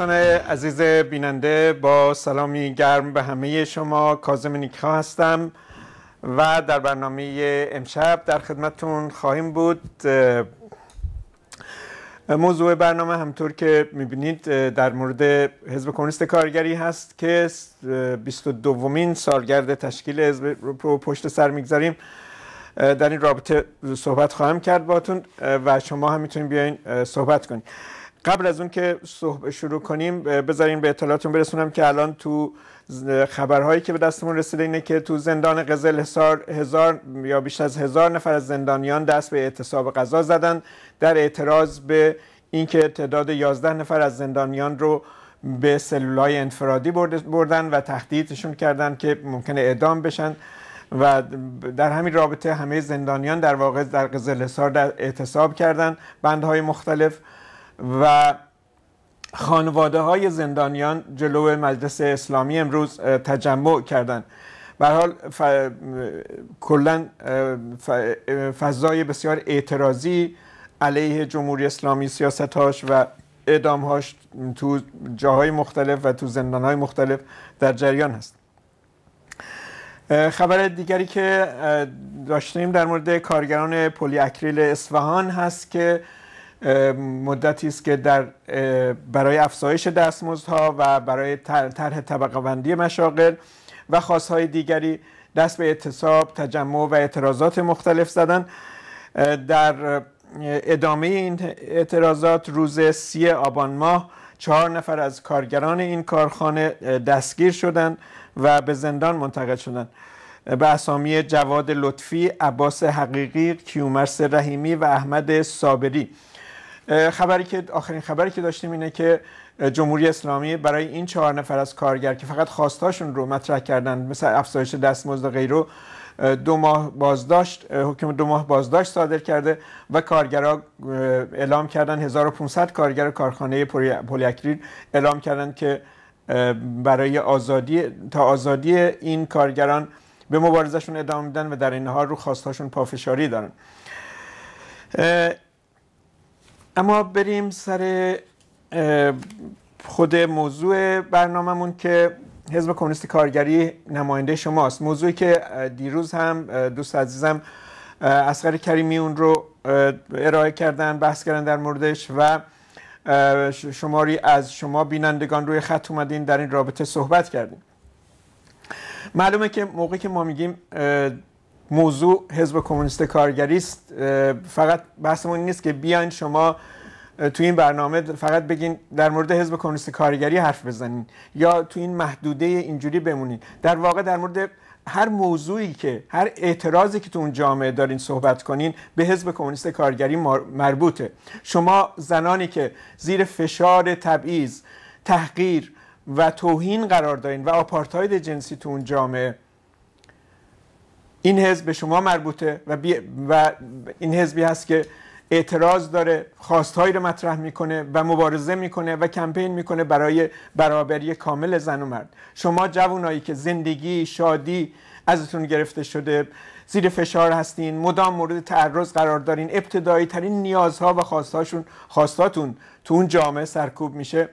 دوستان عزیز بیننده با سلامی گرم به همه شما. کازم نیکا هستم و در برنامه امشب در خدمتون خواهیم بود. موضوع برنامه همطور که می‌بینید در مورد حزب کمونیست کارگری هست که 22 دومین سالگرد تشکیل حزب رو پشت سر می‌گذاریم. در این رابطه صحبت خواهم کرد باتون و شما هم می‌تونید بیاین صحبت کنید. قبل از اون که شروع کنیم بذارین به اطلاعاتون برسونم که الان تو خبرهایی که به دستمون رسیده اینه که تو زندان قزل هزار یا بیش از هزار نفر از زندانیان دست به اعتصاب غذا زدن در اعتراض به اینکه تعداد 11 نفر از زندانیان رو به سلولای انفرادی بردن و تهدیدشون کردن که ممکنه اعدام بشن و در همین رابطه همه زندانیان در واقع در قزل در اعتصاب کردن. بندهای مختلف و خانواده های زندانیان جلو مجلس اسلامی امروز تجمع کردند. به حال ف... کلا فضای بسیار اعتراضی علیه جمهوری اسلامی سیاستهاش و اعدامهاش تو جاهای مختلف و تو زندانهای مختلف در جریان هست. خبر دیگری که داشتیم در مورد کارگران پلی اکریل اصفهان هست که مدتی است که در برای افزایش دستمزدها و برای طرح طبقه بندی مشاغل و خواستهای دیگری دست به اعتصاب تجمع و اعتراضات مختلف زدن. در ادامه این اعتراضات روز سی آبان ماه چهار نفر از کارگران این کارخانه دستگیر شدند و به زندان منتقل شدند. به اسامی جواد لطفی، عباس حقیقی، کیومرس رحیمی و احمد صابری. خبری که آخرین خبری که داشتیم اینه که جمهوری اسلامی برای این چهار نفر از کارگر که فقط خواستاشون رو مطرح کردن مثل افزایش دستمزد و غیره دو ماه بازداشت حکم دو ماه بازداشت صادر کرده و کارگرا اعلام کردن 1500 کارگر کارخانه پلیاکریل اعلام کردن که برای آزادی تا آزادی این کارگران به مبارزشون ادامه میدن و در این حال رو خواستاشون پافشاری دارن. اما بریم سر خود موضوع برنامهمون که حزب کمونیست کارگری نماینده شماست. موضوعی که دیروز هم دوست عزیزم اسقر کریمی اون رو ارائه کردن بحث کردن در موردش و شماری از شما بینندگان روی خط اومدین در این رابطه صحبت کردیم معلومه که موقعی که ما میگیم موضوع حزب کمونیست کارگری است فقط بحثمون نیست که بیاین شما تو این برنامه فقط بگین در مورد حزب کمونیست کارگری حرف بزنین یا تو این محدوده اینجوری بمونین. در واقع در مورد هر موضوعی که هر اعتراضی که تو اون جامعه دارین صحبت کنین به حزب کمونیست کارگری مربوطه. شما زنانی که زیر فشار تبعیض تحقیر و توهین قرار دارین و آپارتاید جنسی تو اون جامعه این حزب به شما مربوطه و, و این حزبی هست که اعتراض داره خواستهایی رو مطرح می‌کنه و مبارزه می‌کنه و کمپین می‌کنه برای برابری کامل زن و مرد. شما جوانایی که زندگی شادی ازتون گرفته شده زیر فشار هستین مدام مورد تعرض قرار دارین ابتدایی ترین نیازها و خواستهاشون خواستاتون تو اون جامعه سرکوب میشه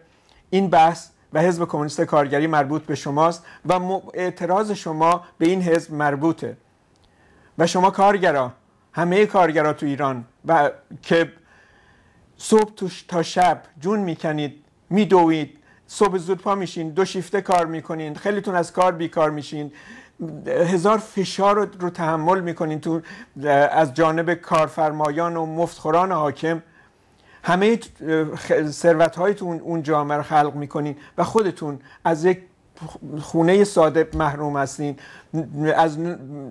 این بحث و حزب کمونیست کارگری مربوط به شماست و اعتراض شما به این حزب مربوطه. و شما کارگرا همه کارگرا تو ایران و که صبح تا شب جون می‌کنید میدوید صبح زود پا میشین دو شیفته کار می‌کنین خیلیتون از کار بیکار میشین هزار فشار رو تحمل می‌کنین تو از جانب کارفرمایان و مفتخوران حاکم. همه ثروت هایتون اون جامعه رو خلق می‌کنین و خودتون از یک خونه ساده محروم هستین. از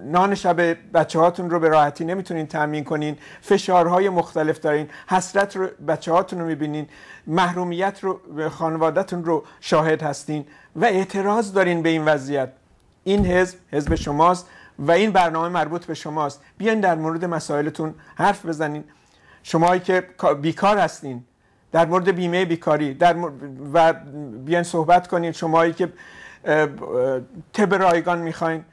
نان شب بچه هاتون رو به راحتی نمی‌تونین تامین کنین. فشارهای مختلف دارین. حسرت رو بچه هاتون رو می‌بینین. محرومیت رو خانوادهتون رو شاهد هستین و اعتراض دارین به این وضعیت. این حزب حزب شماست و این برنامه مربوط به شماست. بیاین در مورد مسائلتون حرف بزنین. شمایی که بیکار هستین. در مورد بیمه بیکاری در و بیاین صحبت کنین شمایی که تب رایگان می‌خواین.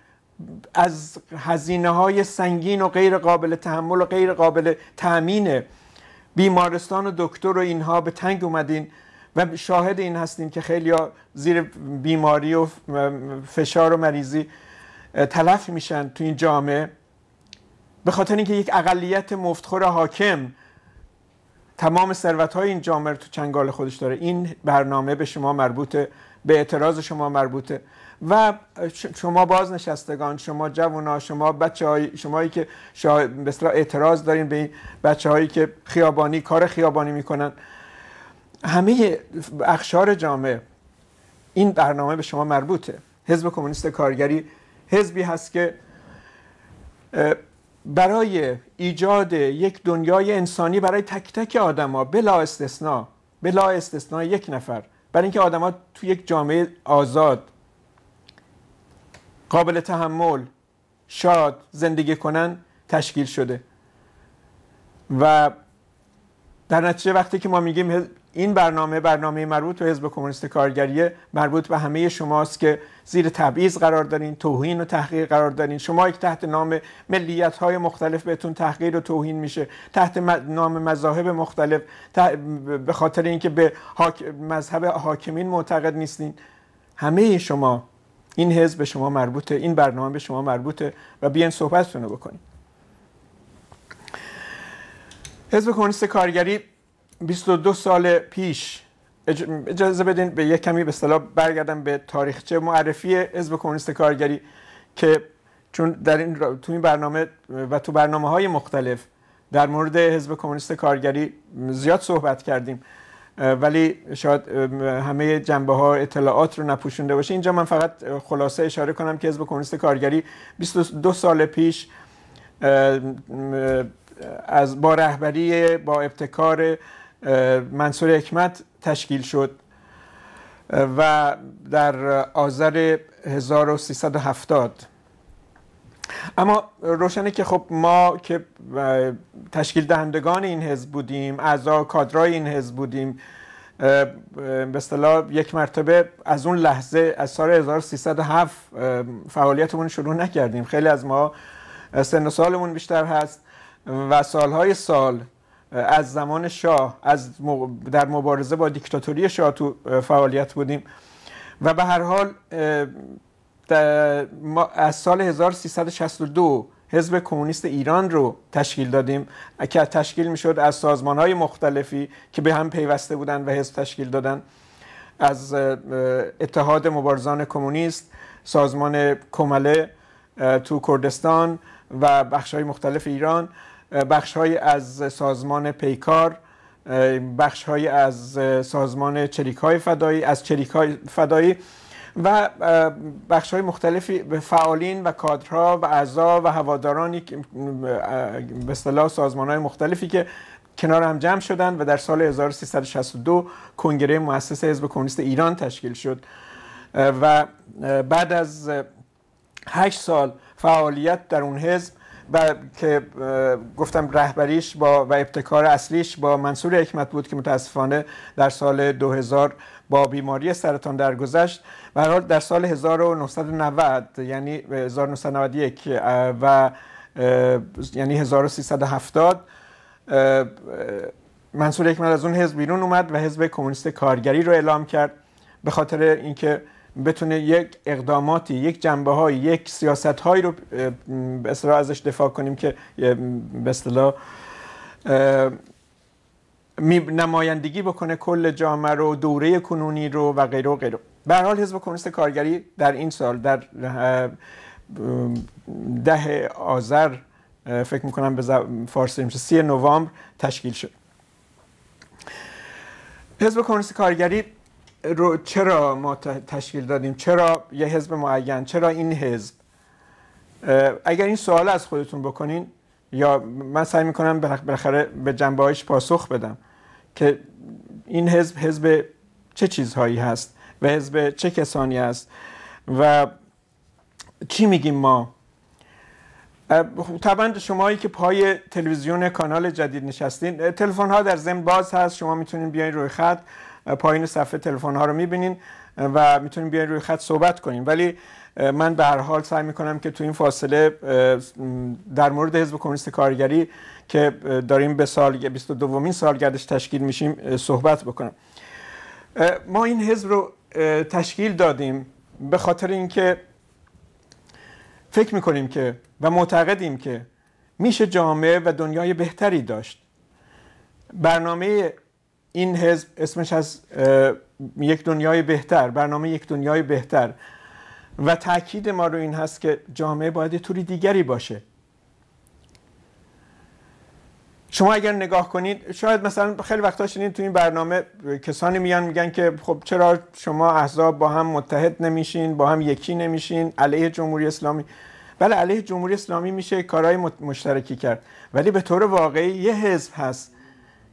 از هزینه های سنگین و غیر قابل تحمل و غیر قابل تأمین بیمارستان و دکتر و اینها به تنگ اومدین و شاهد این هستیم که خیلی زیر بیماری و فشار و مریضی تلف میشن تو این جامعه. به خاطر اینکه یک اقلیت مفتخور حاکم تمام ثروت های این جامعه تو چنگال خودش داره. این برنامه به شما مربوطه به اعتراض شما مربوطه. و شما بازنشستگان شما جوونا شما بچه های شمایی که به اعتراض دارین به بچه هایی که خیابانی کار خیابانی می‌کنن. همه اخشار جامعه این برنامه به شما مربوطه. حزب کمونیست کارگری حزبی هست که برای ایجاد یک دنیای انسانی برای تک تک آدما بلا استثنا بلا استثنا یک نفر. برای اینکه آدما تو یک جامعه آزاد قابل تحمل شاد زندگی کنن تشکیل شده. و در نتیجه وقتی که ما میگیم این برنامه برنامه مربوط به حزب کمونیست کارگری مربوط به همه شماست که زیر تبعیض قرار دارین توهین و تحقیر قرار دارین. شما یک تحت نام ملیت های مختلف بهتون تحقیر و توهین میشه. تحت نام مذاهب مختلف به خاطر اینکه به مذهب حاکمین معتقد نیستین. همه شما این حزب به شما مربوطه این برنامه به شما مربوطه و بیاین صحبتتون رو بکنیم حزب کمونیست کارگری 22 سال پیش اجازه بدین به یک کمی به اصطلاح برگردم به تاریخچه معرفی حزب کمونیست کارگری که چون در این تو این برنامه و تو برنامه های مختلف در مورد حزب کمونیست کارگری زیاد صحبت کردیم ولی شاید همه جنبه ها اطلاعات رو نپوشونده باشه. اینجا من فقط خلاصه اشاره کنم که حزب کمونیست کارگری 22 سال پیش از با رهبری با ابتکار منصور حکمت تشکیل شد و در آذر 1370 اما روشنه که خب ما که تشکیل دهندگان این حزب بودیم اعضا کادرای این حزب بودیم به اصطلاح یک مرتبه از اون لحظه از سال 1307 فعالیتمون شروع نکردیم. خیلی از ما سن و سالمون بیشتر هست و سالهای سال از زمان شاه از در مبارزه با دیکتاتوری شاه تو فعالیت بودیم. و به هر حال ما از سال 1362 حزب کمونیست ایران رو تشکیل دادیم که تشکیل می‌شد از سازمان های مختلفی که به هم پیوسته بودن و حزب تشکیل دادن. از اتحاد مبارزان کمونیست سازمان کمله تو کردستان و بخش های مختلف ایران. بخش های از سازمان پیکار بخش های از سازمان چریک های فدایی از چریک های فدایی و بخش های مختلفی به فعالین و کادرها و اعضا و هوادارانی به اصطلاح سازمان های مختلفی که کنار هم جمع شدند و در سال 1362 کنگره مؤسس حزب کمونیست ایران تشکیل شد. و بعد از هشت سال فعالیت در اون حزب و که گفتم رهبریش با و ابتکار اصلیش با منصور حکمت بود که متاسفانه در سال 2000 با بیماری سرطان درگذشت. و حال در سال 1990 یعنی 1991 و یعنی 1370 منصور حکمت از اون حزب بیرون اومد و حزب کمونیست کارگری رو اعلام کرد. به خاطر اینکه بتونه یک اقداماتی یک جنبه های یک سیاست هایی رو به اصطلاح ازش دفاع کنیم که به اصطلاح نمایندگی بکنه کل جامعه رو دوره کنونی رو و غیره و غیره. به حال حزب کمونیست کارگری در این سال در ده آذر فکر می‌کنم به فارسی میشه سی نوامبر تشکیل شد. حزب کمونیست کارگری رو چرا ما تشکیل دادیم؟ چرا یه حزب معین؟ چرا این حزب؟ اگر این سوال از خودتون بکنین یا من سعی می‌کنم بالاخره به جنبه پاسخ بدم که این حزب حزب چه چیزهایی هست و حزب چه کسانی است و چی میگیم ما؟ طبعا شمایی که پای تلویزیون کانال جدید نشستین تلفن ها در ضمن باز هست شما می‌تونین بیاین روی خط. پایین صفحه تلفن ها رو می‌بینین و می‌تونین بیاین روی خط صحبت کنیم ولی من به هر حال سعی می‌کنم که تو این فاصله در مورد حزب کمونیست کارگری که داریم به سال 22 دومین سالگردش تشکیل میشیم صحبت بکنم. ما این حزب رو تشکیل دادیم به خاطر اینکه فکر می‌کنیم که و معتقدیم که میشه جامعه و دنیای بهتری داشت. برنامه این حزب اسمش از یک دنیای بهتر برنامه یک دنیای بهتر. و تاکید ما رو این هست که جامعه باید طوری دیگری باشه. شما اگر نگاه کنید شاید مثلا خیلی وقتا شنید تو این برنامه کسانی میان میگن که خب چرا شما احزاب با هم متحد نمیشین با هم یکی نمیشین علیه جمهوری اسلامی. بله علیه جمهوری اسلامی میشه کارهای مشترکی کرد. ولی به طور واقعی یه حزب هست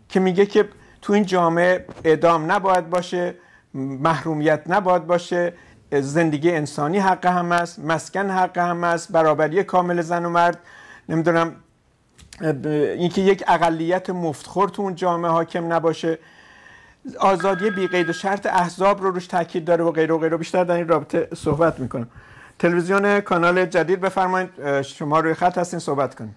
که میگه که تو این جامعه اعدام نباید باشه محرومیت نباید باشه زندگی انسانی حق هم است مسکن حق هم است برابری کامل زن و مرد. نمی‌دونم اینکه یک اقلیت مفتخور تو اون جامعه حاکم نباشه. آزادی بی قید و شرط احزاب رو روش تاکید داره و غیره و غیره. بیشتر در این رابطه صحبت می‌کنم. تلویزیون کانال جدید بفرمایید. شما روی خط هستین صحبت کنید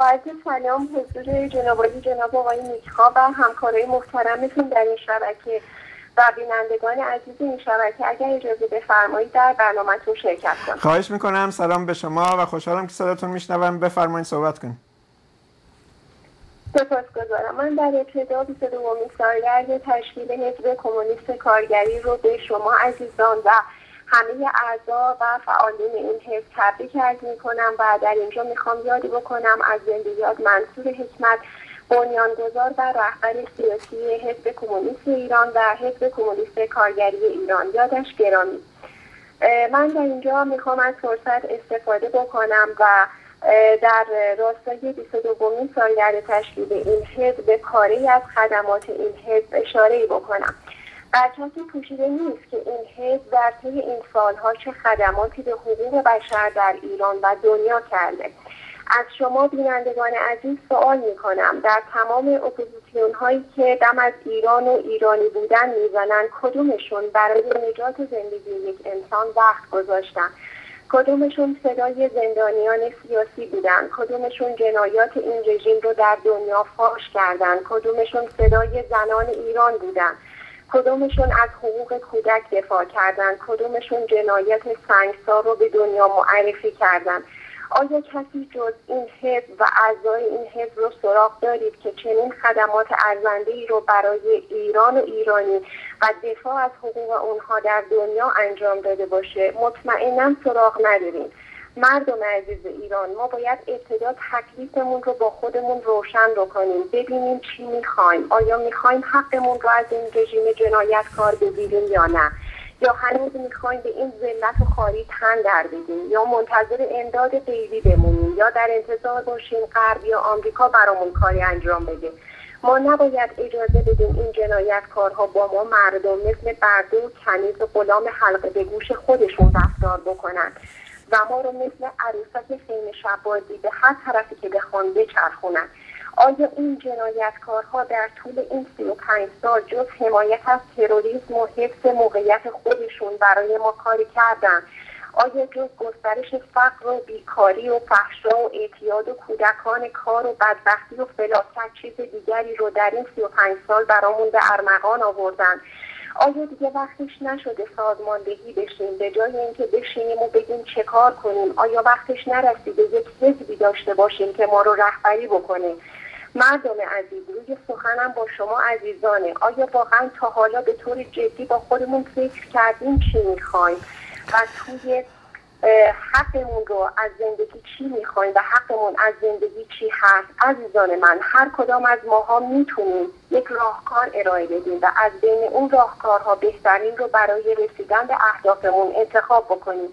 با عرض سلام حضور جناب جناب آقای میکها و همکارای محترمتون در این شبکه و بینندگان عزیز این شبکه. اگر اجازه بفرمایید در برنامهتون شرکت کنم. خواهش می‌کنم. سلام به شما و خوشحالم که صداتون میشنوم. بفرمایید صحبت کنید سپاسگزارم. من در ابتدا 22 سالگرد تشکیل حزب کمونیست کارگری رو به شما عزیزان و همه اعضا و فعالین این حزب تبریک عرض می‌کنم و در اینجا می‌خوام یادی بکنم از زندگیات منصور حکمت بنیانگذار و رهبر سیاسی حزب کمونیست ایران و حزب کمونیست کارگری ایران. یادش گرامی. من در اینجا می‌خوام از فرصت استفاده بکنم و در راستای 22 سالگرد تشکیل این حزب به پاره از خدمات این حزب اشاره بکنم. برچسب پوشیده نیست که این حزب در طی این سالها چه خدماتی به حقوق بشر در ایران و دنیا کرده. از شما بینندگان عزیز سوال می کنم در تمام اپوزیسیون هایی که دم از ایران و ایرانی بودن می‌زنند کدومشون برای نجات زندگی یک انسان وقت گذاشتن؟ کدومشون صدای زندانیان سیاسی بودن؟ کدومشون جنایات این رژیم رو در دنیا فاش کردن؟ کدومشون صدای زنان ایران بودن؟ کدومشون از حقوق کودک دفاع کردن؟ کدومشون جنایت سنگسار رو به دنیا معرفی کردن؟ آیا کسی جز این حزب و اعضای این حزب رو سراغ دارید که چنین خدمات ارزنده ای رو برای ایران و ایرانی و دفاع از حقوق اونها در دنیا انجام داده باشه؟ مطمئنا سراغ نداریم. مردم عزیز ایران ما باید ابتدا تکلیفمون رو با خودمون روشن بکنیم ببینیم چی می‌خوایم. آیا می‌خوایم حقمون رو از این رژیم جنایتکار بگیریم یا نه؟ یا هنوز می‌خوایم به این ذلت و خاری تن در بدیم؟ یا منتظر امداد غیبی بمونیم یا در انتظار باشیم غرب یا آمریکا برامون کاری انجام بده؟ ما نباید اجازه بدیم این جنایتکارها با ما مردم مثل برده و کنیز و غلام حلقه به گوش خودشون رفتار بکنن. و ما رو مثل عروسک فیلم شبازی به هر طرفی که بخوان بچرخونن. آیا این جنایتکارها در طول این 35 سال جز حمایت از تروریسم و حفظ موقعیت خودشون برای ما کاری کردن؟ آیا جز گسترش فقر و بیکاری و فحشا و اعتیاد و کودکان کار و بدبختی و فلاکت چیز دیگری رو در این 35 سال برامون به ارمغان آوردن؟ آیا دیگه وقتش نشده سازماندهی بشیم؟ به جای اینکه بشینیم و بگیم چه کار کنیم آیا وقتش نرسیده یک حزبی داشته باشیم که ما رو رهبری بکنه؟ مردم عزیز روی سخنم با شما عزیزانه. آیا واقعا تا حالا به طور جدی با خودمون فکر کردیم چی می‌خوایم؟ و توی حقمون رو از زندگی چی می‌خوایم و حقمون از زندگی چی هست؟ عزیزان من هر کدام از ماها می‌تونیم یک راهکار ارائه بدیم و از بین اون راهکارها بهترین رو برای رسیدن به اهدافمون انتخاب بکنیم.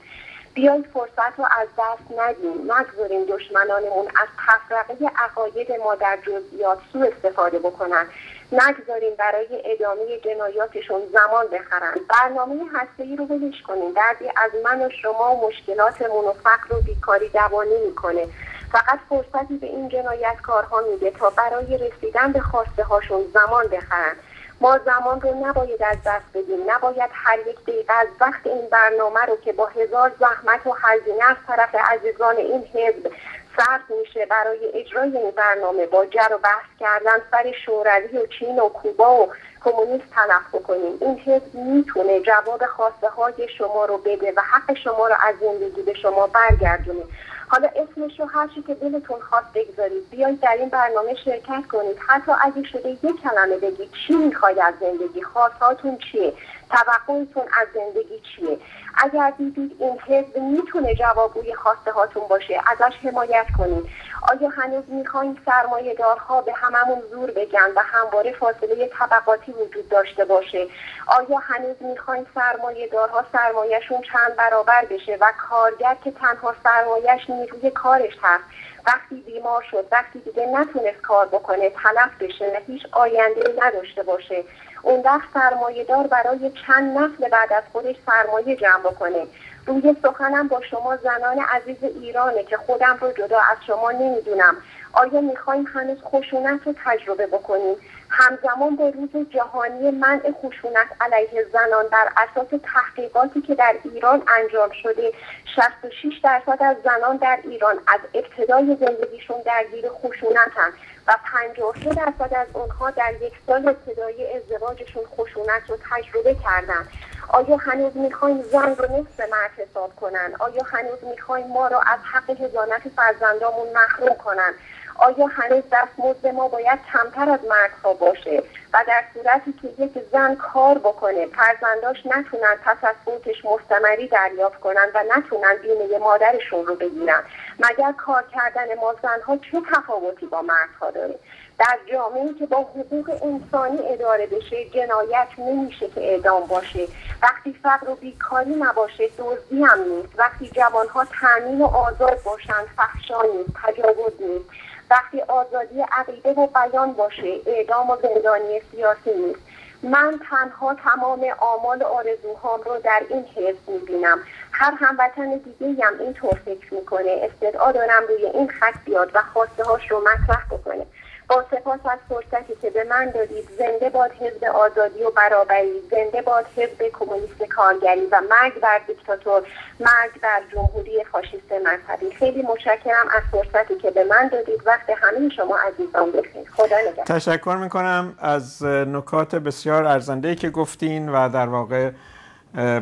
بیایید فرصت رو از دست ندیم. نگذاریم دشمنانمون از تفرقه عقاید ما در جزئیات سو استفاده بکنن. نگذاریم برای ادامه جنایاتشون زمان بخرن. برنامه هسته رو ولش کنیم. دردی از من و شما و مشکلاتمون و فقر و بیکاری دوانه می‌کنه. فقط فرصتی به این جنایتکارها میده تا برای رسیدن به خواسته هاشون زمان بخرن. ما زمان رو نباید از دست بدیم. نباید هر یک دقیقه از وقت این برنامه رو که با هزار زحمت و هزینه از طرف عزیزان این حزب صرف میشه برای اجرای این برنامه با جر و بحث کردن سر شوروی و چین و کوبا و کمونیست تلف بکنیم. این حزب می‌تونه جواب خواسته های شما رو بده و حق شما رو از زندگی به شما برگردونه. حالا اسمش رو هر که دلتون خواست بگذارید بیایید در این برنامه شرکت کنید. حتی اگه شده یک کلمه بگید چی می‌خواید از زندگی خواستهاتون چیه؟ توقعتون از زندگی چیه؟ اگر دیدید این حزب می‌تونه جوابگوی خواسته هاتون باشه ازش حمایت کنید. آیا هنوز می‌خواین سرمایه دارها به هممون زور بگن و همواره فاصله طبقاتی وجود داشته باشه؟ آیا هنوز می‌خواین سرمایه دارها سرمایهشون چند برابر بشه و کارگر که تنها سرمایهش نیروی کارش هست وقتی بیمار شد وقتی دیگه نتونست کار بکنه تلف بشه هیچ آینده نداشته باشه. اون وقت سرمایه دار برای چند نسل بعد از خودش سرمایه جمع بکنه. روی سخنم با شما زنان عزیز ایرانه که خودم رو جدا از شما نمی‌دونم. آیا می‌خوایم هنوز خشونت رو تجربه بکنیم؟ همزمان با روز جهانی منع خشونت علیه زنان بر اساس تحقیقاتی که در ایران انجام شده. 66 درصد از زنان در ایران از ابتدای زندگیشون درگیر خشونتن و 53 درصد از اونها در یک سال ابتدایی ازدواجشون خشونت رو تجربه کردن. آیا هنوز می‌خوایم زن رو نصف مرد حساب کنن؟ آیا هنوز می‌خوایم ما رو از حق هزانت فرزندامون محروم کنن؟ آیا هنوز دستمزد ما باید کمتر از مردها باشه و در صورتی که یک زن کار بکنه فرزنداش نتونن پس از فوتش مستمری دریافت کنن و نتونن بیمه مادرشون رو بگیرن؟ مگر کار کردن ما زنها چه تفاوتی با مردها داره؟ در جامعه که با حقوق انسانی اداره بشه جنایت نمیشه که اعدام باشه. وقتی فقر و بیکاری نباشه دزدی هم نیست. وقتی جوانها تامین و آزاد باشن فحشا نیست تجاوز نیست. وقتی آزادی عقیده و بیان باشه اعدام و زندانی سیاسی نیست. من تنها تمام آمال آرزوهام رو در این حزب می‌بینم. هر هموطن دیگه هم اینطور فکر می‌کنه. استدعا دارم روی این خط بیاد و خواسته هاش رو مطرح بکنه. با سپاس از فرصتی که به من دادید زنده باد حزب آزادی و برابری زنده باد حزب کمونیست کارگری و مرگ بر دیکتاتور مرگ بر جمهوری فاشیست مذهبی. خیلی متشکرم از فرصتی که به من دادید. وقت همه شما عزیزان بخیر. خدا نگهدار. تشکر می‌کنم از نکات بسیار ارزنده که گفتین و در واقع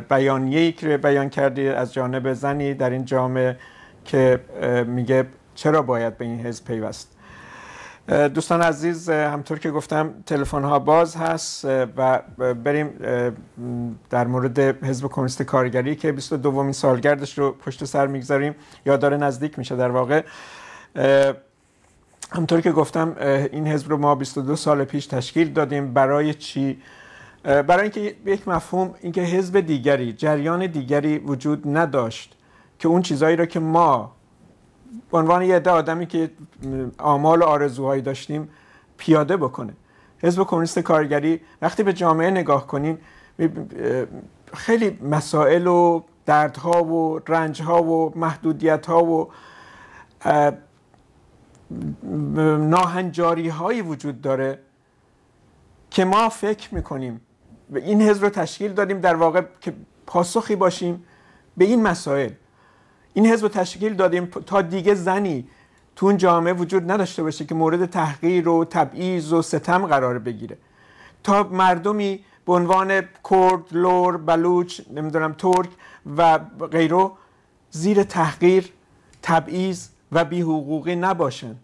بیانیه‌ای که بیان کردی از جانب زنی در این جامعه که میگه چرا باید به این حزب پیوست؟ دوستان عزیز همطور که گفتم تلفن ها باز هست و بریم در مورد حزب کمونیست کارگری که 22 دومین سالگردش رو پشت سر می‌گذاریم یا داره نزدیک میشه در واقع. همطور که گفتم این حزب رو ما 22 سال پیش تشکیل دادیم. برای چی؟ برای اینکه یک مفهوم اینکه حزب دیگری جریان دیگری وجود نداشت که اون چیزهایی رو که ما به عنوان یه عده آدمی که آمال و آرزوهایی داشتیم پیاده بکنه. حزب کمونیست کارگری وقتی به جامعه نگاه کنیم خیلی مسائل و دردها و رنجها و محدودیتها و ناهنجاری هایی وجود داره که ما فکر می‌کنیم. و این حزب رو تشکیل دادیم در واقع که پاسخی باشیم به این مسائل. این حزب تشکیل دادیم تا دیگه زنی تو اون جامعه وجود نداشته باشه که مورد تحقیر و تبعیض و ستم قرار بگیره. تا مردمی به عنوان کرد، لور، بلوچ، نمی‌دونم ترک و غیره زیر تحقیر، تبعیض و بیحقوقی نباشن.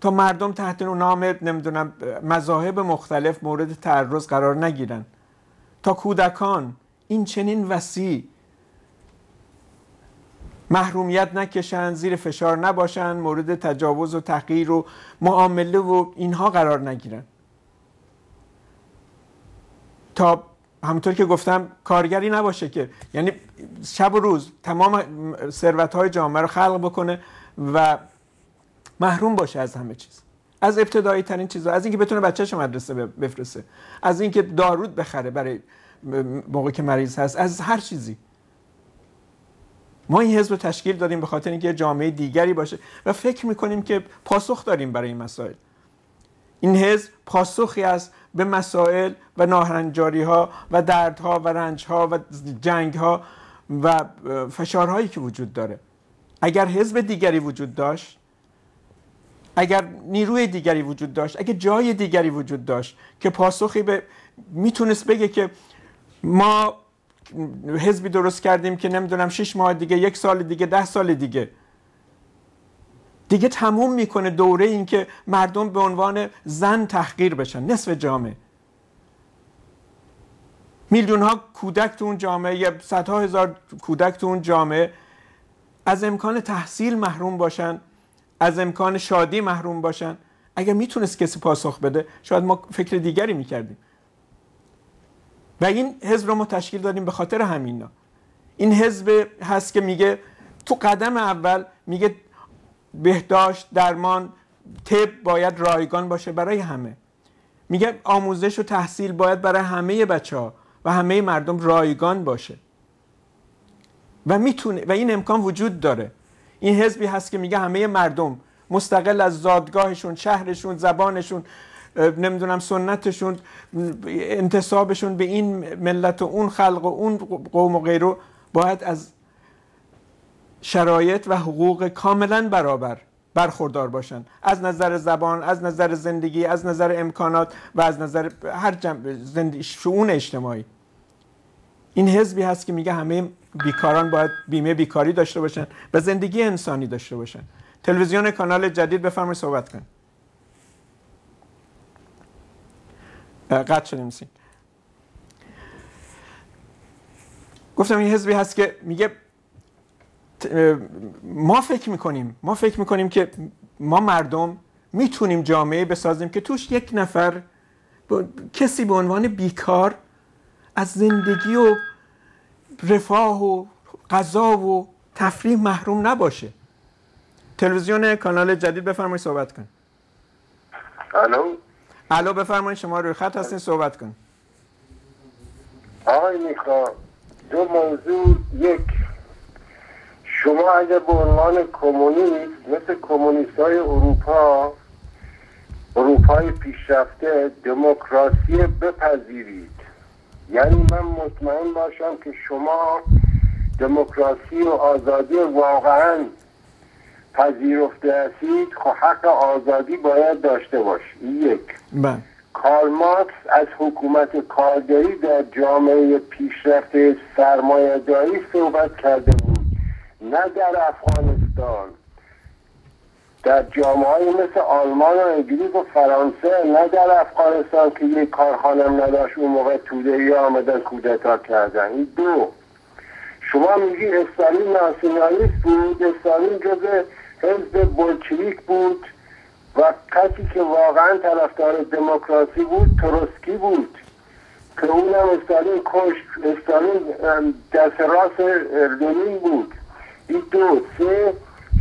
تا مردم تحت نام نمی‌دونم مذاهب مختلف مورد تعرض قرار نگیرن. تا کودکان این چنین وسیع محرومیت نکشن زیر فشار نباشن مورد تجاوز و تحقیر و معامله و اینها قرار نگیرن. تا همونطور که گفتم کارگری نباشه که یعنی شب و روز تمام ثروت های جامعه رو خلق بکنه و محروم باشه از همه چیز. از ابتدایی ترین چیزا از اینکه بتونه بچه‌ش مدرسه بفرسته از اینکه دارود بخره برای موقع که مریض هست از هر چیزی. ما این حزب رو تشکیل دادیم به خاطر اینکه جامعه دیگری باشه و فکر می‌کنیم که پاسخ داریم برای این مسائل. این حزب پاسخی است به مسائل و ناهنجاری ها و دردها و رنج ها و جنگ ها و فشارهایی که وجود داره. اگر حزب دیگری وجود داشت اگر نیروی دیگری وجود داشت اگر جای دیگری وجود داشت که پاسخی به می‌تونست بگه که ما حزبی درست کردیم که نمی‌دونم شش ماه دیگه یک سال دیگه ده سال دیگه. دیگه تموم می‌کنه دوره این که مردم به عنوان زن تحقیر بشن نصف جامعه. میلیون ها کودک تو اون جامعه یا صدها هزار کودک تو اون جامعه از امکان تحصیل محروم باشن از امکان شادی محروم باشن. اگر می‌تونست کسی پاسخ بده شاید ما فکر دیگری می‌کردیم. و این حزب رو ما تشکیل دادیم به خاطر همینا. این حزب هست که میگه تو قدم اول میگه بهداشت درمان طب باید رایگان باشه برای همه. میگه آموزش و تحصیل باید برای همه بچه ها و همه مردم رایگان باشه. و می‌تونه و این امکان وجود داره. این حزبی هست که میگه همه مردم مستقل از زادگاهشون شهرشون زبانشون نمی‌دونم سنتشون انتصابشون به این ملت و اون خلق و اون قوم و غیره باید از شرایط و حقوق کاملا برابر برخوردار باشن. از نظر زبان از نظر زندگی از نظر امکانات و از نظر هر زندگی شعون اجتماعی. این حزبی هست که میگه همه بیکاران باید بیمه بیکاری داشته باشن و زندگی انسانی داشته باشن. تلویزیون کانال جدید بفرمایید صحبت کن قطع شدیم سین. گفتم این حزبی هست که میگه ما فکر می‌کنیم ما فکر می‌کنیم که ما مردم می‌تونیم جامعه بسازیم که توش یک نفر کسی به عنوان بیکار از زندگی و رفاه و غذا و تفریح محروم نباشه. تلویزیون کانال جدید بفرمایید صحبت کن الو؟ الو بفرمایید شما روی خط هستین صحبت کن. آقای میخوا دو موضوع. یک شما اگر به عنوان کمونیست مثل کمونیست های اروپا اروپای پیشرفته دموکراسی بپذیرید. یعنی من مطمئن باشم که شما دموکراسی و آزادی واقعا پذیرفته هستید خب حق آزادی باید داشته باشید یک. بله. کارل مارکس از حکومت کارگری در جامعه پیشرفته سرمایهداری صحبت کرده بود. نه در افغانستان. در جامعه های مثل آلمان و انگلیس و فرانسه نه در افغانستان که یک کارخانم نداشت اون موقع توده ای آمدن کودتا کردن. این دو. شما میگی استالین ناسیونالیست بود؟ استالین جز حزب بلچویک بود و کسی که واقعا طرفدار دموکراسی بود تروسکی بود که اونم استالین کش استالین دست راست لنین بود. این دو سه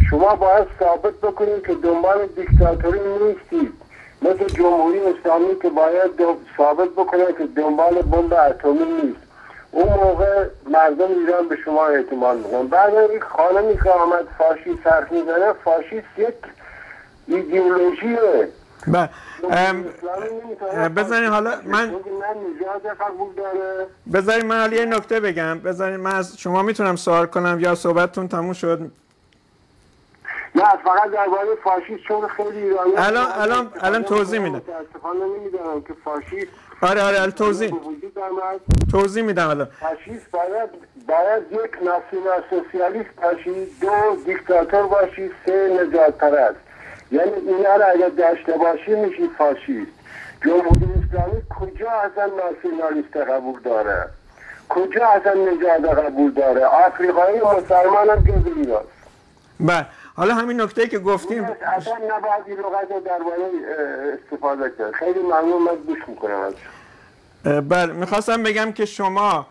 شما باید ثابت بکنید که دنبال دیکتاتوری نیستید. مثل جمهوری اسلامی که باید ثابت بکنه که دنبال بمب اتمی نیست. اون موقع مردم ایران به شما اعتماد می‌کنن. بعد این خانمی که آمد فاشی سرخ می‌زنه فاشیست یک ایدئولوژیه. بذارین حالا من بذارین من حالا یه نکته بگم. بذارین من از شما می‌تونم سوال کنم یا صحبتتون تموم شد؟ نه فقط درباره فاشیست چون خیلی ایرانی الان الان الان توضیح میدم که فاشیست آره آره الان توضیح. توضیح میدم الان. فاشیست باید باید یک ناسیونال سوسیالیست باشی دو دیکتاتور باشی سه نجات پرست یعنی اینا رو اگر داشته باشی میشی فاشیست. جمهوری اسلامی کجا اصلا ناسیونالیست قبول داره؟ کجا اصلا نجات قبول داره؟ آفریقایی مسلمان هم جز ایراست بله. حالا همین نکته که گفتیم اصلا نباید این لغت رو درباره استفاده کرد. خیلی ممنون من گوش می‌کنم بله می‌خواستم بگم که شما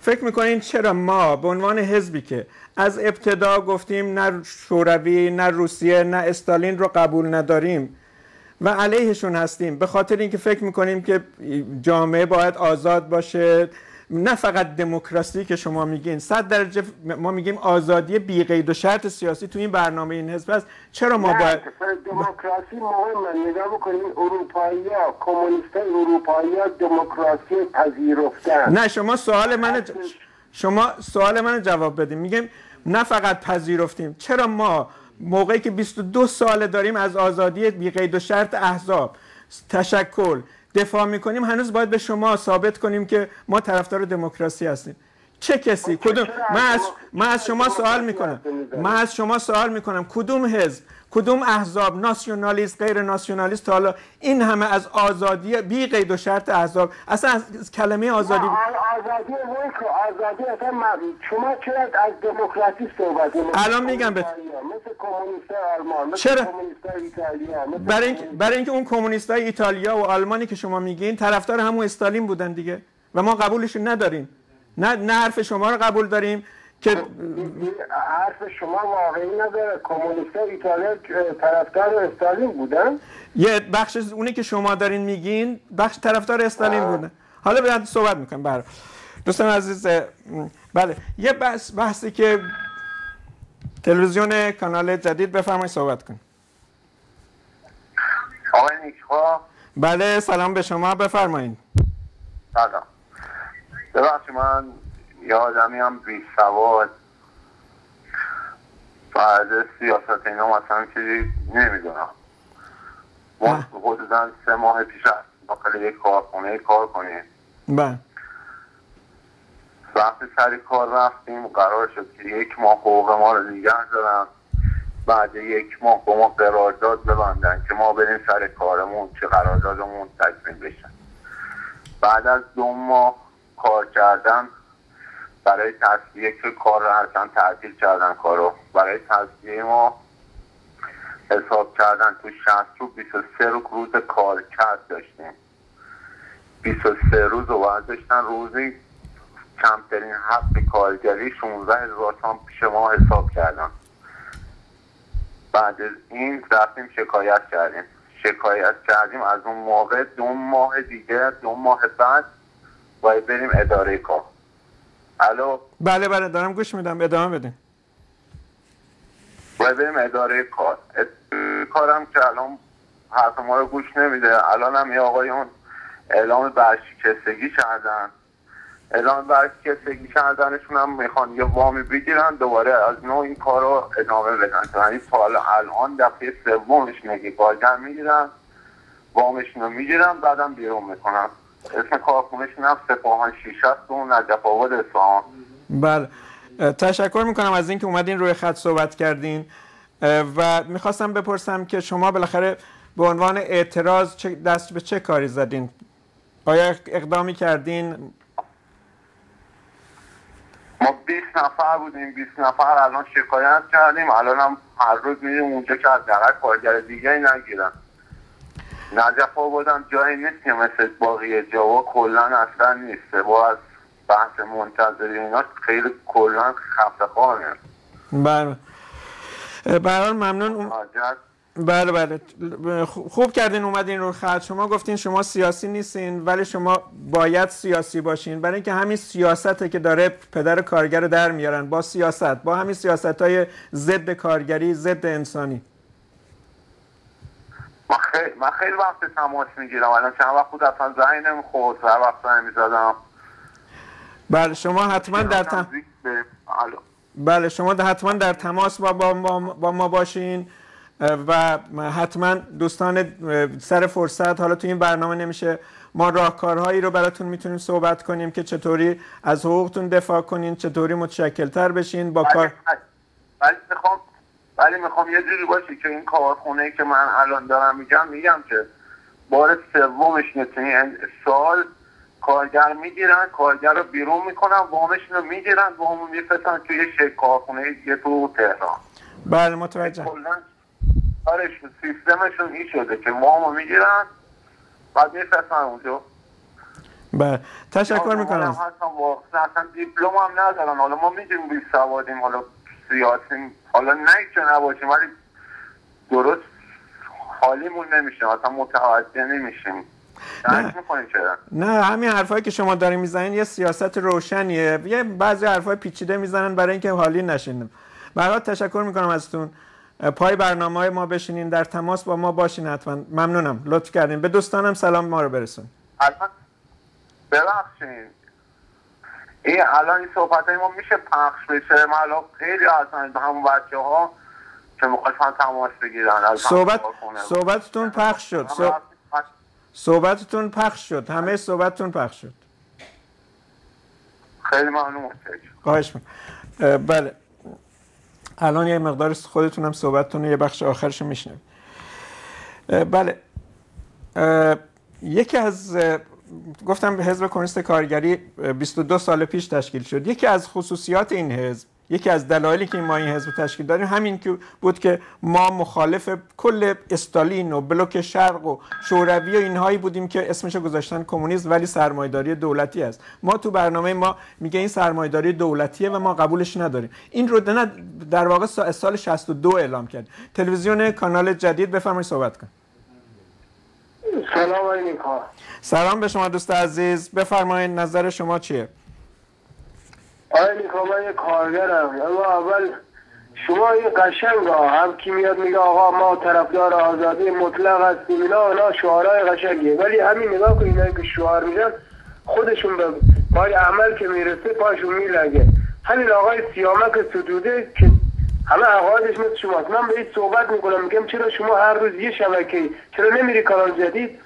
فکر می‌کنین چرا ما به عنوان حزبی که از ابتدا گفتیم نه شوروی نه روسیه نه استالین رو قبول نداریم و علیهشون هستیم به خاطر اینکه فکر می‌کنیم که جامعه باید آزاد باشه نه فقط دموکراسی که شما میگین صد درجه ما میگیم آزادی بی قید و شرط سیاسی تو این برنامه این حزب است. چرا ما باید دموکراسی مهمه. نگاه بکنید اروپایی ها کمونیست اروپایی ها دموکراسی پذیرفتن. نه شما سوال من شما سوال من جواب بدیم میگیم نه فقط پذیرفتیم. چرا ما موقعی که 22 ساله داریم از آزادی بی قید و شرط احزاب تشکل دفاع می‌کنیم هنوز باید به شما ثابت کنیم که ما طرفدار دموکراسی هستیم. چه کسی؟ کدوم؟ من از من از شما سوال می‌کنم. من از شما سوال می‌کنم. کدوم حزب کدوم احزاب ناسیونالیست غیر ناسیونالیست حالا این همه از آزادی بی قید و شرط احزاب اصلا از کلمه آزادی آزادی ملک آزادی اصلا شما چرا از دموکراسی صحبت الان میگم به مثل کمونیست آلمان مثل چرا؟ ایتالیا مثل برای اینکه برای اینکه اون کمونیست های ایتالیا و آلمانی که شما میگین طرفدار همون استالین بودن دیگه. و ما قبولشون نداریم. نه نه حرف شما رو قبول داریم. که این حرف شما واقعی نداره. کمونیست ایتالیا طرفدار استالین بودن. یه بخش اونی که شما دارین میگین بخش طرفدار استالین آه. بودن حالا بعد صحبت می‌کنم برای دوستان عزیز بله. یه بحث بحثی که تلویزیون کانال جدید بفرمایید صحبت کن آقای بله سلام به شما. بفرمایید. سلام. ببخشید من یه آدمی هم بی سواد. بعد سیاست اینا مثلا چیزی نمی‌دونم. ما. حدودا سه ماه پیش داخل یک کارخونه کار کنیم. بله. وقتی سر کار رفتیم قرار شد که یک ماه حقوق ما رو نگه دارن. بعد یک ماه با ما قرارداد ببندن که ما بریم سر کارمون که قراردادمون تکمیل بشن بعد از دو ماه کار کردن برای تصفیه که کار رو اصلا تعطیل کردن کارو. برای تصفیه ما حساب کردن تو 60 روز 23 روز کار کرد داشتیم. 23 روز رو باید داشتن. روزی کمترین حق کارگری 16 هزار تومان پیش ما حساب کردن. بعد از این رفتیم شکایت کردیم. شکایت کردیم. از اون موقع دو ماه دیگه دو ماه بعد باید بریم اداره کار. الو؟ بله بله دارم گوش میدم. ادامه بدین. باید بریم اداره کار. اد... کارم که الان حرف ما رو گوش نمیده. الان هم یه آقایون اعلام برشکستگی کردن. اعلام برشکستگی کردنشون هم می‌خوان یه وامی بگیرن دوباره از نوع این کار رو ادامه بدن. یعنی تا الان دفعه سومش میگی کارگر می‌گیرن وامشون رو می‌گیرن بعدم بیرون می‌کنن. اسم کارخونهشون هم سپاهان شیشه است و نجف آباد اصفهان. بله. تشکر می‌کنم از اینکه اومدین روی خط صحبت کردین. و می‌خواستم بپرسم که شما بالاخره به عنوان اعتراض دست به چه کاری زدین؟ آیا اقدامی کردین؟ ما 20 نفر بودیم. 20 نفر الان شکایت کردیم. الان هم هر روز میریم اونجا که از دقیق کارگر دیگه نگیرن. نجف آبادم جایی نیست که مثل باقی جاوا کلا اصلا نیست. با از بحث منتظری اینا خیلی کلا خفته خانه. بله. اه، به هر حال ممنون بله بله. خوب کردین اومدین رو خط. شما گفتین شما سیاسی نیستین ولی شما باید سیاسی باشین. برای اینکه همین سیاسته که داره پدر کارگر رو در میارن. با سیاست با همین سیاست های ضد کارگری ضد انسانی. من خیلی, من خیلی وقت تماس می‌گیرم. الان چند وقت بود؟ اصلا زنگ نمی‌خورد. هر وقت زنگ می‌زدم. بله شما حتما در تم... بله شما حتما در تماس با, با, با, ما باشین. و حتما دوستان سر فرصت حالا تو این برنامه نمیشه. ما راهکارهایی رو براتون می‌تونیم صحبت کنیم که چطوری از حقوقتون دفاع کنین چطوری متشکلتر بشین با کار ولی می‌خوام ولی می‌خوام یه جوری باشه که این کارخونه که من الان دارم میگم میگم که بار سومش نتونی سال کارگر می‌گیرن کارگر رو بیرون می‌کنن وامشون رو می‌گیرن وامو میفتن توی یه کارخونه دیگه تو تهران. بله متوجه. کارشون سیستمشون این شده که وامو می‌گیرن بعد میفتن اونجا. بله تشکر می‌کنم. اصلا دیپلم هم ندارن. حالا ما می‌دونیم بی سوادیم حالا سیاسیم حالا نه که نباشیم ولی درست حالیمون نمیشه اصلا متوجه نمیشیم. چرا؟ نه همین حرفایی که شما دارین می‌زنین یه سیاست روشنیه. یه بعضی حرفای پیچیده می‌زنن برای اینکه حالی نشین برات تشکر می‌کنم ازتون. پای برنامه های ما بشینین در تماس با ما باشین حتما. ممنونم. لطف کردین. به دوستانم سلام ما رو برسون. الان ببخشین این الان این صحبت های ما میشه پخش بشه؟ من الان خیلی اصلا همون بچه ها که می‌خواستن تماس بگیرن. صحبت. صحبتتون پخش شد. صحبتتون پخش شد. همه صحبتتون پخش شد. خیلی ممنون. خواهش بله. الان یه مقدار خودتون هم صحبتتون یه بخش آخرش میشنوید. بله. یکی از گفتم حزب کمونیست کارگری اه، 22 سال پیش تشکیل شد. یکی از خصوصیات این حزب یکی از دلایلی که ما این حزب تشکیل دادیم همین که بود که ما مخالف کل استالین و بلوک شرق و شوروی و اینهایی بودیم که اسمش گذاشتن کمونیسم ولی سرمایه‌داری دولتی است. ما تو برنامه ما میگه این سرمایه‌داری دولتیه و ما قبولش نداریم. این رو در واقع سا- سال 62 اعلام کرد. تلویزیون کانال جدید بفرمایید صحبت کن سلام آقای نیکا. سلام به شما دوست عزیز. بفرمایید نظر شما چیه؟ آقای نیکا من یه کارگرم. اما اول شما یه قشنگ ها هم کی میاد میگه آقا ما طرفدار آزادی مطلق هستیم اینا اینا شعارهای قشنگیه. ولی همین نگاه کن اینایی که شعار میدن خودشون به پای عمل که می‌رسه پاشون میلگه همین آقای سیامک ستوده که همه عقایدش مثل شماست. من به این صحبت می‌کنم. میگم چرا شما هر روز یه شبکه چرا نمیری کانال جدید؟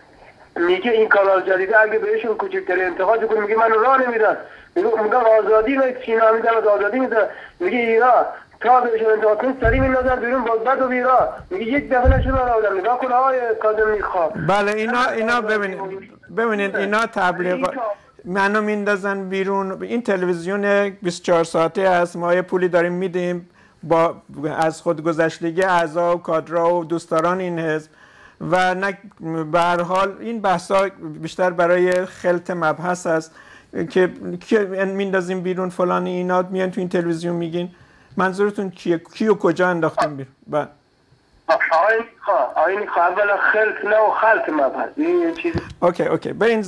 میگه این کانال جدید اگه بهشون کوچکترین انتقاد کنه میگه من راه نمیدن. میگه آزادی به چینا میدن از آزادی میدن. میگه ایران تا بهشون انتقاد کنی سری میندازن بیرون باز بعد و بیرا. میگه یک دفعه نشون راه آدم. نگاه کن آقای کاظم می‌خواد. بله اینا اینا ببینید. ببینید اینا تبلیغ منو میندازن بیرون. این تلویزیون 24 ساعته است. ما یه پولی داریم میدیم. با از خودگذشتگی اعضا و کادرا و دوستداران این حزب و نه به هر حال این بحثا بیشتر برای خلط مبحث است که که میندازیم بیرون فلان اینا میان تو این تلویزیون میگین منظورتون کیه؟ کی و کجا انداختیم بیرون؟ بله. آقای نیکا اولا خلط نه و خلط مبحث. okay okay. برین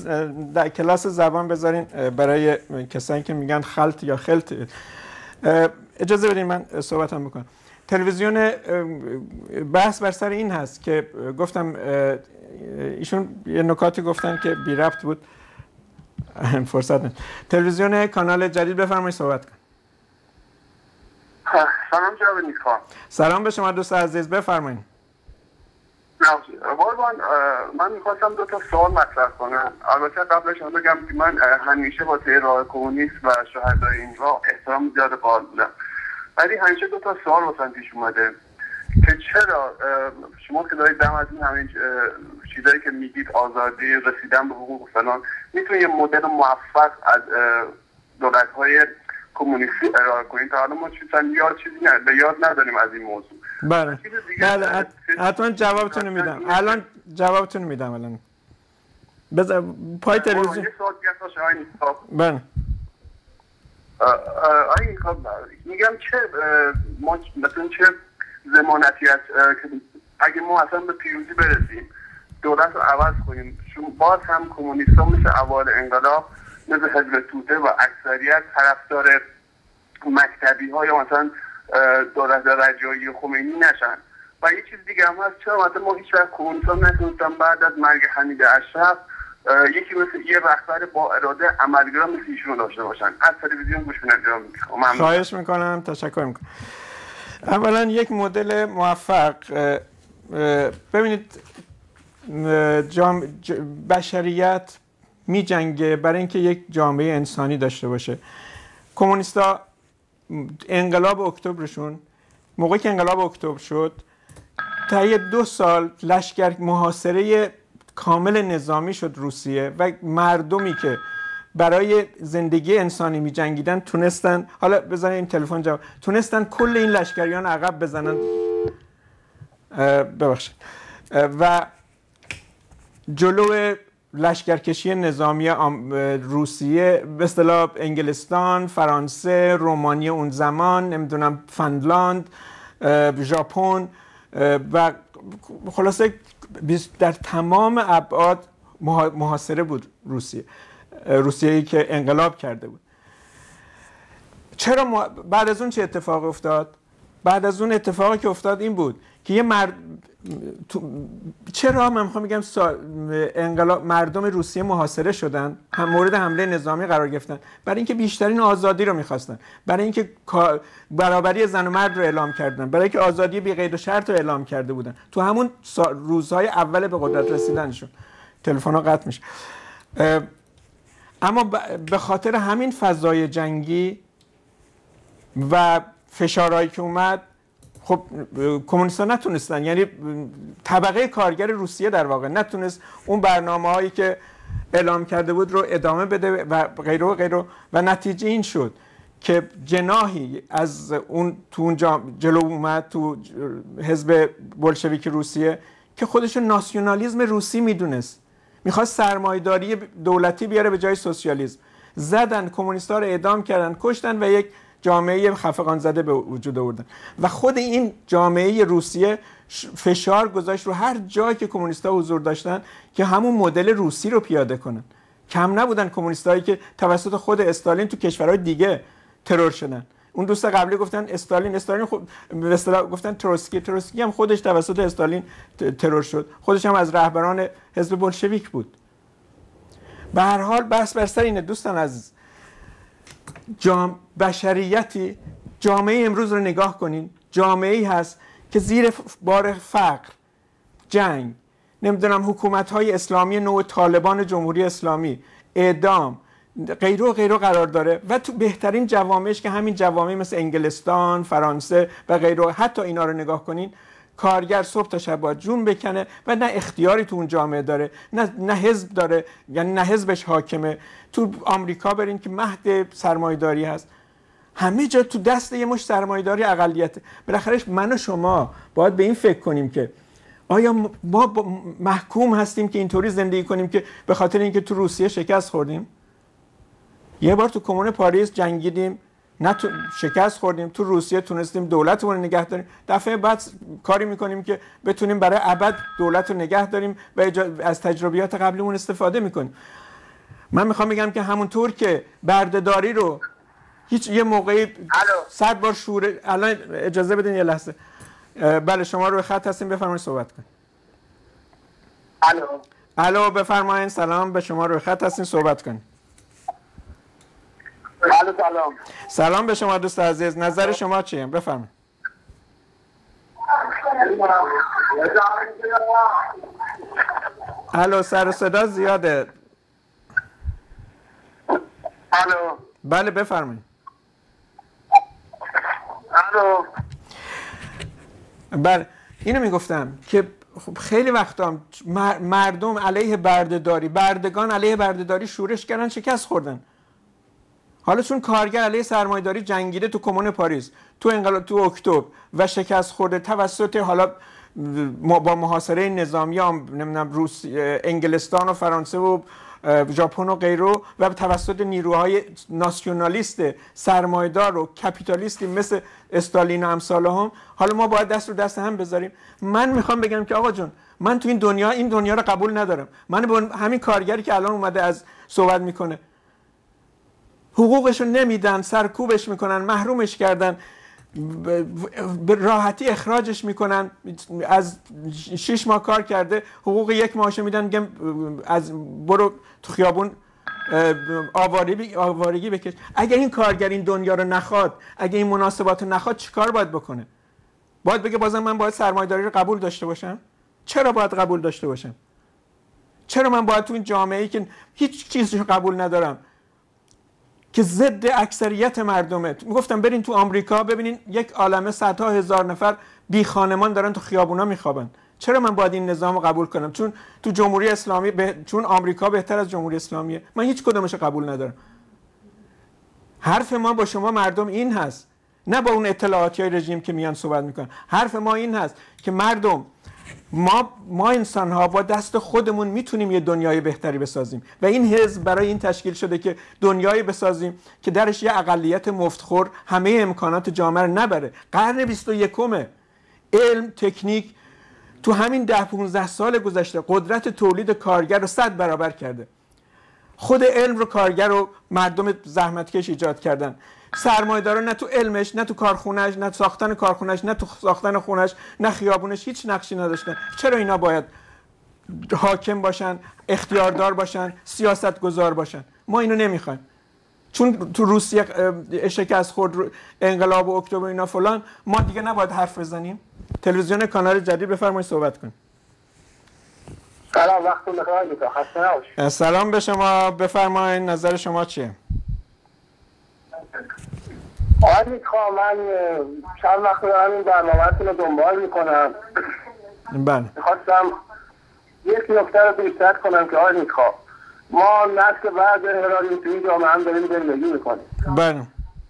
در کلاس زبان بذارین برای کسانی که میگن خلط یا خلط اجازه بدین من صحبتم بکنم. تلویزیون بحث بر سر این هست که گفتم ایشون یه نکاتی گفتن که بی ربط بود. فرصت نه تلویزیون کانال جدید بفرمایید صحبت کن. سلام جناب نیکا سلام به شما دوست عزیز بفرمایید. قربان من می‌خواستم دو تا سوال مطرح کنم. البته قبلش هم بگم که من همیشه با راه کمونیست و شهدای این راه احترام زیاد قائل بودم ولی همیشه دو تا سوال واسم پیش اومده که چرا شما که دارید دم از این همین چیزایی که میگید آزادی رسیدن به حقوق فلان می‌تونید یه مدل موفق از دولت های کمونیستی ارائه کنید تا حالا ما چیزا یاد چیزی نه به یاد نداریم از این موضوع. بله. بله حتما جوابتون میدم. الان جوابتون میدم الان. بذار پای تلویزیون. بله. میگم چه ما مثلا چه زمانتی هست که اگه ما اصلا به پیروزی برسیم دولت رو عوض کنیم چون باز هم کمونیست مثل اوال انقلاب مثل حزب توده و اکثریت طرفدار مکتبی ها یا مثلا دولت رجایی خمینی نشن. و یه چیز دیگه هم هست چرا مثلا ما هیچ وقت کمونیست نتونستن بعد از مرگ حمید اشرف یکی مثل یه رهبر با اراده عملگرا مثل ایشون داشته باشن. از تلویزیون گوش کنم خواهش می‌کنم. تشکر می‌کنم. اولا یک مدل موفق. ببینید جام بشریت می جنگه برای اینکه یک جامعه انسانی داشته باشه. کمونیستا انقلاب اکتبرشون موقعی که انقلاب اکتبر شد تا دو سال لشکر محاصره کامل نظامی شد روسیه و مردمی که برای زندگی انسانی می جنگیدن تونستن حالا بزنین این تلفن جواب تونستن کل این لشکریان عقب بزنن. ببخشید. و جلو لشکرکشی نظامی روسیه به اصطلاح انگلستان، فرانسه، رومانی اون زمان، نمی‌دونم فنلاند، ژاپن و خلاصه در تمام ابعاد محاصره بود روسیه. روسیه که انقلاب کرده بود. چرا بعد از اون چه اتفاق افتاد؟ بعد از اون اتفاقی که افتاد این بود که یه مرد چرا من می‌خوام بگم انقلاب مردم روسیه محاصره شدن هم مورد حمله نظامی قرار گرفتن؟ برای اینکه بیشترین آزادی رو می‌خواستن. برای اینکه برابری زن و مرد رو اعلام کردن. برای اینکه آزادی بی قید و شرط رو اعلام کرده بودن. تو همون روزهای اول به قدرت رسیدنشون تلفن ها قطع میشه. اما به خاطر همین فضای جنگی و فشارهایی که اومد خب کمونیست نتونستن. یعنی طبقه کارگر روسیه در واقع نتونست اون برنامه هایی که اعلام کرده بود رو ادامه بده و غیره و غیره. و نتیجه این شد که جناهی از اون تو اون جلو اومد تو حزب بلشویک روسیه که خودش ناسیونالیزم روسی می‌دونست. می‌خواست سرمایداری دولتی بیاره به جای سوسیالیسم. زدن کمونیست ها رو اعدام کردن کشتن و یک جامعه خفقان زده به وجود آوردن. و خود این جامعه روسیه فشار گذاشت رو هر جایی که کمونیست‌ها حضور داشتن که همون مدل روسی رو پیاده کنن. کم نبودن کمونیستایی که توسط خود استالین تو کشورهای دیگه ترور شدن. اون دوست قبلی گفتن استالین استالین خود به گفتن تروسکی. تروسکی هم خودش توسط استالین ترور شد. خودش هم از رهبران حزب بلشویک بود. به هر حال بحث بر سر اینه. دوستان عزیز جام بشریتی جامعه امروز رو نگاه کنین. جامعه ای هست که زیر بار فقر جنگ نمی‌دونم حکومت های اسلامی نوع طالبان جمهوری اسلامی اعدام غیره و غیره قرار داره. و تو بهترین جوامعش که همین جوامع مثل انگلستان فرانسه و غیره حتی اینا رو نگاه کنین کارگر صبح تا شب باید جون بکنه و نه اختیاری تو اون جامعه داره نه نه حزب داره یعنی نه حزبش حاکمه. تو آمریکا برین که مهد سرمایداری هست. همه جا تو دست یه مش سرمایداری اقلیت. بالاخره من و شما باید به این فکر کنیم که آیا ما محکوم هستیم که اینطوری زندگی کنیم که به خاطر اینکه تو روسیه شکست خوردیم؟ یه بار تو کمون پاریس جنگیدیم نه تو شکست خوردیم تو روسیه تونستیم دولتمون رو نگه داریم. دفعه بعد کاری می‌کنیم که بتونیم برای ابد دولت رو نگه داریم و از تجربیات قبلیمون استفاده می‌کنیم. من می‌خوام بگم که همونطور که بردهداری رو هیچ یه موقعی صد بار شوره الان اجازه بدین یه لحظه. بله شما رو خط هستیم بفرمایید صحبت کن الو. الو بفرمایید سلام به شما رو خط هستیم صحبت کنید. سلام. سلام به شما دوست عزیز نظر شما چیه؟ بفرمایید. الو سر و صدا زیاده. الو. بله بفرمایید. بله اینو می‌گفتم که خب خیلی وقتا مردم علیه بردهداری بردگان علیه بردهداری شورش کردن شکست خوردن. حالا چون کارگر علیه سرمایه‌داری جنگیده تو کمون پاریس تو انقلاب تو اکتبر و شکست خورده توسط حالا با محاصره نظامی هم نمی‌دونم روس انگلستان و فرانسه و ژاپن و غیره و توسط نیروهای ناسیونالیست سرمایدار و کپیتالیستی مثل استالین و امثال هم. حالا ما باید دست رو دست هم بذاریم. من می‌خوام بگم که آقا جون من تو این دنیا این دنیا رو قبول ندارم. من با همین کارگری که الان اومده از صحبت می‌کنه. حقوقش رو نمیدن سرکوبش می‌کنن محرومش کردن. به راحتی اخراجش می‌کنن. از شش ماه کار کرده حقوق یک ماهش میدن از برو تو خیابون آوارگی بکش. اگر این کارگر این دنیا رو نخواد اگر این مناسبات رو نخواد چیکار باید بکنه؟ باید بگه بازم من باید سرمایه‌داری رو قبول داشته باشم؟ چرا باید قبول داشته باشم؟ چرا من باید تو این جامعه ای که هیچ چیزی قبول ندارم؟ که ضد اکثریت مردمه می‌گفتم برین تو آمریکا ببینین یک عالمه صدها هزار نفر بی خانمان دارن تو خیابونا میخوابن. چرا من باید این نظام رو قبول کنم؟ چون تو جمهوری اسلامی چون آمریکا بهتر از جمهوری اسلامیه. من هیچ کدومش قبول ندارم. حرف ما با شما مردم این هست. نه با اون اطلاعاتی های رژیم که میان صحبت می‌کنن. حرف ما این هست که مردم ما ما انسان ها با دست خودمون می‌تونیم یه دنیای بهتری بسازیم. و این حزب برای این تشکیل شده که دنیایی بسازیم که درش یه اقلیت مفتخور همه امکانات جامعه رو نبره. قرن 21 علم تکنیک تو همین ده 15 سال گذشته قدرت تولید کارگر رو صد برابر کرده. خود علم رو کارگر رو مردم زحمتکش ایجاد کردن. سرمایه‌دارا نه تو علمش نه تو کارخونهش نه تو ساختن کارخونهش نه تو ساختن خونش نه خیابونش هیچ نقشی نداشتن. چرا اینا باید حاکم باشن اختیاردار باشن سیاست گذار باشن؟ ما اینو نمی‌خوایم. چون تو روسیه شکست خورد انقلاب و اکتبر اینا فلان ما دیگه نباید حرف بزنیم. تلویزیون کانال جدید بفرمایید صحبت کن سلام وقتتون بخیر سلام به شما. بفرمایید نظر شما چیه؟ آقای می‌خوام من چند وقت دارم این برنامهتون رو دنبال می‌کنم. بله. می‌خواستم یک نکته رو بیشتر کنم که آقای می‌خوام ما نسل بعد هراریم توی جامعه هم داریم زندگی می‌کنیم. بله.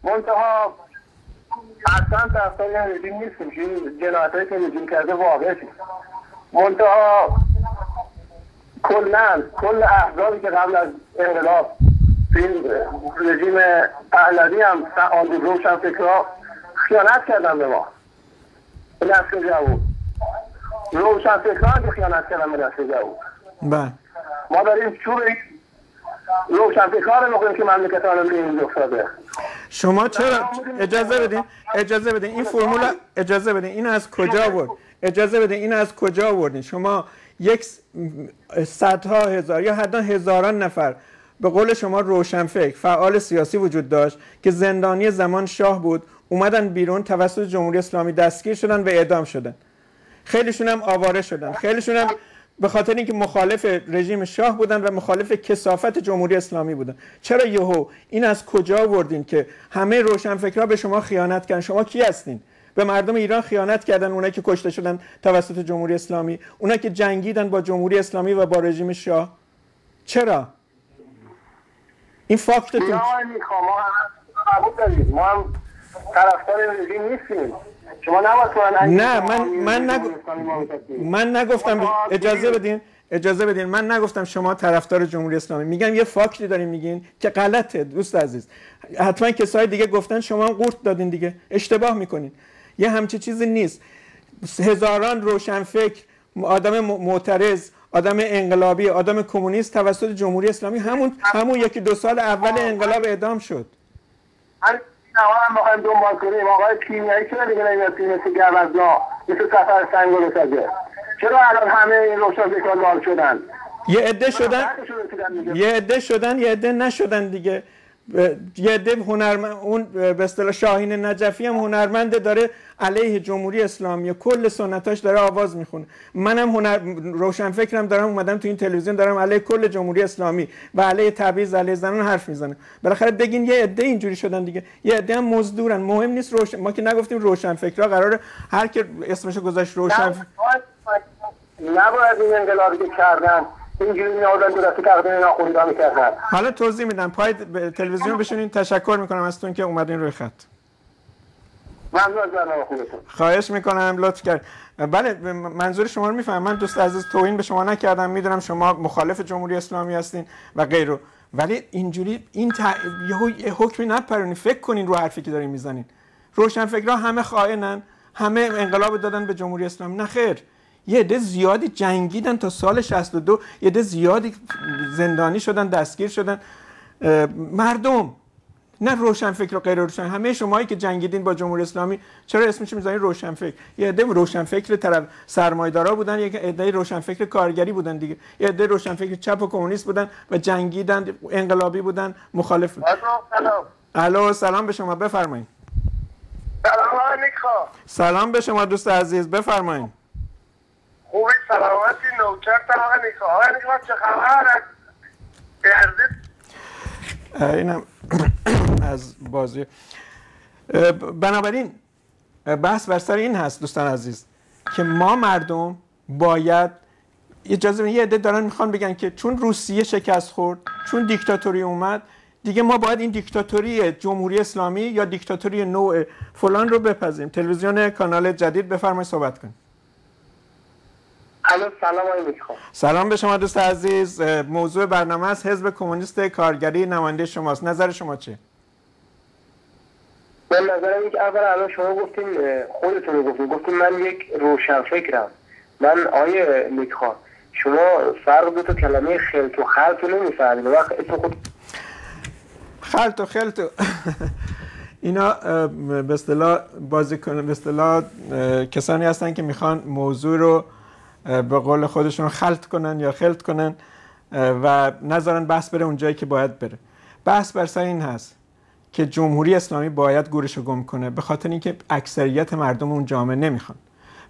منتها اصلا طرفدار این رژیم نیستیم که جنایت هایی که رژیم کرده واقع شد منتها کلا کل احزابی که قبل از انقلاب این رژیم پهلوی هم آن روشن فکرها خیانت کردن به ما به نسل جوون. روشن فکرها هم خیانت کردن به نسل جوون. بله. ما داریم چوب روشن فکرها رو می‌کنیم که مملکت آنم این افتاده شما چرا؟ اجازه بدین اجازه بدین. این فرمول اجازه بدین. این از کجا آورد اجازه بدین. این از کجا آوردین؟ شما یک صدها هزار یا حتی هزاران نفر به قول شما روشنفکر فعال سیاسی وجود داشت که زندانی زمان شاه بود اومدن بیرون توسط جمهوری اسلامی دستگیر شدن و اعدام شدن. خیلیشون هم آواره شدن. خیلیشون هم به خاطر اینکه مخالف رژیم شاه بودن و مخالف کسافت جمهوری اسلامی بودن. چرا یهو؟ این از کجا آوردین که همه روشنفکرها به شما خیانت کردن؟ شما کی هستین؟ به مردم ایران خیانت کردن اونایی که کشته شدن توسط جمهوری اسلامی اونایی که جنگیدن با جمهوری اسلامی و با رژیم شاه. چرا؟ این فاکتتون ما ما هم طرفدار رژیم نیستیم. شما نه من من نگ... من نگفتم اجازه بدین اجازه بدین. من نگفتم شما طرفدار جمهوری اسلامی. میگم یه فاکتی دارین میگین که غلطه دوست عزیز. حتما کسای دیگه گفتن شما هم قورت دادین دیگه. اشتباه می‌کنین. یه همچی چیزی نیست. هزاران روشنفکر آدم معترض آدم انقلابی آدم کمونیست توسط جمهوری اسلامی همون همون یکی دو سال اول انقلاب اعدام شد. هر هم می‌خوایم دنبال کنیم. آقای کیمیایی چرا دیگه نمیاد مثل گوزنا مثل سفر سنگ ساده چرا الان همه این روشن فکران شدن؟ یه عده شدن یه عده شدن یه عده نشدن دیگه. یه عده هنرمند اون به اصطلاح شاهین نجفی هم هنرمند داره علیه جمهوری اسلامی. کل سنتاش داره آواز می‌خونه. منم هنر روشن فکرم دارم اومدم تو این تلویزیون دارم علیه کل جمهوری اسلامی و علیه تبعیض علیه زنان حرف می‌زنم بالاخره بگین یه عده اینجوری شدن دیگه. یه عده هم مزدورن. مهم نیست روشن ما که نگفتیم روشن فکرها قراره هر که اسمشو گذاشت روشن نباید این انقلابی کردن اینجوری میادن دو دسته تقدیم ناخونده می‌کردن. حالا توضیح میدم. پای تلویزیون بشونین تشکر می‌کنم از تون که اومدین روی خط. خواهش می‌کنم. لطف کرد. بله منظور شما رو می‌فهمم. من دوست عزیز توهین به شما نکردم. می‌دونم شما مخالف جمهوری اسلامی هستین و غیره ولی اینجوری این ت... یه حکمی نپرونی. فکر کنین رو حرفی که دارین می‌زنین. روشن فکرها همه خائنن. همه انقلاب دادن به جمهوری اسلامی. نه خیر. یه عده زیادی جنگیدن تا سال 62 یه عده زیادی زندانی شدن دستگیر شدن. مردم. نه روشن فکر و غیر روشن. همه شماهایی که جنگیدین با جمهوری اسلامی چرا اسمش می‌ذارین روشن فکر یه عده روشن فکر طرف سرمایه‌دارا بودن یک عده روشن فکر کارگری بودن دیگه. یه عده روشن فکر چپ و کمونیست بودن و جنگیدن انقلابی بودن مخالف بودن. الو سلام. به شما. بفرمایید. سلام سلام به شما دوست عزیز. بفرمایید. خوبی سلامتی نوکر آقا نیکا آقا نیکا چه خبر اینم از بازی. بنابراین بحث بر سر این هست دوستان عزیز که ما مردم باید اجازه یه عده دارن می‌خوان بگن که چون روسیه شکست خورد چون دیکتاتوری اومد دیگه ما باید این دیکتاتوری جمهوری اسلامی یا دیکتاتوری نوع فلان رو بپذیم تلویزیون کانال جدید بفرمایید صحبت کنید سلام سلام به شما دوست عزیز. موضوع برنامه است حزب کمونیست کارگری نماینده شماست. نظر شما چیه؟ من نظرم این که اول الان شما گفتیم خودتون گفتیم گفتیم من یک روشن فکرم من آیه می‌خوام شما فرق دو تا کلمه خلط و خلط رو نمی‌فهمید وقت اسم خود خلط و خلط اینا به اصطلاح بازیکن به اصطلاح کسانی هستن که می‌خوان موضوع رو به قول خودشون خلط کنن یا خلط کنن و نذارن بحث بره اونجایی که باید بره. بحث بر سر این هست که جمهوری اسلامی باید گورش گم کنه به خاطر اینکه اکثریت مردم اون جامعه نمی‌خوان.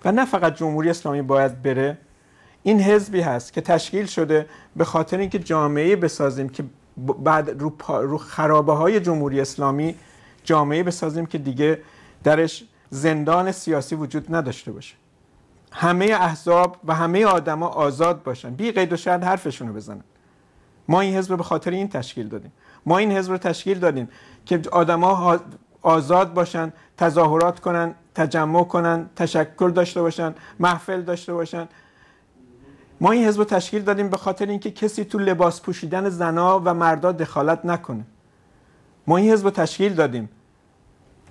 و نه فقط جمهوری اسلامی باید بره این حزبی هست که تشکیل شده به خاطر اینکه جامعه بسازیم که بعد رو, رو خرابه های جمهوری اسلامی جامعه بسازیم که دیگه درش زندان سیاسی وجود نداشته باشه. همه احزاب و همه آدما آزاد باشن. بی قید و شرط حرفشون رو بزنن. ما این حزب رو به خاطر این تشکیل دادیم. ما این حزب رو تشکیل دادیم که آدما آزاد باشن تظاهرات کنن تجمع کنن تشکل داشته باشن محفل داشته باشن. ما این حزب رو تشکیل دادیم به خاطر اینکه کسی تو لباس پوشیدن زنا و مردا دخالت نکنه. ما این حزب رو تشکیل دادیم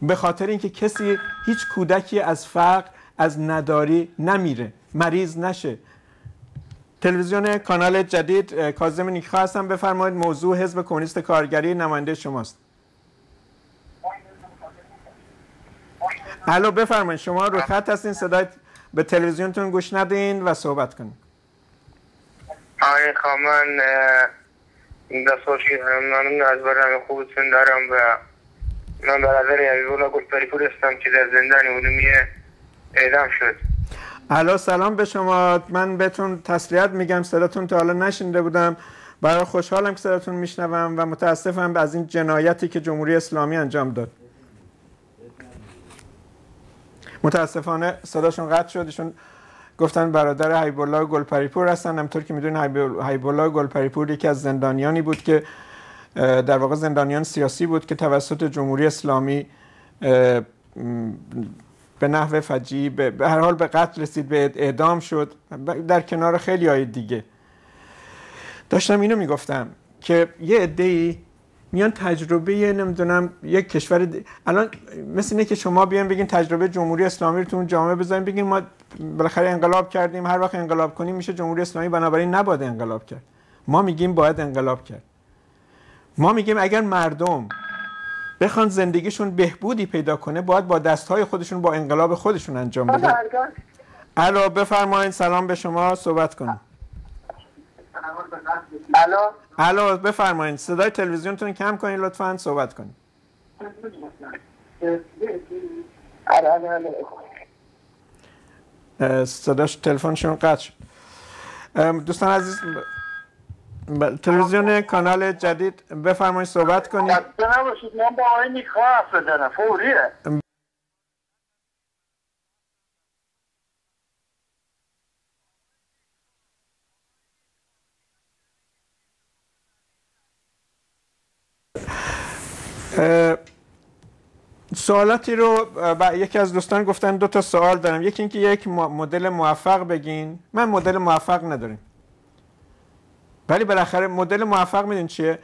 به خاطر اینکه کسی هیچ کودکی از فقر از نداری نمیره مریض نشه. تلویزیون کانال جدید کاظم نیکخا هستم. بفرمایید موضوع حزب کمونیست کارگری نماینده شماست. الو بفرمایید. شما رو خط هستین صدای به تلویزیونتون گوش ندین و صحبت کنید آقای دستاشی ممنون از برنامه خوبتون دارم و من برادر یویولا گلپری پور هستم که در زندان اعدام شد. الو سلام به شما. من بهتون تسلیت میگم. صداتون تا حالا نشنده بودم. برای خوشحالم که صداتون میشنوم و متاسفم از این جنایتی که جمهوری اسلامی انجام داد. متاسفانه صداشون قطع شد. ایشون گفتن برادر حیب الله گلپریپور هستن. همطور که می‌دونید حیب الله گلپریپور یکی از زندانیانی بود که در واقع زندانیان سیاسی بود که توسط جمهوری اسلامی به نحو فجی به هر حال به قتل رسید به اعدام شد. در کنار خیلی های دیگه. داشتم اینو می‌گفتم که یه عده میان تجربه نمی‌دونم یک کشور الان مثل اینه که شما بیان بگین تجربه جمهوری اسلامی رو تو اون جامعه بزنین بگین ما بالاخره انقلاب کردیم هر وقت انقلاب کنیم میشه جمهوری اسلامی بنابراین نباید انقلاب کرد. ما میگیم باید انقلاب کرد. ما میگیم اگر مردم بخوان زندگیشون بهبودی پیدا کنه باید با دستهای خودشون با انقلاب خودشون انجام بدن الو بفرمایید سلام به شما. صحبت کنید الو. الو بفرمایید صدای تلویزیونتون کم کنید لطفا صحبت کنید صداش تلفنشون قطع شد. دوستان عزیز تلویزیون کانال جدید بفرمایید صحبت کنید. نباشید من با آقای نیکا حرف بزنم فوریه. سوالاتی رو یکی از دوستان گفتن دو تا سوال دارم. یکی اینکه یک مدل موفق بگین. من مدل موفق نداریم. ولی بالاخره مدل موفق میدین چیه؟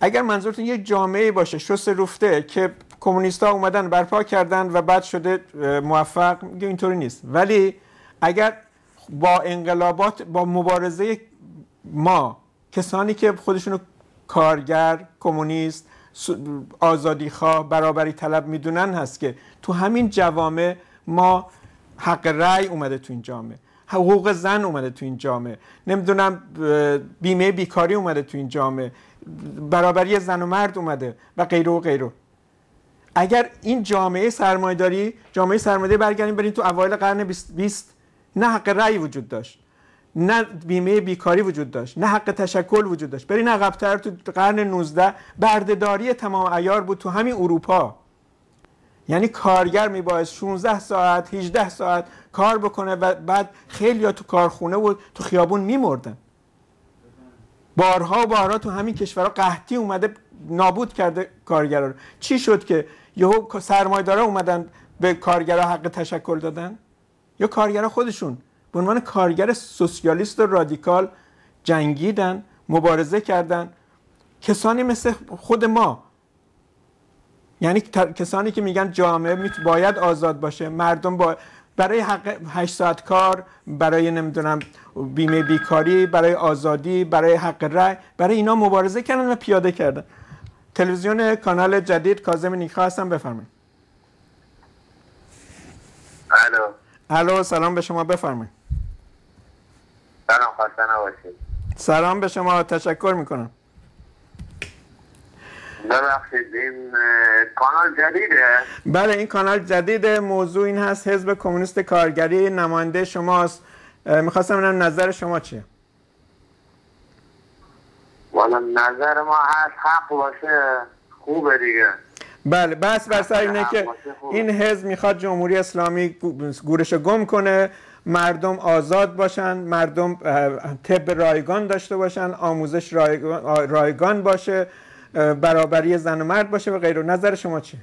اگر منظورتون یک جامعه باشه شست روفته که کمونیست ها اومدن برپا کردن و بعد شده موفق میگه اینطوری نیست. ولی اگر با انقلابات با مبارزه ما کسانی که خودشونو کارگر کمونیست آزادی خواه برابری طلب می‌دونن هست که تو همین جوامع ما حق رأی اومده تو این جامعه. حقوق زن اومده تو این جامعه. نمی‌دونم بیمه بیکاری اومده تو این جامعه. برابری زن و مرد اومده و غیره و غیره. اگر این جامعه سرمایداری جامعه سرمایداری برگردیم بریم تو اوایل قرن 20 نه حق رأی وجود داشت. نه بیمه بیکاری وجود داشت. نه حق تشکل وجود داشت. برین عقبتر تو قرن 19 بردهداری تمام ایار بود تو همین اروپا. یعنی کارگر میباید 16 ساعت 18 ساعت کار بکنه و بعد خیلی ها تو کارخونه و تو خیابون میمردن بارها و بارها تو همین کشورها قحطی اومده نابود کرده کارگرا رو. چی شد که یهو سرمایه‌دارا اومدن به کارگرا حق تشکل دادن؟ یا کارگرا خودشون به عنوان کارگر سوسیالیست و رادیکال جنگیدن مبارزه کردن. کسانی مثل خود ما یعنی کسانی که میگن جامعه باید آزاد باشه مردم با برای حق 8 ساعت کار برای نمی‌دونم بیمه بیکاری برای آزادی برای حق رأی برای اینا مبارزه کردن و پیاده کردن. تلویزیون کانال جدید کاظم نیکا هستم بفرمایید. الو. الو سلام به شما بفرمایید. سلام خسته نباشید. سلام به شما تشکر می‌کنم. ببخشید این کانال جدیده؟ بله این کانال جدید موضوع این هست حزب کمونیست کارگری نماینده شماست. می‌خواستم ببینم نظر شما چیه؟ والا نظر ما هست حق باشه خوبه دیگه. بله بس بر سر اینه که. این حزب می‌خواد جمهوری اسلامی گو- گورش گم کنه مردم آزاد باشن مردم طب رایگان داشته باشن آموزش رایگان, باشه. برابری زن و مرد باشه و غیره نظر شما چیه؟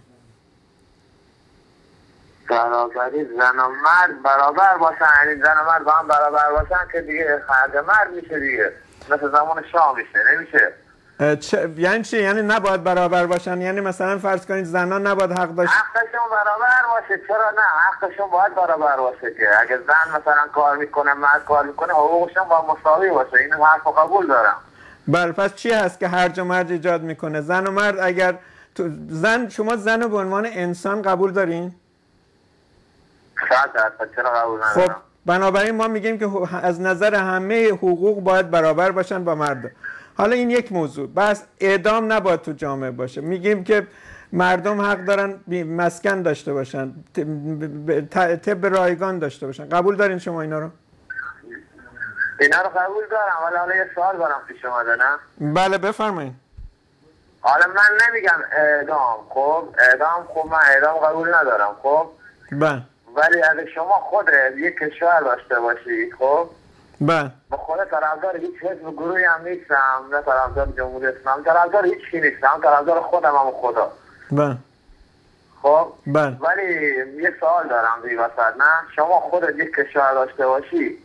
برابری زن و مرد برابر باشن یعنی زن و مرد با هم برابر باشن که دیگه خرد مرد میشه دیگه. مثل زمان شاه میشه نمیشه؟ چه- یعنی چی؟ یعنی نباید برابر باشن؟ یعنی مثلا فرض کنید زنان نباید حق داشت حقشون برابر باشه چرا نه؟ حقشون باید برابر باشه که. اگه زن مثلا کار می‌کنه مرد کار می‌کنه حقوقشون با مساوی باشه. این حرف قبول دارم. بله پس چی هست که هرج و مرج ایجاد می‌کنه؟ زن و مرد اگر تو زن شما زن رو به عنوان انسان قبول دارین؟ قبول خب بنابراین ما میگیم که از نظر همه حقوق باید برابر باشن با مردم حالا این یک موضوع. بس اعدام نباید تو جامعه باشه. میگیم که مردم حق دارن مسکن داشته باشن طب رایگان داشته باشن. قبول دارین شما اینا رو؟ اینا رو قبول دارم ولی حالا یه سوال دارم پیش اومده نه؟ بله بفرمایید. حالا من نمیگم اعدام خب؟ اعدام خب من اعدام قبول ندارم خب؟ بله. ولی اگه شما خود یک کشور داشته باشید خب؟ بله. با خود طرفدار هیچ حزب گروهی هم نیستم نه طرفدار جمهوری اسلامی طرفدار هیچ کی نیستم طرفدار خودم هم خدا. بله. خب؟ بله. ولی یه سوال دارم بی وسط نه؟ شما خودت یک کشور داشته باشی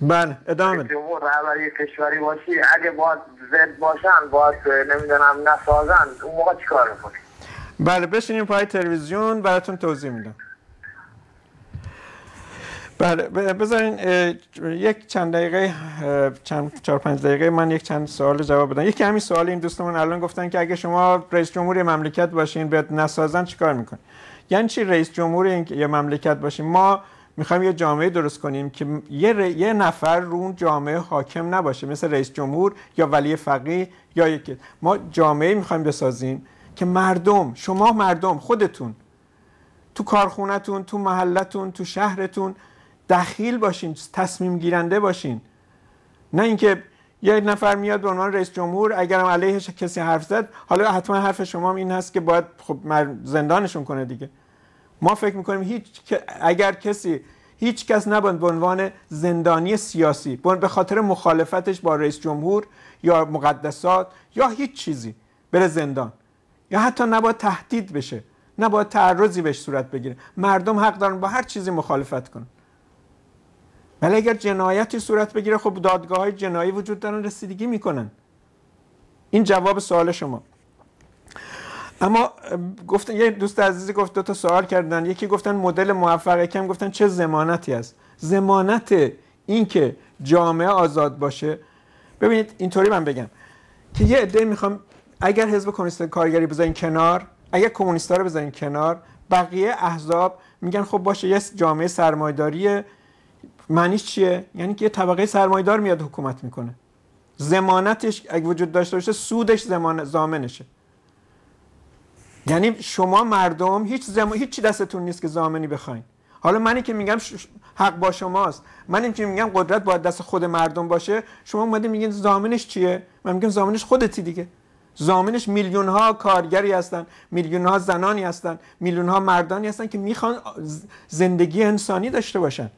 بله ادامه بده. جمهور رهبر یک کشوری باشی اگه باید زد باشن باید نمی‌دونم نسازن اون موقع چیکار می‌کنی؟ بله بشینیم پای تلویزیون براتون توضیح میدم. بله بذارین یک چند دقیقه چند چهار پنج دقیقه من یک چند سوال جواب بدم. یکی همین سوال این دوستمون الان گفتن که اگه شما رئیس جمهور مملکت باشین به نسازن چیکار می‌کنین یعنی چی رئیس جمهور یه مملکت باشیم ما می‌خوایم یه جامعه درست کنیم که یه, یه نفر رو اون جامعه حاکم نباشه مثل رئیس جمهور یا ولی فقیه یا یکی. ما جامعه می‌خوایم بسازیم که مردم شما مردم خودتون تو کارخونهتون تو محلتون تو شهرتون دخیل باشین تصمیم گیرنده باشین. نه اینکه یه نفر میاد به عنوان رئیس جمهور اگرم علیهش کسی حرف زد حالا حتما حرف شما این هست که باید خب زندانشون کنه دیگه. ما فکر می‌کنیم هیچ اگر کسی هیچ کس نباید به عنوان زندانی سیاسی به خاطر مخالفتش با رئیس جمهور یا مقدسات یا هیچ چیزی بره زندان. یا حتی نباید تهدید بشه نباید تعرضی بهش صورت بگیره. مردم حق دارن با هر چیزی مخالفت کنن. ولی اگر جنایتی صورت بگیره خب دادگاه های جنایی وجود دارن رسیدگی می‌کنن. این جواب سوال شما. اما گفتن یه دوست عزیزی گفت دو تا سوال کردن. یکی گفتن مدل موفق کم گفتن چه زمانتی است. زمانت این که جامعه آزاد باشه. ببینید اینطوری من بگم. که یه عده می‌خوام اگر حزب کمونیست کارگری بذارین کنار اگر کمونیستا رو بذارین کنار بقیه احزاب میگن خب باشه یه جامعه سرمایداری معنیش چیه؟ یعنی که یه طبقه سرمایدار میاد حکومت می‌کنه. زمانتش اگه وجود داشته باشه سودش زمان زامنشه. یعنی شما مردم هیچ زم... هیچ دستتون نیست که زامنی بخواین. حالا منی که میگم ش... حق با شماست. من که میگم قدرت باید دست خود مردم باشه شما اومدین میگین زامنش چیه؟ من میگم زامنش خودتی دیگه. زامنش میلیون ها کارگری هستن میلیون ها زنانی هستن میلیون ها مردانی هستن که می‌خوان زندگی انسانی داشته باشن.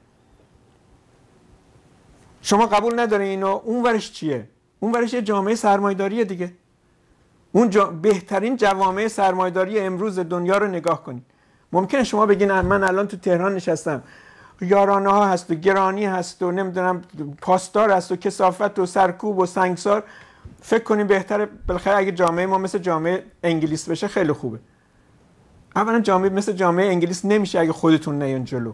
شما قبول نداره اینو؟ اون ورش چیه؟ اون ورش جامعه سرمایداریه دیگه. اون. بهترین جوامع سرمایداری امروز دنیا رو نگاه کنید. ممکنه شما بگین من الان تو تهران نشستم. یارانه ها هست و گرانی هست و نمی‌دونم پاسدار هست و کسافت و سرکوب و سنگسار. فکر کنیم بهتره بالاخره اگه جامعه ما مثل جامعه انگلیس بشه خیلی خوبه. اولا جامعه مثل جامعه انگلیس نمیشه اگه خودتون نیان جلو.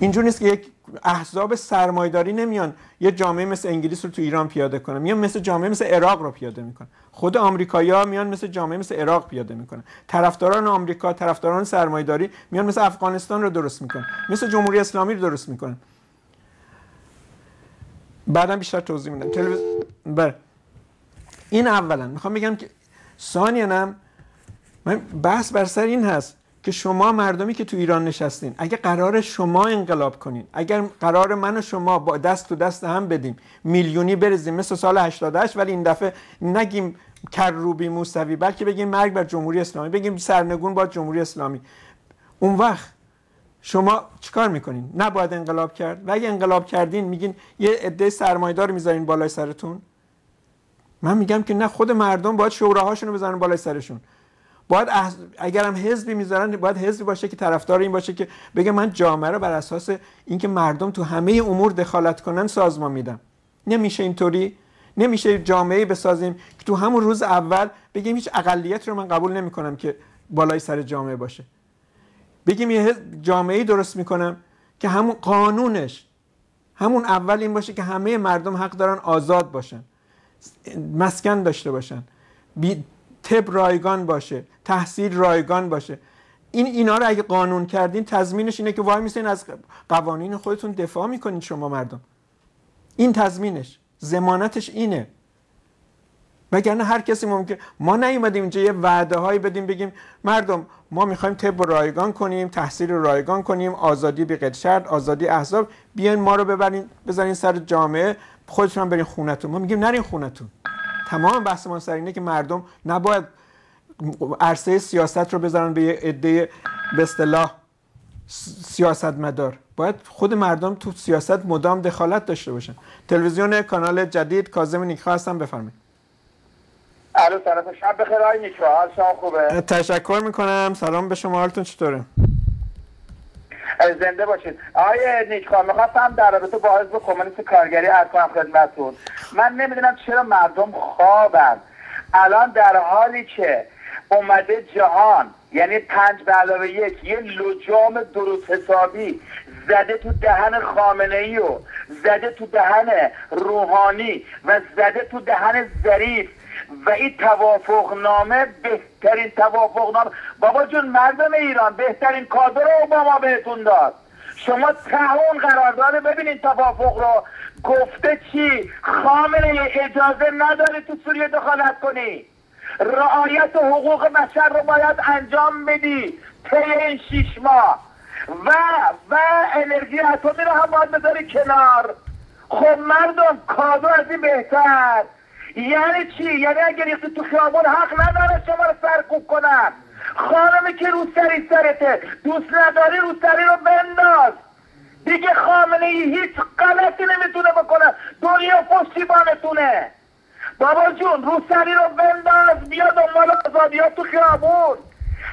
اینجور نیست که یک احزاب سرمایداری نمیان یه جامعه مثل انگلیس رو تو ایران پیاده کنن میان مثل جامعه مثل عراق رو پیاده می‌کنن. خود آمریکایی‌ها میان مثل جامعه مثل عراق پیاده می‌کنن. طرفداران آمریکا طرفداران سرمایداری میان مثل افغانستان رو درست می‌کنن. مثل جمهوری اسلامی رو درست می‌کنن. بعدا بیشتر توضیح میدم. تلویز... بله. این اولا. می‌خوام بگم که ثانیا من بحث بر سر این هست. که شما مردمی که تو ایران نشستین اگه قرار شما انقلاب کنین اگر قرار من و شما با دست تو دست هم بدیم میلیونی بریزیم مثل سال 88 ولی این دفعه نگیم کروبی موسوی بلکه بگیم مرگ بر جمهوری اسلامی بگیم سرنگون با جمهوری اسلامی. اون وقت شما چیکار می‌کنین؟ نباید انقلاب کرد؟ و اگه انقلاب کردین میگین یه عده سرمایدار می‌ذارین بالای سرتون؟ من میگم که نه خود مردم باید شوراهاشون رو بزنن بالای سرشون. باید احز... اگر حزبی می‌ذارن باید حزبی باشه که طرفدار این باشه که بگه من جامعه رو بر اساس اینکه مردم تو همه امور دخالت کنن سازمان میدم. نمیشه اینطوری؟ نمیشه جامعه بسازیم که تو همون روز اول بگیم هیچ اقلیت رو من قبول نمی‌کنم که بالای سر جامعه باشه. بگیم یه جامعه درست می‌کنم که همون قانونش همون اول این باشه که همه مردم حق دارن آزاد باشن مسکن داشته باشن. تب رایگان باشه تحصیل رایگان باشه. این اینا رو اگه قانون کردین تضمینش اینه که وای میسین از قوانین خودتون دفاع می‌کنین شما مردم. این تضمینش زمانتش اینه. وگرنه هر کسی ممکن ما نیومدیم اینجا یه وعده هایی بدیم بگیم مردم ما می‌خوایم طب رایگان کنیم تحصیل رایگان کنیم آزادی بی شرط آزادی احزاب. بیاین ما رو ببرین بذارین سر جامعه خودتون برین خونتون. ما میگیم نرین خونتون. تمام بحث ما سر اینه که مردم نباید عرصه سیاست رو بذارن به عده به اصطلاح سیاستمدار. باید خود مردم تو سیاست مدام دخالت داشته باشن. تلویزیون کانال جدید کاظم نیکا هستم بفرمایید. الو طرف شب بخیر آقای نیکا. حال شما خوبه؟ تشکر می‌کنم. سلام به شما حالتون چطوره؟ زنده باشید آقای نیکا می‌خواستم در رابطه با حزب کمونیست کارگری عرض کنم خدمتتون. من نمی‌دونم چرا مردم خوابن. الان در حالی که اومده جهان یعنی پنج به علاوه یک یه لجام درست حسابی زده تو دهن خامنه ای و زده تو دهن روحانی و زده تو دهن ظریف. و این توافق نامه بهترین توافق نامه بابا جون مردم ایران بهترین کادر رو اوباما بهتون داد. شما تهون قرارداد ببینین توافق رو. گفته چی؟ خامنه اجازه نداری تو سوریه دخالت کنی. رعایت حقوق بشر رو باید انجام بدی. طی این شیش ماه. و و انرژی اتمی رو هم باید بذاری کنار. خب مردم کادو از این بهتر. یعنی چی؟ یعنی اگر ریختی تو خیابون حق نداره شما رو سرکوب کنن. خانمی که رو سری سرته دوست نداری رو سری رو بنداز. دیگه خامنه ای هیچ غلطی نمی‌تونه بکنه. دنیا پشتیبانتونه. بابا جون رو سری رو بنداز بیا دنبال آزادی ها تو خیابون.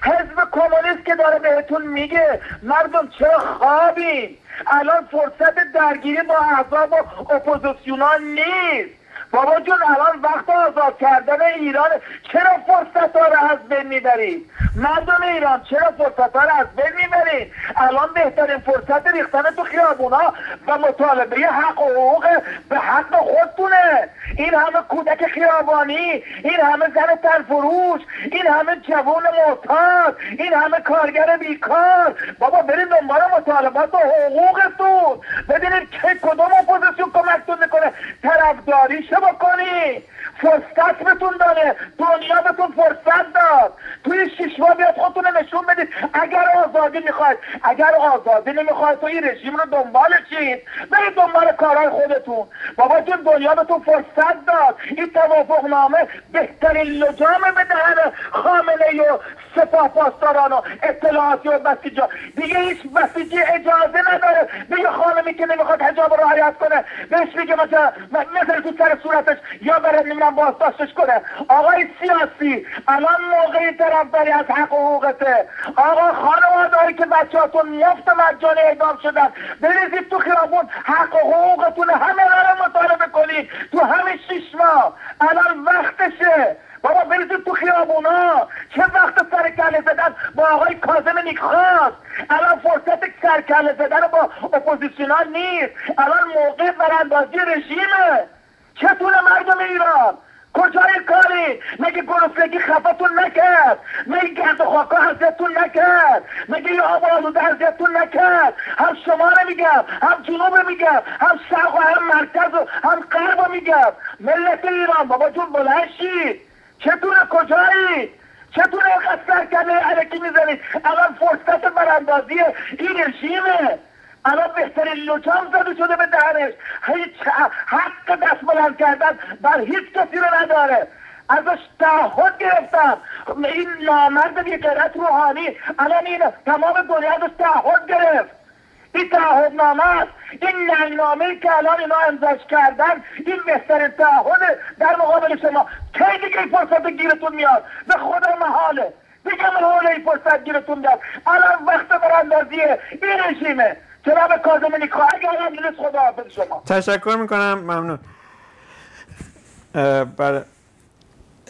حزب کمونیست که داره بهتون میگه مردم چرا خوابین؟ الان فرصت درگیری با احزاب و اپوزیسیونان نیست. بابا جون الان وقت آزاد کردن ایران چرا فرصت ها رو از بین می‌برید؟ مردم ایران چرا فرصت ها رو از بین می‌برید؟ الان بهترین فرصت ریختن تو خیابونا و مطالبه حق و حقوق به حق خودتونه. این همه کودک خیابانی این همه زن تنفروش این همه جوان معتاد این همه کارگر بیکار. بابا برید دنبال مطالبات و حقوقتون. ببینید که کدوم اپوزیسیون کمکتون می‌کنه؟ طرفداریش بکنی؟ فرصت بتون داره. دنیا بهتون فرصت داد. توی شش ماه بیاد خودتون نشون بدید. اگر آزادی می‌خواید اگر آزادی نمی‌خواید تو این رژیم رو دنبال چی‌اید. برید دنبال کارهای خودتون. بابا جون دنیا بهتون فرصت داد. این توافق نامه بهترین لجام به دهن خامنه‌ای و سپاه پاسداران و اطلاعاتی و بسیجا دیگه هیچ بسیجی اجازه نداره. بگه خانمی که نمی‌خواد حجاب رو رعایت کنه. بهش میگه مثلا مثل تو سر صورتش. یا بره نمی‌دونم بازداشتش کنه آقای سیاسی الان موقعی طرفداری از حق حقوقته. آقا خانوادهایی که بچهاتون مفت مجانی اعدام شدن بریزید تو خیابون حق و حقوقتون همه رو مطالبه کنید. تو همین شیش ماه. الان وقتشه. بابا بریزید تو خیابونا چه وقت سر کله زدن با آقای کاظم نیکخواست؟ الان فرصت سر کله زدن با اپوزیسیونال نیست. الان موقع براندازی رژیمه. چطور مردم ایران؟ کجای کاری؟ مگه گرسنگی خفتون نکرد؟ مگه گرد و خاکا حضرتون نکرد؟ مگه یه آب آلوده حضرتون نکرد؟ هم شما رو میگم هم جنوب میگم هم شرق و هم مرکز و هم غرب میگم. ملت ایران بابا جون بلند چطور کجایی؟ چطور اینقدر سرکله علکی می‌زنید؟ الان فرصت براندازی این رژیمه الان بهترین لجام زده شده به دهنش. هیچ حق دست بلند کردن بر هیچ کسی رو نداره. ازش تعهد گرفتم. این نامرد بیقرت روحانی الان این تمام دنیا ازش تعهد گرفت. این تعهد نامه است. این ننگنامه که الان اینا امضاش کردن این بهترین تعهد در مقابل شما. کی دیگه این فرصت گیرتون میاد؟ به خدا محاله. دیگه محاله این فرصت گیرتون میاد. الان وقت براندازی این رژیمه. جناب کاظم نیکا اگر هم خدا حافظ شما. تشکر می‌کنم ممنون. بر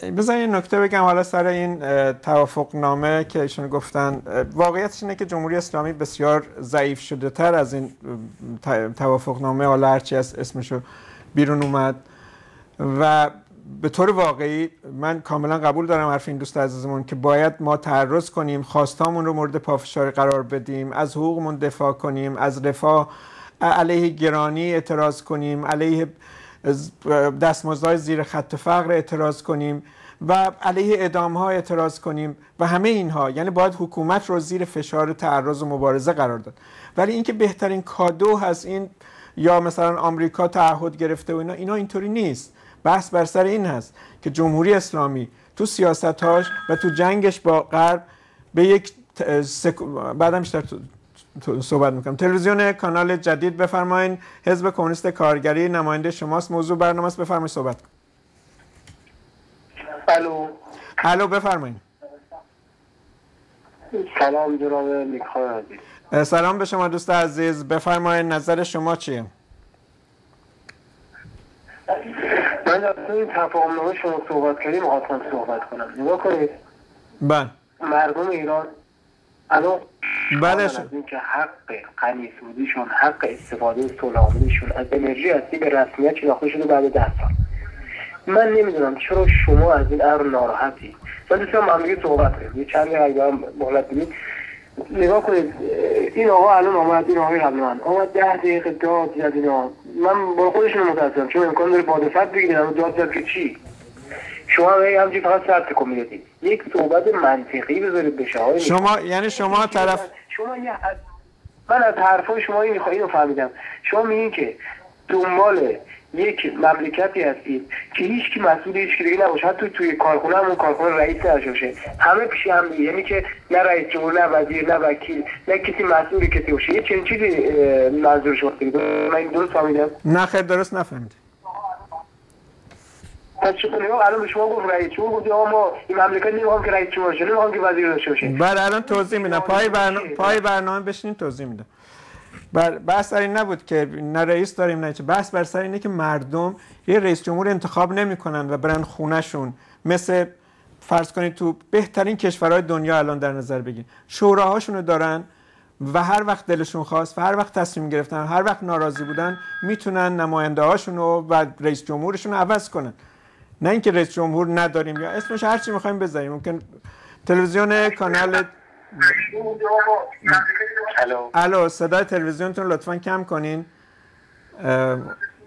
بذار این نکته بگم حالا سر این توافق نامه که ایشون گفتن واقعیتش اینه که جمهوری اسلامی بسیار ضعیف شده تر از این توافق نامه حالا هرچی از اسمشو بیرون اومد. و به طور واقعی من کاملا قبول دارم حرف این دوست عزیزمون که باید ما تعرض کنیم خواستامون رو مورد پافشاری قرار بدیم از حقوقمون دفاع کنیم از رفاه علیه گرانی اعتراض کنیم علیه دستمزدهای زیر خط فقر اعتراض کنیم و علیه ادامه ها اعتراض کنیم و همه اینها. یعنی باید حکومت رو زیر فشار تعرض و مبارزه قرار داد. ولی اینکه بهترین کادو هست این یا مثلا آمریکا تعهد گرفته و اینا اینا اینطوری نیست. بحث بر سر این هست که جمهوری اسلامی تو سیاستهاش و تو جنگش با غرب به یک سک... بعدم بیشتر صحبت می‌کنم. تلویزیون کانال جدید بفرمایید حزب کمونیست کارگری نماینده شماست. موضوع برنامه است. بفرمایید صحبت کن الو. الو بفرمایید سلام جناب عزیز. سلام به شما دوست عزیز. بفرمایید نظر شما چیه؟ من در این تفاهم نامه شما صحبت کردیم می‌خواستم صحبت کنم. نگاه کنید. بله. مردم ایران الان بله از اینکه حق غنی سودیشون حق استفاده صلح از انرژی هستی به رسمیت شناخته شده بعد ده سال. من نمی‌دونم چرا شما از این امر ناراحتی. من دوستم با هم صحبت کنیم. یه چند دقیقه هم مهلت بدید نگاه کنید این آقا الان آمد این آقای قبل من آمد ده دقیقه داد زد اینا. من با خودشون متاسفم چون امکان داره بادفت بگیرن داد زد که چی؟ شما همچی فقط تکون می‌دید یک صحبت منطقی بذارید بشه های شما یعنی شما طرف شما یه من از حرفای شما این رو فهمیدم. شما میگین که دنبال یک مملکتی هستید که هیچ کی مسئول هیچ کی دیگه نباشه. حتی توی کارخونه همون کارخونه رئیس نشه همه پیش هم دیگه. یعنی که نه رئیس جمهور نه وزیر نه وکیل نه کسی مسئولی کسی باشه. یه چنین چیزی منظور شما من این درست فهمیدم؟ نه خیر درست نفهمیدم پس نگاه الان به شما گفت رئیس جمهور. گفت ما این مملکت نمی‌خوام که رئیس جمهور شه نمی‌خوام که وزیر داشته باشه. بله الان توضیح میدم. پای برنامه پای برنامه بشینین توضیح میدم. بر بحث در این نبود که نه رئیس داریم نه چه بحث بر سر اینه که مردم یه رئیس جمهور انتخاب نمی‌کنن و برن خونهشون. مثل فرض کنید تو بهترین کشورهای دنیا الان در نظر بگین شوراهاشون رو دارن و هر وقت دلشون خواست و هر وقت تصمیم گرفتن هر وقت ناراضی بودن می‌تونن نماینده هاشون رو و رئیس جمهورشون رو عوض کنن. نه اینکه رئیس جمهور نداریم یا اسمش هر چی می‌خوایم بذاریم. ممکن تلویزیون کانال الو. صدای تلویزیونتون لطفا کم کنین.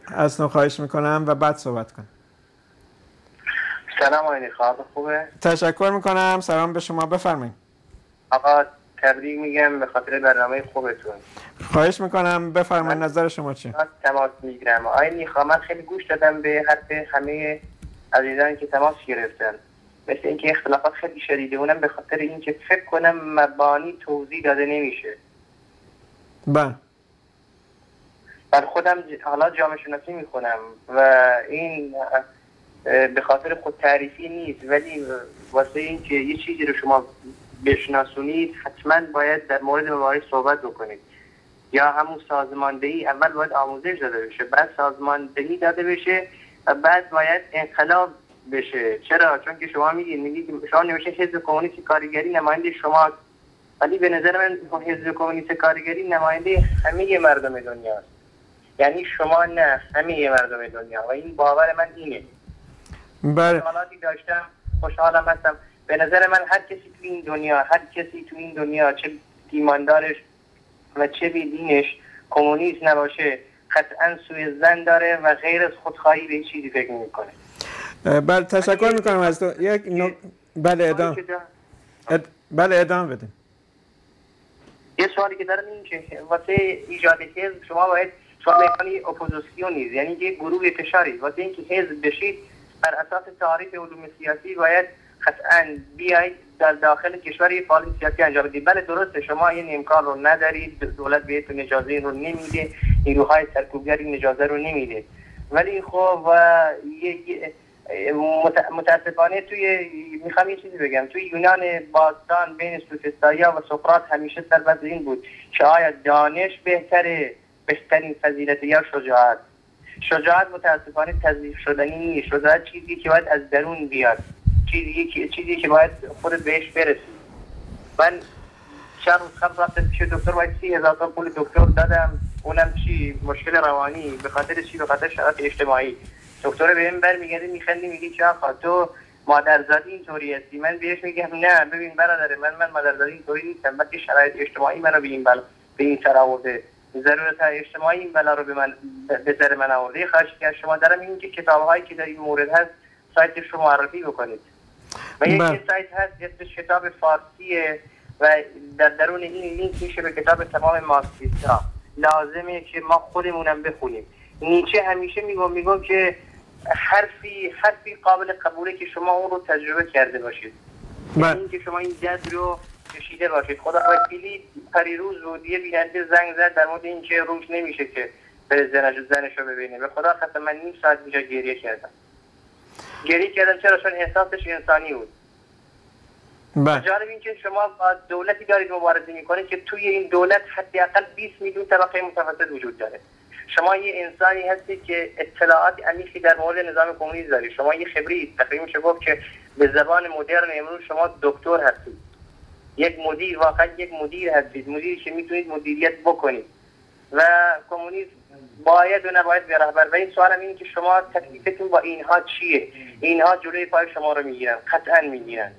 از خواهش می‌کنم و بعد صحبت کن سلام آقای خواب خوبه؟ تشکر می‌کنم. سلام به شما. بفرمایید. آقا تبریک میگم به خاطر برنامه خوبتون. خواهش می‌کنم. بفرمایید نظر شما چیه تماس می‌گیرم. آقای نیخا من خیلی گوش دادم به حرف همه عزیزانی که تماس گرفتن. مثل اینکه اختلافات خیلی شدیده اونم به خاطر اینکه فکر کنم مبانی توضیح داده نمیشه. بله. بر خودم حالا جامعه شناسی می‌کنم و این به خاطر خود تعریفی نیست ولی واسه اینکه یه چیزی رو شما بشناسونید حتما باید در مورد مبارز صحبت بکنید. یا همون سازماندهی اول باید آموزش داده بشه بعد سازماندهی داده بشه و بعد باید انقلاب بشه. چرا؟ چون که شما میگید میگید شما نمیشه حزب کمونیست کارگری نماینده شما ولی به نظر من حزب کمونیست کارگری نماینده همه مردم دنیاست. یعنی شما نه همه مردم دنیا. و این باور من اینه. بله. داشتم خوشحالم هستم. به نظر من هر کسی تو این دنیا هر کسی تو این دنیا چه ایماندارش و چه بیدینش کمونیست نباشه قطعا سوی زن داره و غیر از خودخواهی به چیزی فکر می‌کنه بله تشکر می‌کنم از تو. یک نک... بله ادامه. اد... بله ادامه بده. یه سوالی که دارم این که واسه ایجاد حزب شما باید شما می‌کنی اپوزیسیونی یعنی یه گروه فشاری واسه اینکه حزب بشید بر اساس تعریف علوم سیاسی باید قطعا بیاید در داخل کشور یه فعال سیاسی انجام بدید. بله درسته شما این امکان رو ندارید دولت بهتون اجازه رو نمیده نیروهای سرکوبگر این اجازه رو نمیده. ولی خب متاسفانه توی می‌خوام یه چیزی بگم. توی یونان باستان بین سوفستایا و سقراط همیشه سربت این بود که آیا دانش بهتره بهترین فضیلت یا شجاعت؟ شجاعت متاسفانه تضیف شدنی نیست. شجاعت چیزی که باید از درون بیاد. چیزی که چیزی که باید خودت بهش برسی. من چند روز قبل رفتم پیش دکتر باید سی هزار پول دکتر دادم. اونم چی؟ مشکل روانی. به خاطر چی؟ به خاطر شرایط اجتماعی. دکتر به این برمیگرده میخندی میگی چه آقا تو مادرزادی اینطوری هستی. من بهش میگم نه ببین برادر من من مادرزادی اینطوری نیستم. بلکه شرایط اجتماعی منو به این بلا به این سر آورده. ضرورت اجتماعی این بلا رو به من به سر من آورده. خواهش که شما دارم این که کتاب هایی که در این مورد هست سایتش رو معرفی بکنید. و یکی سایت هست اسمش کتاب فارسیه و در درون این لینک میشه به کتاب تمام مارکسیستا لازمه که ما خودمونم بخونیم. نیچه همیشه میگم میگم که حرفی حرفی قابل قبوله که شما اون رو تجربه کرده باشید. یعنی اینکه شما این درد رو کشیده باشید. خدا وکیلی پریروز بود یه بیننده زنگ زد در مورد اینکه روش نمیشه که به زنش زنش رو ببینه. به خدا قسم من نیم ساعت اینجا گریه کردم. گریه کردم چرا؟ چون احساسش انسانی بود. بله. جالب این که شما با دولتی دارید مبارزه می‌کنید که توی این دولت حداقل 20 میلیون طبقه متوسط وجود داره. شما یه انسانی هستید که اطلاعات عمیقی در مورد نظام کمونیسم دارید شما یه خبری تقریبا میشه گفت که به زبان مدرن امروز شما دکتر هستید. یک مدیر واقعا یک مدیر هستید. مدیری که می‌تونید مدیریت بکنید. و کمونیسم باید و نباید به رهبر. و این سوالم اینه که شما تکلیفتون با اینها چیه؟ اینها جلوی پای شما رو می‌گیرن. قطعا می‌گیرن.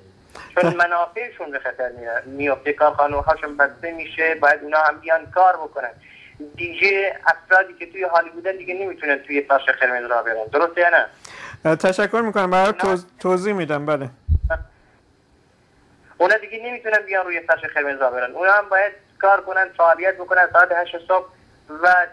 چون منافعشون به خطر میفته کارخانه هاشون بسته میشه. باید اونا هم بیان کار بکنن. دیگه افرادی که توی حالی بودن دیگه نمی‌تونن توی فرش قرمز را برن. درسته یا نه؟ تشکر می‌کنم. برای توض... توضیح میدم. بله. اونا دیگه نمی‌تونن بیان روی فرش قرمز را برن. اونا هم باید کار کنن فعالیت بکنن. ساعت 8 صبح و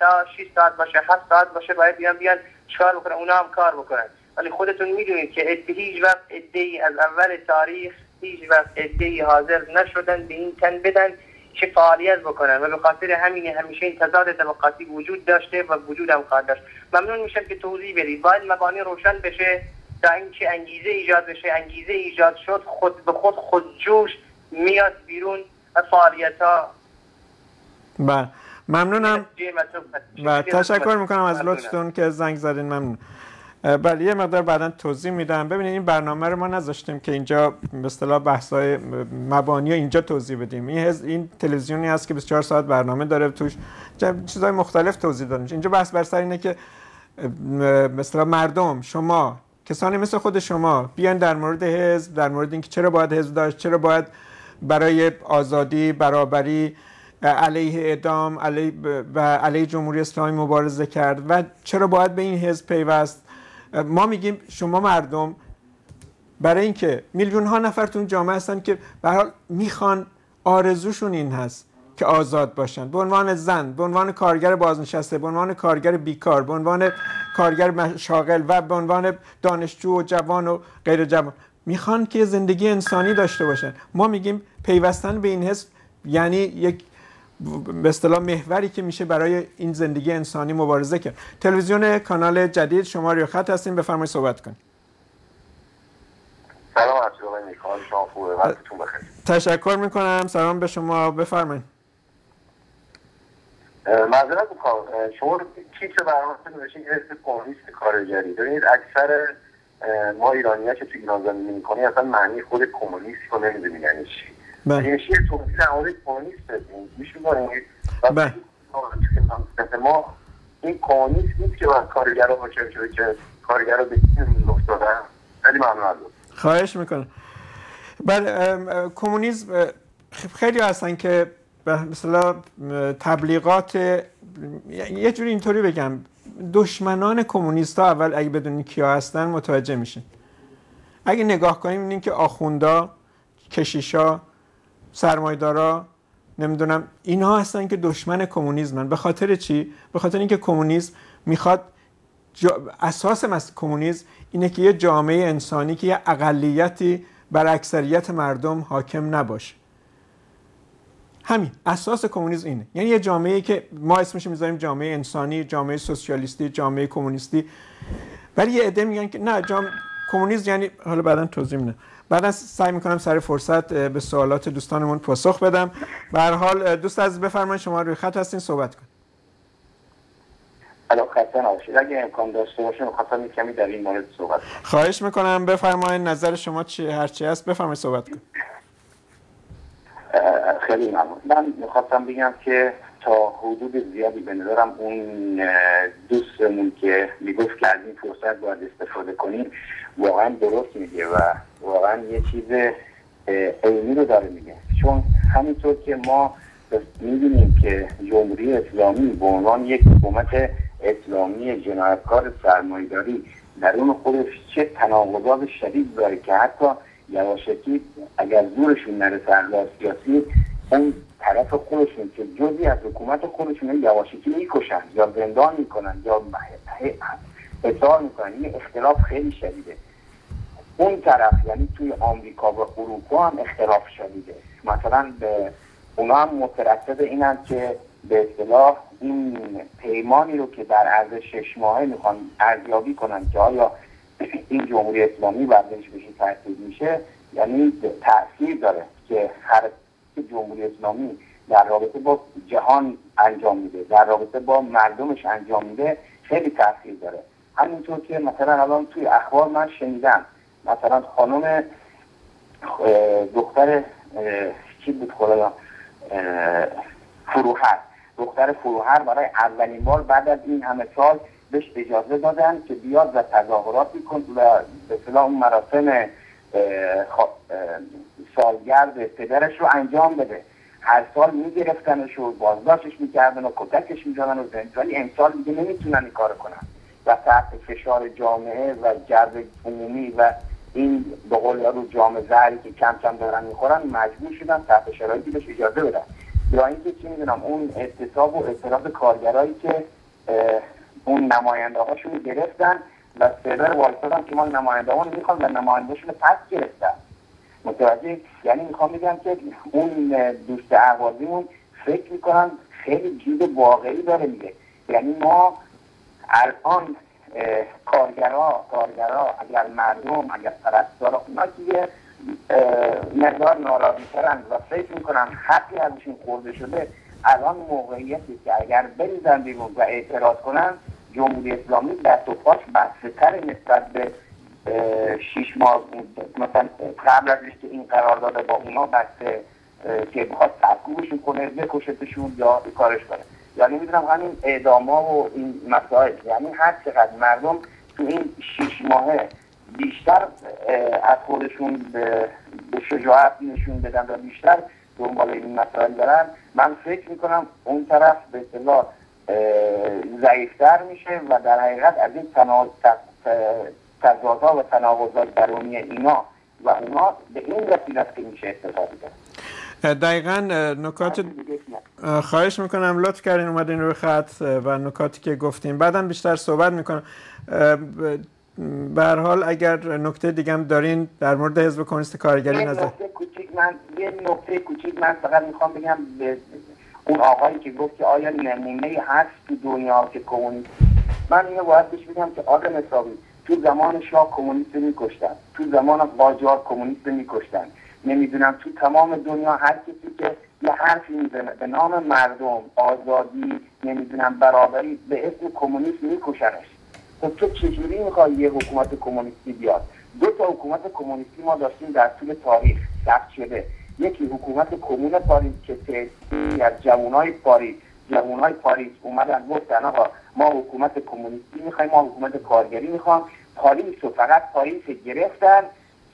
تا 6 ساعت باشه 7 ساعت باشه باید بیان بیان چکار بکنن. اونا هم کار بکنن. ولی خودتون می‌دونید که هیچ وقت ادهی از اول تاریخ هیچ وقت ادهی حاضر نشدن به این تن بدن که فعالیت بکنن و به خاطر همین همیشه این تضاد طبقاتی وجود داشته و وجود هم خواهد داشت. ممنون میشم که توضیح بدید. باید مبانی روشن بشه تا اینکه انگیزه ایجاد بشه. انگیزه ایجاد شد خود به خود خودجوش میاد بیرون و فعالیت ها بله. ممنونم. و تشکر می‌کنم از لطفتون که زنگ زدین. ممنون. بله یه مقدار بعدا توضیح میدم. ببینید این برنامه رو ما نذاشتیم که اینجا به اصطلاح بحث‌های مبانی اینجا توضیح بدیم. این این تلویزیونی هست که 24 ساعت برنامه داره توش چیزهای مختلف توضیح دادیم. اینجا بحث بر سر اینه که مثلا مردم شما کسانی مثل خود شما بیان در مورد حزب در مورد اینکه چرا باید حزب داشت چرا باید برای آزادی برابری علیه اعدام علیه و علیه جمهوری اسلامی مبارزه کرد و چرا باید به این حزب پیوست. ما میگیم شما مردم برای اینکه میلیون ها نفر تو جامعه هستن که به حال می‌خوان آرزوشون این هست که آزاد باشن. به عنوان زن به عنوان کارگر بازنشسته به عنوان کارگر بیکار به عنوان کارگر مشاغل و به عنوان دانشجو و جوان و غیر جوان. می‌خوان که زندگی انسانی داشته باشن. ما میگیم پیوستن به این حس یعنی یک به اصطلاح محوری که میشه برای این زندگی انسانی مبارزه کرد. تلویزیون کانال جدید شما روی خط هستین بفرمایید صحبت کنید. سلام شما خوبه. وقتتون بخیر. تشکر می‌کنم. سلام به شما. بفرمایید. معذرت می‌خوام. شما تیتر برنامه نوشین حزب کمونیست کارگری. ببینید اکثر ما ایرانی ها که تو ایران زندگی می‌کنی اصلا معنی خود کمونیست رو نمی‌دونی یعنی چی؟ یعنی چیه توضیح در مورد کمونیست بدیم میشه بله. ما این کمونیست نیست که باید کارگر رو باشه که کارگر رو به این افتادن. خیلی ممنون. خواهش می‌کنم. بله کمونیسم اه، خ- خیلی هستن که به مثلا تبلیغات یه جوری اینطوری بگم. دشمنان کمونیست ها اول اگه بدونین کیا هستن متوجه میشین. اگه نگاه کنیم می‌بینیم که آخوندا کشیشا سرمایدارا نمی‌دونم اینها هستن که دشمن کمونیسمن به خاطر چی؟ به خاطر اینکه کمونیسم می‌خواد جا... اساس مس... کمونیسم اینه که یه جامعه انسانی که یه اقلیتی بر اکثریت مردم حاکم نباشه. همین. اساس کمونیسم اینه. یعنی یه جامعه که ما اسمش می‌ذاریم جامعه انسانی جامعه سوسیالیستی جامعه کمونیستی. ولی یه عده میگن که نه جام کمونیسم یعنی حالا بعدا توضیح میدم. بعدا سعی می‌کنم سر فرصت به سوالات دوستانمون پاسخ بدم. به هر حال دوست از بفرمایید شما روی خط هستین صحبت کن الان خسته نباشید. اگه امکان داشته باشه می‌خواستم کمی در این مورد صحبت کنم. خواهش می‌کنم. بفرمایید نظر شما چی؟ هر چی هست بفرمایید صحبت کن اه، خیلی ممنون. من می‌خواستم بگم که تا حدود زیادی به نظرم اون دوستمون که می‌گفت که از این فرصت باید استفاده کنیم واقعا درست میگه و واقعا یه چیز عینی رو داره میگه. چون همینطور که ما می‌بینیم که جمهوری اسلامی به عنوان یک حکومت اسلامی جنایتکار سرمایه‌داری درون خودش چه تناقضات شدید داره که حتی یواشکی اگر زورشون نرسه احزاب سیاسی اون طرف خودشون که جزی از حکومت خودشون یواشکی می‌کشن یا زندان می‌کنن یا اصرار می‌کنن. این اختلاف خیلی شدیده. اون طرف یعنی توی آمریکا و اروپا هم اختلاف شدیده. مثلا به اونا هم مترصد اینن که به اصطلاح این پیمانی رو که در عرض شش ماهه می‌خوان ارزیابی کنن که آیا این جمهوری اسلامی ورزش بشه ترتیب میشه یعنی تاثیر داره که حرکت جمهوری اسلامی در رابطه با جهان انجام میده در رابطه با مردمش انجام میده خیلی تاثیر داره. همینطور که مثلا الان توی اخبار من شنیدم مثلا خانم دختر کی بود خدا فروهر. دختر فروهر برای اولین بار بعد از این همه سال بهش اجازه دادن که بیاد و تظاهراتی کن و به اون مراسم سالگرد پدرش رو انجام بده. هر سال میگرفتنش و بازداشتش می‌کردن و کتکش می‌زدن و زند ولی امسال دیگه نمی‌تونن این کار کنن. و تحت فشار جامعه و جرب عمومی و این به قول یارو جام زهری که کم کم دارن می‌خورن مجبور شدن تحت شرایطی بهش اجازه بدن. یا اینکه چی می‌دونم اون اعتصاب و اعتراض کارگرایی که اون نماینده هاشون گرفتن و سرور وایستادن که ما نماینده ها می‌خوان و نمایندهشون رو پس گرفتن. متوجه یعنی می‌خوام بگم که اون دوست اهوازیمون فکر می‌کنم خیلی چیز واقعی داره میگه یعنی ما الان کارگرا کارگرا اگر مردم اگر پرستارا اونا که مقدار ناراضی و فکر می‌کنم حقی ازشون خورده شده الان موقعیتی که اگر بریزن بیرون و اعتراض کنن جمهوری اسلامی دست و پاش بسته نسبت به شیش ماه مثلا قبل از که این قرار داده با اونا بسته که بخواد سرکوبشون کنه بکشتشون یا کارش کنه یعنی می‌دونم همین اعداما و این مسائل. یعنی هر چقدر مردم تو این شیش ماهه بیشتر از خودشون به, شجاعت نشون بدن و بیشتر دنبال این مسائل برن من فکر می‌کنم اون طرف به اصطلاح ضعیفتر میشه و در حقیقت از این تضادها و تناقضات درونی اینا و اونا به این است که میشه استفاده کرد دقیقا نکات اه، خواهش می‌کنم. لطف کردین اومدین روی خط و نکاتی که گفتیم بعدم بیشتر صحبت می‌کنم. به هر حال اگر نکته دیگه هم دارین در مورد حزب کمونیست کارگری یه نظر نکته کوچیک من یه نکته کوچیک من فقط می‌خوام بگم به اون آقایی که گفت که آیا نمونه هست تو دنیا که کمونیست من اینو باید بهش بگم که آقا حسابی. تو زمان شاه کمونیست میکشتن. تو زمان قاجار کمونیست میکشتن. نمی‌دونم تو تمام دنیا هر کسی که یه حرفی می‌زنه به نام مردم آزادی نمی‌دونم برابری به اسم کمونیست میکشنش. تو تو چجوری می‌خوای یه حکومت کمونیستی بیاد؟ دو تا حکومت کمونیستی ما داشتیم در طول تاریخ ثبت شده. یکی حکومت کمون پاریس که از جوانای پاریس جوانای پاریس اومدن گفتن آقا ما حکومت کمونیستی می‌خوایم ما حکومت کارگری می‌خوام. پاریس و فقط پاریس گرفتن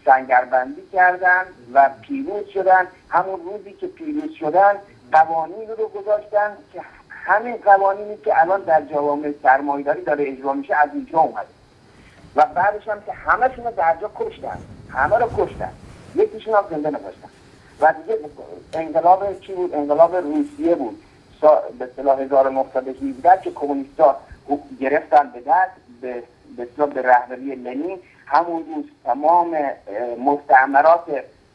سنگربندی کردن و پیروز شدن. همون روزی که پیروز شدن قوانین رو گذاشتن که همین قوانینی که الان در جوامع سرمایداری داره اجرا میشه از اینجا اومده. و بعدش هم که همشون رو در جا کشتن. همه رو کشتن. یکیشون هم زنده نذاشتن و دیگه انقلاب چی بود؟ انقلاب روسیه بود. به اصطلاح 1917 که کمونیستا گرفتن به دست به به, به رهبری لنین. همون روز تمام مستعمرات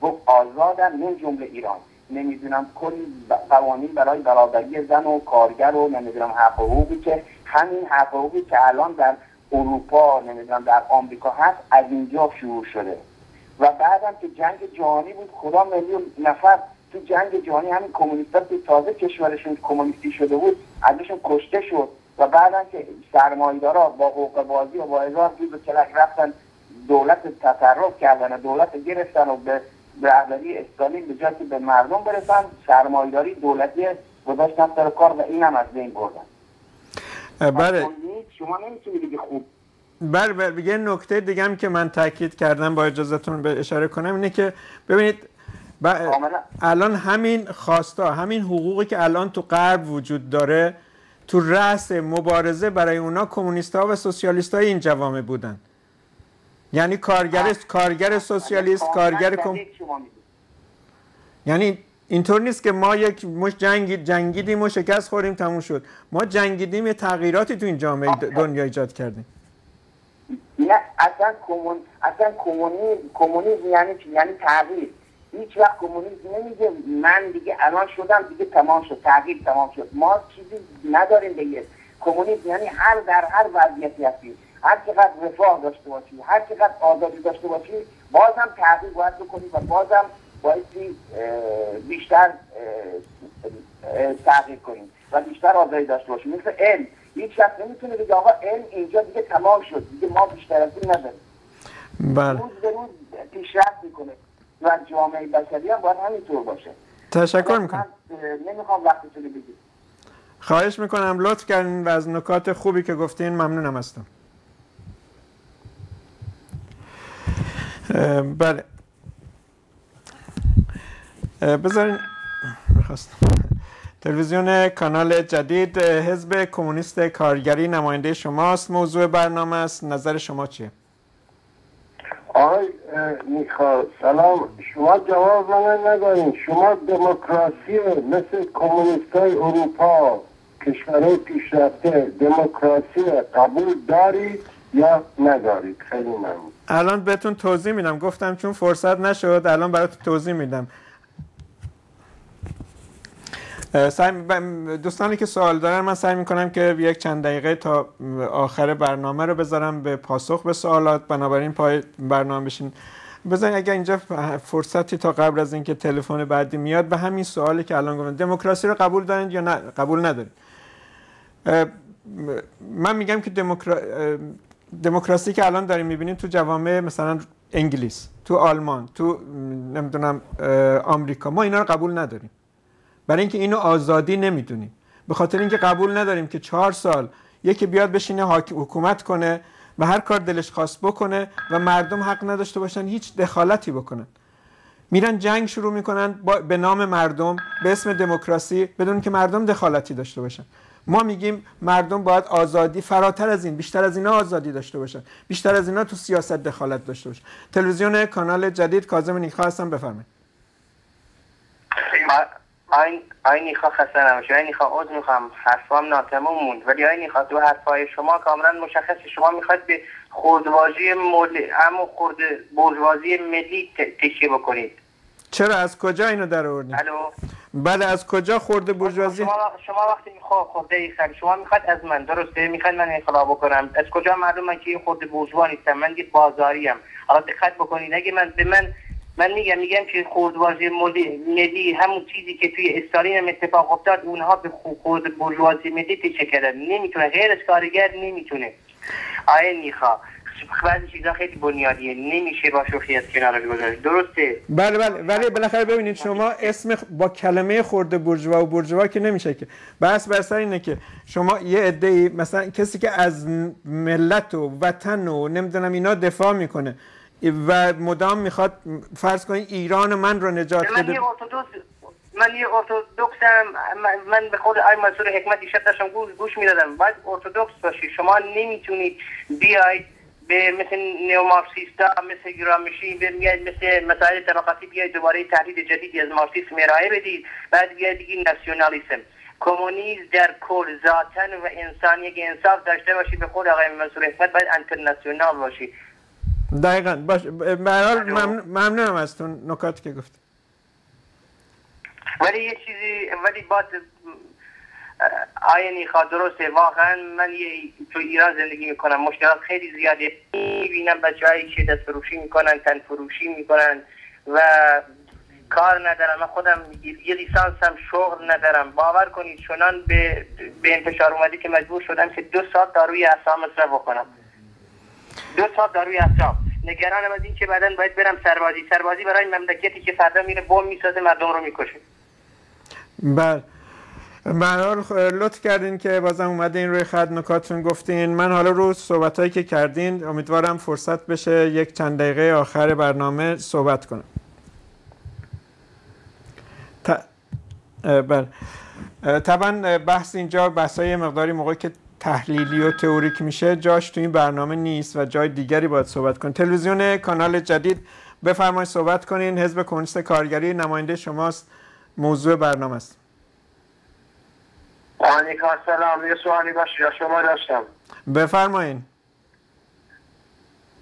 گفت آزادن من جمله ایران. نمی‌دونم کل قوانین برای برابری زن و کارگر و نمی‌دونم حق حقوقی که همین حق حقوقی که الان در اروپا نمی‌دونم در آمریکا هست از اینجا شروع شده. و بعدم که جنگ جهانی بود خدا میلیون نفر تو جنگ جهانی همین کمونیستا که تازه کشورشون کمونیستی شده بود ازشون کشته شد و بعدم که سرمایدارا با حقوق بازی و با هزار و کلک رفتن دولت تصرف کردن و دولت گرفتن و به رهبری استالین به جایی که به مردم برسن سرمایداری دولتی گذاشتن سر کار و این هم از بین بردن. بله. شما نمی‌تونید بگی خوب. بله بله یه نکته دیگه هم که من تاکید کردم با اجازهتون به اشاره کنم اینه که ببینید الان همین خواستا همین حقوقی که الان تو غرب وجود داره تو رأس مبارزه برای اونا کمونیست ها و سوسیالیست های این جوامع بودن. یعنی کارگر کارگر سوسیالیست کارگر کم... یعنی اینطور نیست که ما یک مش جنگید جنگیدیم و شکست خوریم تموم شد. ما جنگیدیم یه تغییراتی تو این جامعه دنیا ایجاد کردیم. نه اصلا کمون اصلا کمونیسم یعنی چی؟ یعنی تغییر. هیچ وقت کمونیسم نمیگه. من دیگه الان شدم دیگه تمام شد تغییر تمام شد. ما چیزی نداریم دیگه کمونیسم یعنی هر در هر وضعیتی هستی. هر چقدر رفاه داشته باشی هر چقدر آزادی داشته باشی باز هم تغییر باید بکنی و بازم بایستی بیشتر تغییر کنیم و بیشتر آزادی داشته باشیم مثل علم. هیچ شخص نمی‌تونه بگه آقا علم اینجا دیگه تمام شد دیگه ما بیشتر از این نداریم. بله. روز به روز پیشرفت می‌کنه. و جامعه بشری هم باید همینطور باشه. تشکر می‌کنم. نمی‌خوام وقتتون بگید خواهش می‌کنم لطف کردین و از نکات خوبی که گفتین ممنونم هستم بله. بذارین می‌خواستم. تلویزیون کانال جدید حزب کمونیست کارگری نماینده شماست. موضوع برنامه است. نظر شما چیه؟ آقای میخوا سلام. شما جواب من ندارین. شما دموکراسی مثل کمونیست های اروپا کشورهای پیشرفته دموکراسی قبول دارید یا ندارید؟ خیلی ممنون. الان بهتون توضیح میدم. گفتم چون فرصت نشد الان براتون توضیح میدم. دوستانی که سوال دارن من سعی می‌کنم که یک چند دقیقه تا آخر برنامه رو بذارم به پاسخ به سوالات. بنابراین پای برنامه بشین. بزنین اگر اینجا فرصتی تا قبل از اینکه تلفن بعدی میاد به همین سوالی که الان گفتم دموکراسی رو قبول دارید یا نه؟ قبول ندارید من میگم که دموکرا... دموکراسی که الان داریم می‌بینیم تو جوامع مثلا انگلیس تو آلمان تو نمی‌دونم آمریکا ما اینا رو قبول نداریم. برای اینکه اینو آزادی نمی‌دونیم. به خاطر اینکه قبول نداریم که چهار سال یکی بیاد بشینه حکومت کنه و هر کار دلش خواست بکنه و مردم حق نداشته باشن هیچ دخالتی بکنن. میرن جنگ شروع می‌کنن به نام مردم به اسم دموکراسی بدون که مردم دخالتی داشته باشن. ما میگیم مردم باید آزادی فراتر از این بیشتر از اینا آزادی داشته باشن. بیشتر از اینا تو سیاست دخالت داشته باشن. تلویزیون کانال جدید کاظم نیکا هستم بفرمایید. آی آی نیخا خسته نباشه آی نیخا عوض می‌خوام. حرفام ناتمام موند. ولی آی نیخا تو حرفای شما کاملا مشخص. شما می‌خواد به خردبازی مول اما برجوازی ملی تکیه بکنید. چرا؟ از کجا اینو در آوردید الو؟ بله از کجا خورده برجوازی شما شما وقتی می‌خواد خورده ایسر شما می‌خواد از من درسته؟ می‌خواد من انقلاب بکنم. از کجا معلومه که خورده بورژوا نیستم؟ من یه بازاری ام حالا دقت بکنید. اگه من به من من میگم میگم که خوردبازی ملی همون چیزی که توی استالین هم اتفاق افتاد اونها به خورد برجوازی ملی تیچه کردن. نمی‌تونه غیر از کارگر نمی‌تونه. آیا نیخا بعضی چیزا خیلی بنیادیه. نمیشه با شوخی کنار گذاشت درسته؟ بله بله. ولی بالاخره ببینید شما اسم با کلمه خورده برجوا و برجوا که نمیشه که. بس بر سر اینه که شما یه عده مثلا کسی که از ملت و وطن و نمی‌دونم اینا دفاع می‌کنه. و مدام می‌خواد فرض کنید ایران من رو نجات من بده. یه ارتودکس من یه ارتودکسم من- من به خود آی منصور حکمت دیشب داشتم گوش, می‌دادم. باید ارتودکس باشی. شما نمی‌تونید بیاید به مثل نیومارکسیستا مثل گرامشی بیاید مثل مسائل طبقاتی بیاید دوباره تحلیل جدیدی از مارکسیسم ارائه بدید بعد بیاید بگید ناسیونالیسم کمونیسم در کل ذاتن و انسان یک انصاف داشته باشی. به خود آقای منصور حکمت باید انترناسیونال باشی. دقیقا. باش به هر حال ممنون- ممنونم از تو نکاتی که گفت ولی یه چیزی ولی باید آیا نیخوا درسته. واقعا من یه تو ایران زندگی می‌کنم. مشکلات خیلی زیاده. می‌بینم بچه هایی که دست فروشی می‌کنن تن فروشی می‌کنن و کار ندارم. من خودم یه لیسانسم شغل ندارم. باور کنید چنان به, به انتشار اومده که مجبور شدم که دو ساعت داروی اعصاب مصرف بکنم دو ساعت داروی اعصاب نگرانم از این که بعدا باید برم سربازی. سربازی برای مملکتی که فردا میره بم می‌سازه مردم رو می‌کشه. بله. به هر حال خ- لطف کردین که بازم اومدین روی خط نکاتون گفتین. من حالا رو صحبت که کردین امیدوارم فرصت بشه یک چند دقیقه آخر برنامه صحبت کنم. ت... بله. طبعا بحث اینجا بحث مقداری موقعی که تحلیلی و تئوریک میشه جاش تو این برنامه نیست و جای دیگری باید صحبت کن تلویزیون کانال جدید بفرمایید صحبت کنین. حزب کمونیست کارگری نماینده شماست. موضوع برنامه است. آنیکا سلام یه سوالی باشه یا شما داشتم. بفرمایین.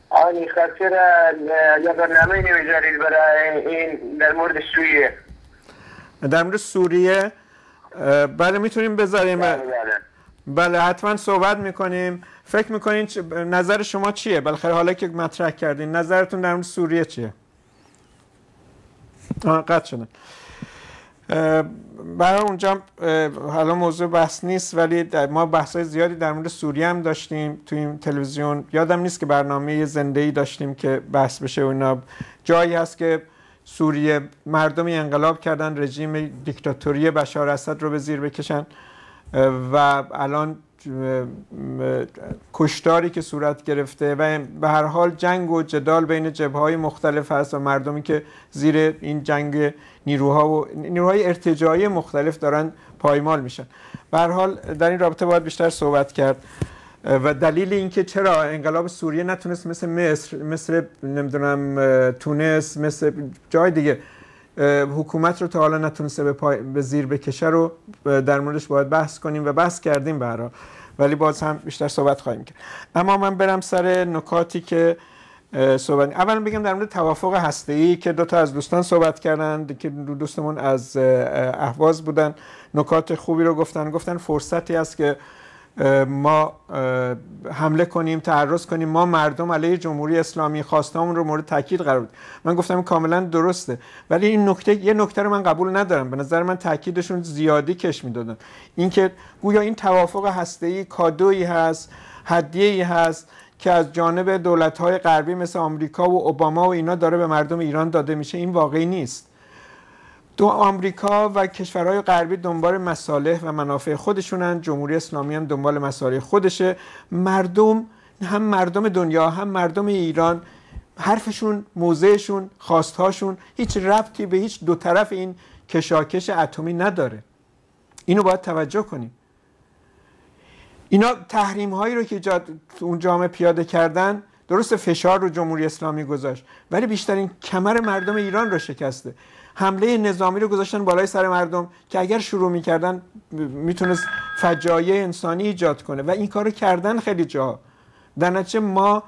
آنیکا چرا یه برنامه نمی‌ذارید برای این در مورد سوریه؟ در مورد سوریه بله می‌تونیم بذاریم. بله، بله. بله حتما صحبت می‌کنیم. فکر می‌کنین نظر شما چیه؟ بالاخره حالا که مطرح کردین نظرتون در مورد سوریه چیه؟ قطع شدن. برای اونجا حالا موضوع بحث نیست ولی ما بحث زیادی در مورد سوریه هم داشتیم تو این تلویزیون. یادم نیست که برنامه زنده ای داشتیم که بحث بشه و جایی هست که سوریه مردمی انقلاب کردن رژیم دیکتاتوری بشار اسد رو به زیر بکشن. و الان کشتاری که صورت گرفته و به هر حال جنگ و جدال بین جبهه های مختلف هست و مردمی که زیر این جنگ نیروها و نیروهای ارتجاعی مختلف دارن پایمال میشن. به هر حال در این رابطه باید بیشتر صحبت کرد. و دلیل اینکه چرا انقلاب سوریه نتونست مثل مصر مثل نمی‌دونم تونس مثل جای دیگه حکومت رو تا حالا نتونسته به, پای- به زیر بکشه رو در موردش باید بحث کنیم و بحث کردیم حال. ولی باز هم بیشتر صحبت خواهیم کرد. اما من برم سر نکاتی که صحبت اولا بگم در مورد توافق هسته‌ای که دو تا از دوستان صحبت کردن که دو دوستمون از اه، اهواز بودن. نکات خوبی رو گفتن. گفتن فرصتی است که ما حمله کنیم تعرض کنیم. ما مردم علیه جمهوری اسلامی خواستامون رو مورد تاکید قرار بدیم من گفتم کاملا درسته. ولی این نکته یه نکته رو من قبول ندارم. به نظر من تاکیدشون زیادی کش می‌دادن. اینکه گویا این توافق هسته‌ای کادویی هست هدیه‌ای هست که از جانب دولت‌های غربی مثل آمریکا و اوباما و اینا داره به مردم ایران داده میشه این واقعی نیست. دو آمریکا و کشورهای غربی دنبال مصالح و منافع خودشونن. جمهوری اسلامی هم دنبال مصالح خودشه. مردم هم مردم دنیا هم مردم ایران حرفشون موضعشون خواستهاشون هیچ ربطی به هیچ دو طرف این کشاکش اتمی نداره. اینو باید توجه کنیم. اینا تحریم هایی رو که جا اون جامعه پیاده کردن درست فشار رو جمهوری اسلامی گذاشت ولی بیشترین کمر مردم ایران رو شکسته. حمله نظامی رو گذاشتن بالای سر مردم که اگر شروع می‌کردن می‌تونست فجایع انسانی ایجاد کنه. و این کارو کردن خیلی جا. در نتیجه ما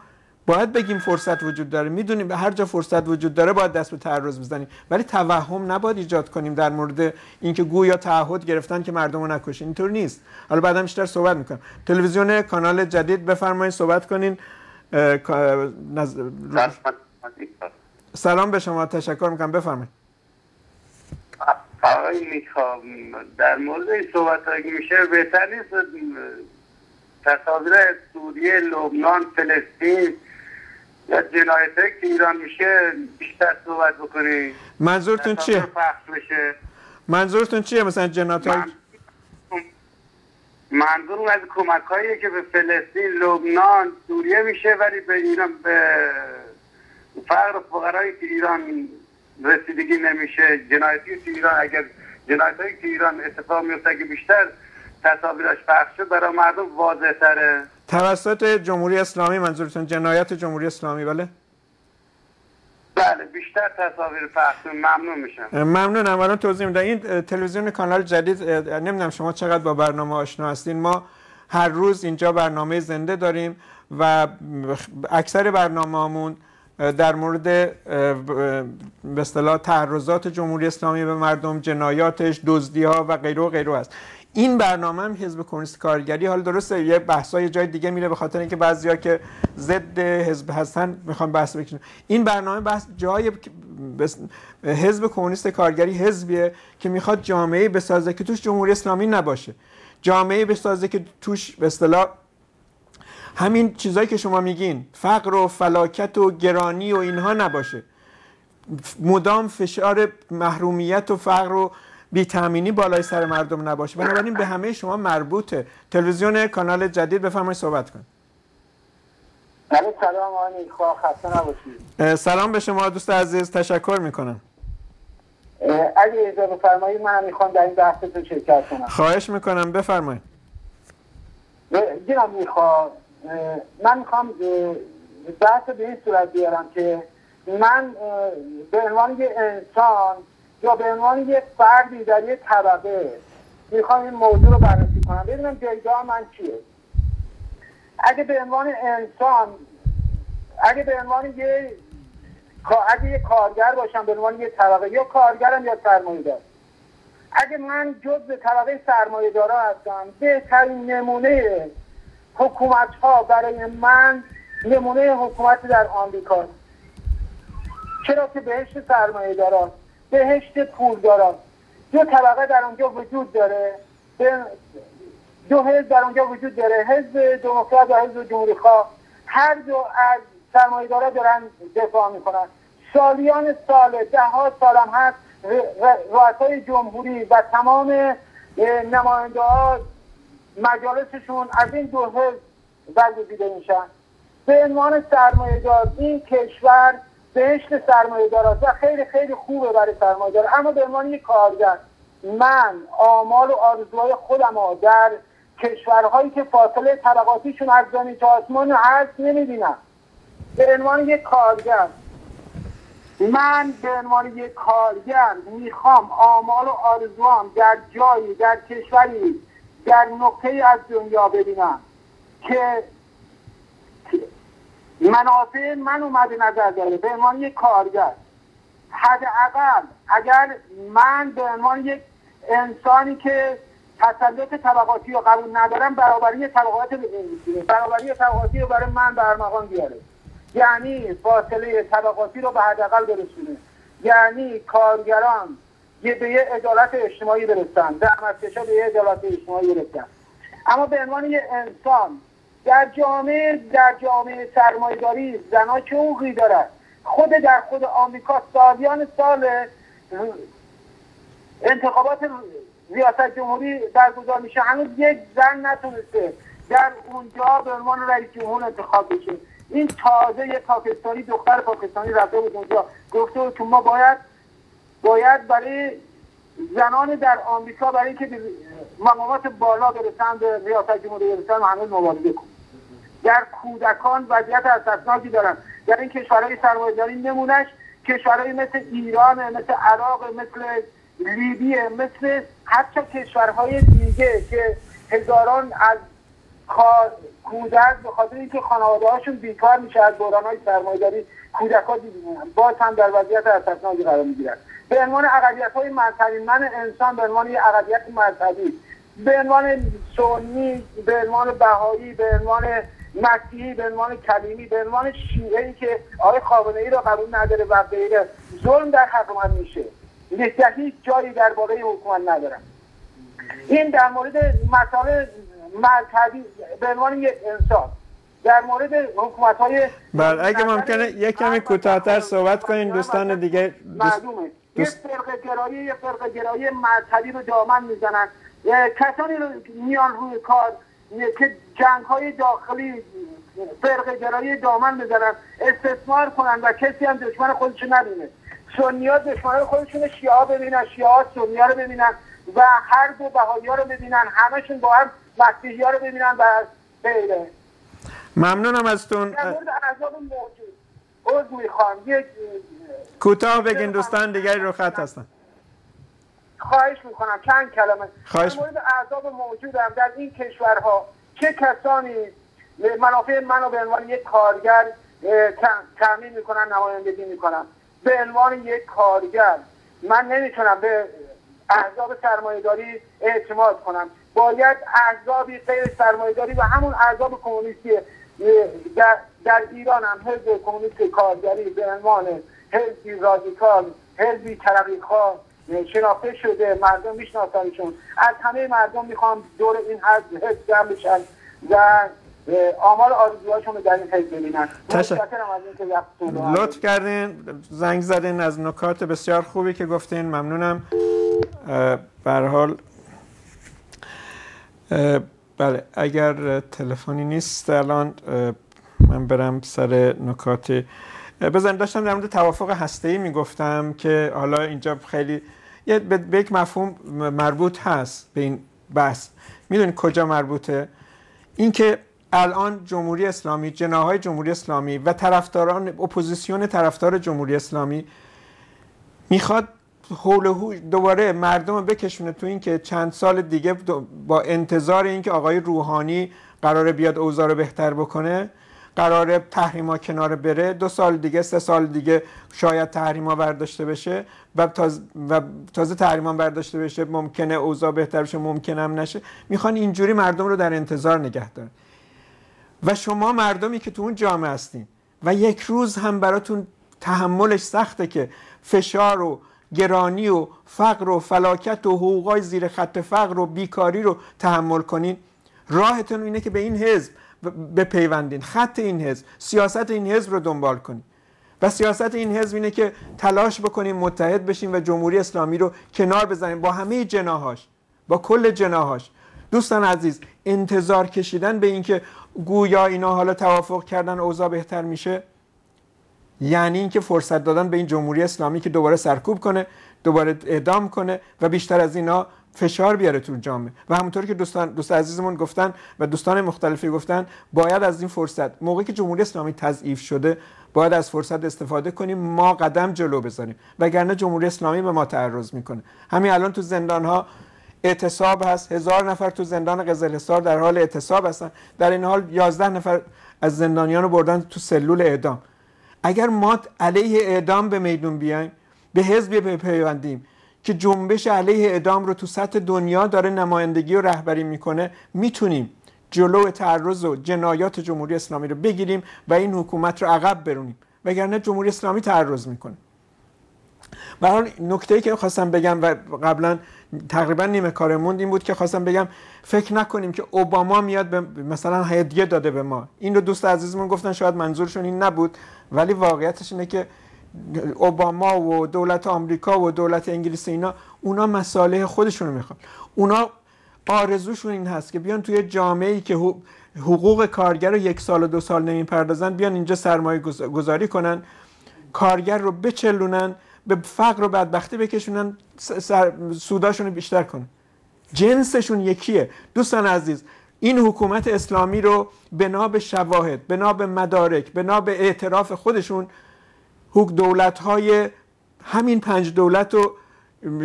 باید بگیم فرصت وجود داره. می‌دونیم هر جا فرصت وجود داره باید دست به تعرض بزنیم. ولی توهم نباید ایجاد کنیم در مورد اینکه گویا تعهد گرفتن که مردم رو نکشین. اینطور نیست. حالا بعدا بیشتر صحبت می‌کنم. تلویزیون کانال جدید بفرمایید صحبت کنین. نز- سلام. به شما. تشکر می‌کنم. بفرمایید آقای می‌خوام در مورد این صحبت هایی که میشه بهتر نیست تصاویر سوریه لبنان فلسطین یا جنایت که ایران میشه بیشتر صحبت بکنی؟ منظورتون چیه؟ بشه. منظورتون چیه؟ مثلا جنایت های... منظور از کمک هایی که به فلسطین لبنان سوریه میشه ولی به ایران به فقر فقرایی که ایران رسیدگی نمیشه. جنایتی که ایران اگر جنایت هایی که ایران اتفاق میفته که بیشتر تصاویرش پخش شد برای مردم واضح تره. توسط جمهوری اسلامی منظورتون جنایت جمهوری اسلامی؟ بله. بله بیشتر تصاویر پخش ممنون میشم. ممنونم. الان توضیح میدم. این تلویزیون کانال جدید نمی‌دونم شما چقدر با برنامه آشنا هستین. ما هر روز اینجا برنامه زنده داریم و اکثر برنامه‌مون در مورد به اصطلاح تعرضات جمهوری اسلامی به مردم جنایاتش دزدی ها و غیره و غیره است. این برنامه هم حزب کمونیست کارگری حال درسته یه بحثای جای دیگه میره به خاطر اینکه بعضیا که ضد حزب هستن می‌خوان بحث بکنن این برنامه بحث جای حزب کمونیست کارگری حزبیه که می‌خواد جامعه بسازه که توش جمهوری اسلامی نباشه. جامعه بسازه که توش به اصطلاح همین چیزایی که شما میگین فقر و فلاکت و گرانی و اینها نباشه. مدام فشار محرومیت و فقر و بیتامینی بالای سر مردم نباشه. بنابراین به همه شما مربوطه. تلویزیون کانال جدید بفرمایید صحبت کن بله سلام آقای سلام به شما دوست عزیز. تشکر می‌کنم. اگه اجازه بفرمایید من می‌خوام در این بحثتون شرکت کنم. خواهش می‌کنم. بفرمایید. جناب می‌خوام من می‌خوام بحث به این صورت بیارم که من به عنوان یه انسان یا به عنوان یه فردی در یه طبقه می‌خوام این موضوع رو بررسی کنم. ببینم جایگاه من چیه. اگه به عنوان انسان اگه به عنوان یه اگه یه کارگر باشم به عنوان یه طبقه یا کارگرم یا سرمایه دار اگه من جز طبقه سرمایه دارا هستم بهترین نمونه حکومت ها برای من نمونه حکومت در آمریکا چرا که بهشت سرمایه داران بهشت پول داران دو طبقه در اونجا وجود داره دو حزب در اونجا وجود داره حزب دموکرات و حزب جمهوری هر دو از سرمایه دارا دارن دفاع می‌کنن. سالیان سال ده ها سال هم هست رؤسای جمهوری و تمام نماینده ها مجالسشون از این دو حزب برگزیده میشن. به عنوان سرمایه دار این کشور بهشت سرمایه دار و خیلی خیلی خوبه برای سرمایه دار اما به عنوان یک کارگر من آمال و آرزوهای خودم در کشورهایی که فاصله طبقاتیشون از زمین تا آسمان هست نمی‌بینم. به عنوان یک کارگر من به عنوان یک کارگر می‌خوام آمال و آرزوام در جایی در کشوری در نقطه از دنیا ببینم که منافع من اومده نظر داره. به عنوان یک کارگر. حداقل اگر من به عنوان یک انسانی که تسلط طبقاتی رو قبول ندارم برابری طبقات برابری طبقاتی رو برای من برمغان بیاره. یعنی فاصله طبقاتی رو به حداقل برسونه یعنی کارگران به یه عدالت اجتماعی برسن زحمتکشا به یه عدالت اجتماعی برسن اما به عنوان یه انسان در جامعه در جامعه سرمایه‌داری زنها چه حقوقی دارد؟ خود در خود آمریکا سالیان سال انتخابات ریاست جمهوری برگزار میشه. هنوز یک زن نتونسته در اونجا به عنوان رئیس جمهور انتخاب بشه. این تازه یه پاکستانی دختر پاکستانی رفته بود اونجا. گفته بود که ما باید باید برای زنان در آمریکا برای اینکه مقامات بالا برسن به ریاست جمهوری برسن هنوز مبارزه کنیم در کودکان وضعیت اساسناکی دارن در این کشورهای سرمایه‌داری نمونش کشورهای مثل ایران مثل عراق مثل لیبیه مثل حتی کشورهای دیگه که هزاران از کودک به خاطر اینکه خانواده هاشون بیکار میشه از بحران های سرمایه‌داری کودک ها باز هم در وضعیت اساسناکی قرار می‌گیرن به عنوان اقلیت های مذهبی من انسان به عنوان یک اقلیت مذهبی. به عنوان سنی به عنوان بهایی به عنوان مسیحی به عنوان کلیمی به عنوان شیعه ای که آقای خامنه ای را قبول نداره و غیره. ظلم در حق من میشه. هیچ جایی در واقع حکومت ندارم. این در مورد مسائل مذهبی به عنوان یک انسان. در مورد حکومت های بله اگه ممکنه یک کمی کوتاهتر صحبت کنین دوستان دیگه دوست... معلومه. یک فرقه گرایی یک فرقه گرایی مذهبی رو دامن می‌زنن. کسانی رو میان روی کار که جنگ های داخلی فرقه گرایی دامن بزنن استثمار کنن و کسی هم دشمن خودشو نبینه سنی ها دشمن خودشون شیعه ببینن شیعه ها سنی ها رو ببینن و هر دو بهایی ها رو ببینن. همشون با هم مسیحی ها رو ببینن و غیره ممنونم ازتون در مورد اعضاب موجود. عضو می‌خوام. یک کوتاه بگین دوستان دیگری رو خط هستن. خواهش می‌کنم چند کلمه. خواهش در مورد اعضاب موجودم در این کشورها چه کسانی منافع منو به عنوان یک کارگر اه، ت- تامین می‌کنن نمایندگی می‌کنن. به عنوان یک کارگر من نمی‌تونم به احزاب سرمایهداری اعتماد کنم. باید احزابی غیر سرمایهداری و همون احزاب کمونیستی در, در ایران هم حزب کمونیست کارگری به عنوان حزبی رادیکال حزبی ترقیخواه شناخته شده مردم میشناسنشون از همه مردم می‌خوام دور این حزب حزب جمع بشن و آمار آرزوهاشون رو در این حزب ببینن. تشکر. متشکرم از اینکه لطف کردین زنگ زدین از نکات بسیار خوبی که گفتین. ممنونم. به هر حال بله اگر تلفنی نیست الان من برم سر نکات. بزن داشتم در مورد توافق هسته‌ای می‌گفتم که حالا اینجا خیلی یه به یک مفهوم مربوط هست به این بحث. می‌دونید کجا مربوطه؟ اینکه الان جمهوری اسلامی جناهای جمهوری اسلامی و طرفداران اپوزیسیون طرفدار جمهوری اسلامی می‌خواد حول و حوش دوباره مردم رو بکشونه تو این که چند سال دیگه با انتظار اینکه آقای روحانی قراره بیاد اوضاع رو بهتر بکنه قراره تحریما کنار بره. دو سال دیگه سه سال دیگه شاید تحریما برداشته بشه و تازه, و تازه تحریما برداشته بشه. ممکنه اوضاع بهتر بشه ممکنه هم نشه. می‌خوان اینجوری مردم رو در انتظار نگه دارن. و شما مردمی که تو اون جامعه هستین و یک روز هم براتون تحملش سخته که فشار و گرانی و فقر و فلاکت و حقوقای زیر خط فقر و بیکاری رو تحمل کنین. راهتون اینه که به این حزب بپیوندین. خط این حزب سیاست این حزب رو دنبال کنین. و سیاست این حزب اینه که تلاش بکنیم متحد بشیم و جمهوری اسلامی رو کنار بزنیم با همه جناهاش با کل جناهاش. دوستان عزیز انتظار کشیدن به اینکه گویا اینا حالا توافق کردن اوضاع بهتر میشه؟ یعنی اینکه فرصت دادن به این جمهوری اسلامی که دوباره سرکوب کنه دوباره اعدام کنه و بیشتر از اینا فشار بیاره تو جامعه. و همونطوری که دوستان دوست عزیزمون گفتن و دوستان مختلفی گفتن باید از این فرصت موقعی که جمهوری اسلامی تضعیف شده باید از فرصت استفاده کنیم ما قدم جلو بذاریم. وگرنه جمهوری اسلامی به ما تعرض می‌کنه. همین الان تو زندان ها اعتصاب هست. هزار نفر تو زندان قزلستان در حال اعتصاب هستن. در این حال یازده نفر از زندانیان رو بردن تو سلول اعدام. اگر ما علیه اعدام به میدون بیایم به حزبی بپیوندیم که جنبش علیه اعدام رو تو سطح دنیا داره نمایندگی و رهبری می‌کنه می‌تونیم جلو تعرض و جنایات جمهوری اسلامی رو بگیریم و این حکومت رو عقب برونیم. وگرنه جمهوری اسلامی تعرض می‌کنه. به نکته ای که خواستم بگم و قبلا تقریبا نیمه کار موند این بود که خواستم بگم فکر نکنیم که اوباما میاد به مثلا هدیه داده به ما. این رو دوست عزیزمون گفتن شاید منظورشون این نبود ولی واقعیتش اینه که اوباما و دولت آمریکا و دولت انگلیس اینا اونا مصالح خودشون رو می‌خوان. اونا آرزوشون این هست که بیان توی جامعه ای که حقوق کارگر رو یک سال و دو سال نمی‌پردازن بیان اینجا سرمایه گذاری کنن کارگر رو بچلونن به فقر و بدبختی بکشونن سوداشون رو بیشتر کنن جنسشون یکیه. دوستان عزیز این حکومت اسلامی رو بنا به شواهد بنا به مدارک بنا به اعتراف خودشون حکومت دولت های همین پنج دولت و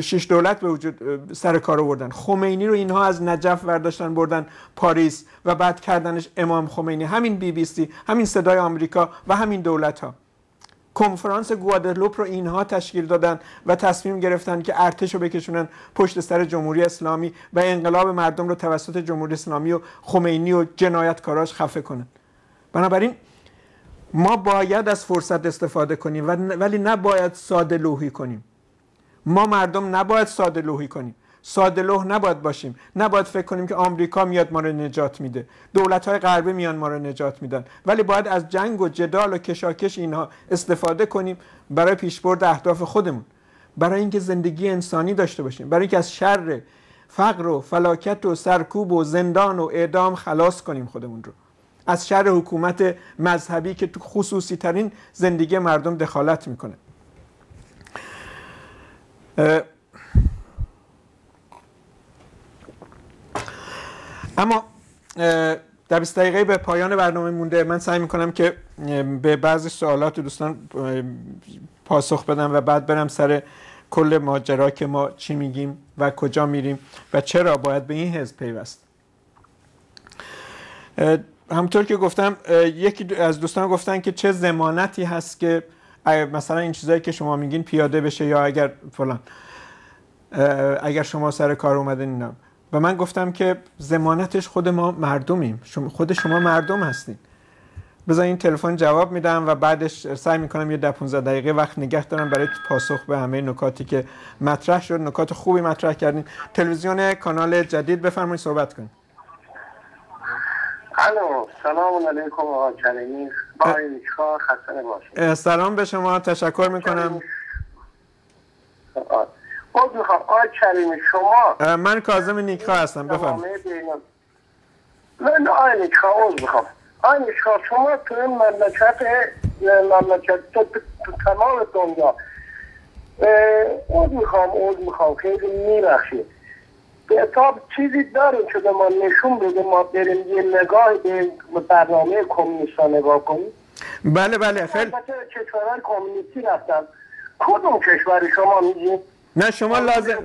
شش دولت به وجود سر کار آوردن. خمینی رو اینها از نجف برداشتن بردن پاریس و بعد کردنش امام خمینی. همین بی بی سی همین صدای آمریکا و همین دولت ها کنفرانس گوادلوپ رو اینها تشکیل دادن و تصمیم گرفتن که ارتش رو بکشونن پشت سر جمهوری اسلامی و انقلاب مردم رو توسط جمهوری اسلامی و خمینی و جنایتکاراش خفه کنن. بنابراین ما باید از فرصت استفاده کنیم ولی نباید ساده لوحی کنیم. ما مردم نباید ساده لوحی کنیم. ساده لوح نباید باشیم. نباید فکر کنیم که آمریکا میاد ما رو نجات میده. دولت های غربی میان ما رو نجات میدن. ولی باید از جنگ و جدال و کشاکش اینها استفاده کنیم برای پیشبرد اهداف خودمون. برای اینکه زندگی انسانی داشته باشیم. برای اینکه از شر فقر و فلاکت و سرکوب و زندان و اعدام خلاص کنیم خودمون رو. از شر حکومت مذهبی که تو خصوصی ترین زندگی مردم دخالت می‌کنه. اما در 20 دقیقه به پایان برنامه مونده. من سعی می‌کنم که به بعضی سوالات دوستان پاسخ بدم و بعد برم سر کل ماجرا که ما چی میگیم و کجا میریم و چرا باید به این حزب پیوست. همطور که گفتم یکی از دوستان گفتن که چه زمانتی هست که مثلا این چیزایی که شما میگین پیاده بشه یا اگر فلان. اگر شما سر کار اومدن اینا. و من گفتم که زمانتش خود ما مردمیم. خود شما مردم هستین. بذار این تلفن جواب میدم و بعدش سعی می‌کنم یه ده 15 دقیقه وقت نگه دارم برای پاسخ به همه نکاتی که مطرح شد. نکات خوبی مطرح کردین. تلویزیون کانال جدید بفرمایید صحبت کنید الو سلام علیکم آقا کریمی. با خسته باشید سلام به شما. تشکر می‌کنم. خود می‌خوام. آقای کریمی شما من کازم نیکا هستم بفرمایید. نه آقای نیکا عوض می‌خوام. آقای نیکا شما تو این مملکت مملکت تو, تو تمام دنیا عوض می‌خوام عوض می‌خوام. خیلی میبخشید. به حساب چیزی داریم که به ما نشون بده ما بریم یه نگاه به برنامه کمونیست نگاه کنیم؟ بله بله خیلی. کشورهای کمونیستی رفتن. کدوم کشوری شما میگید؟ نه شما لازم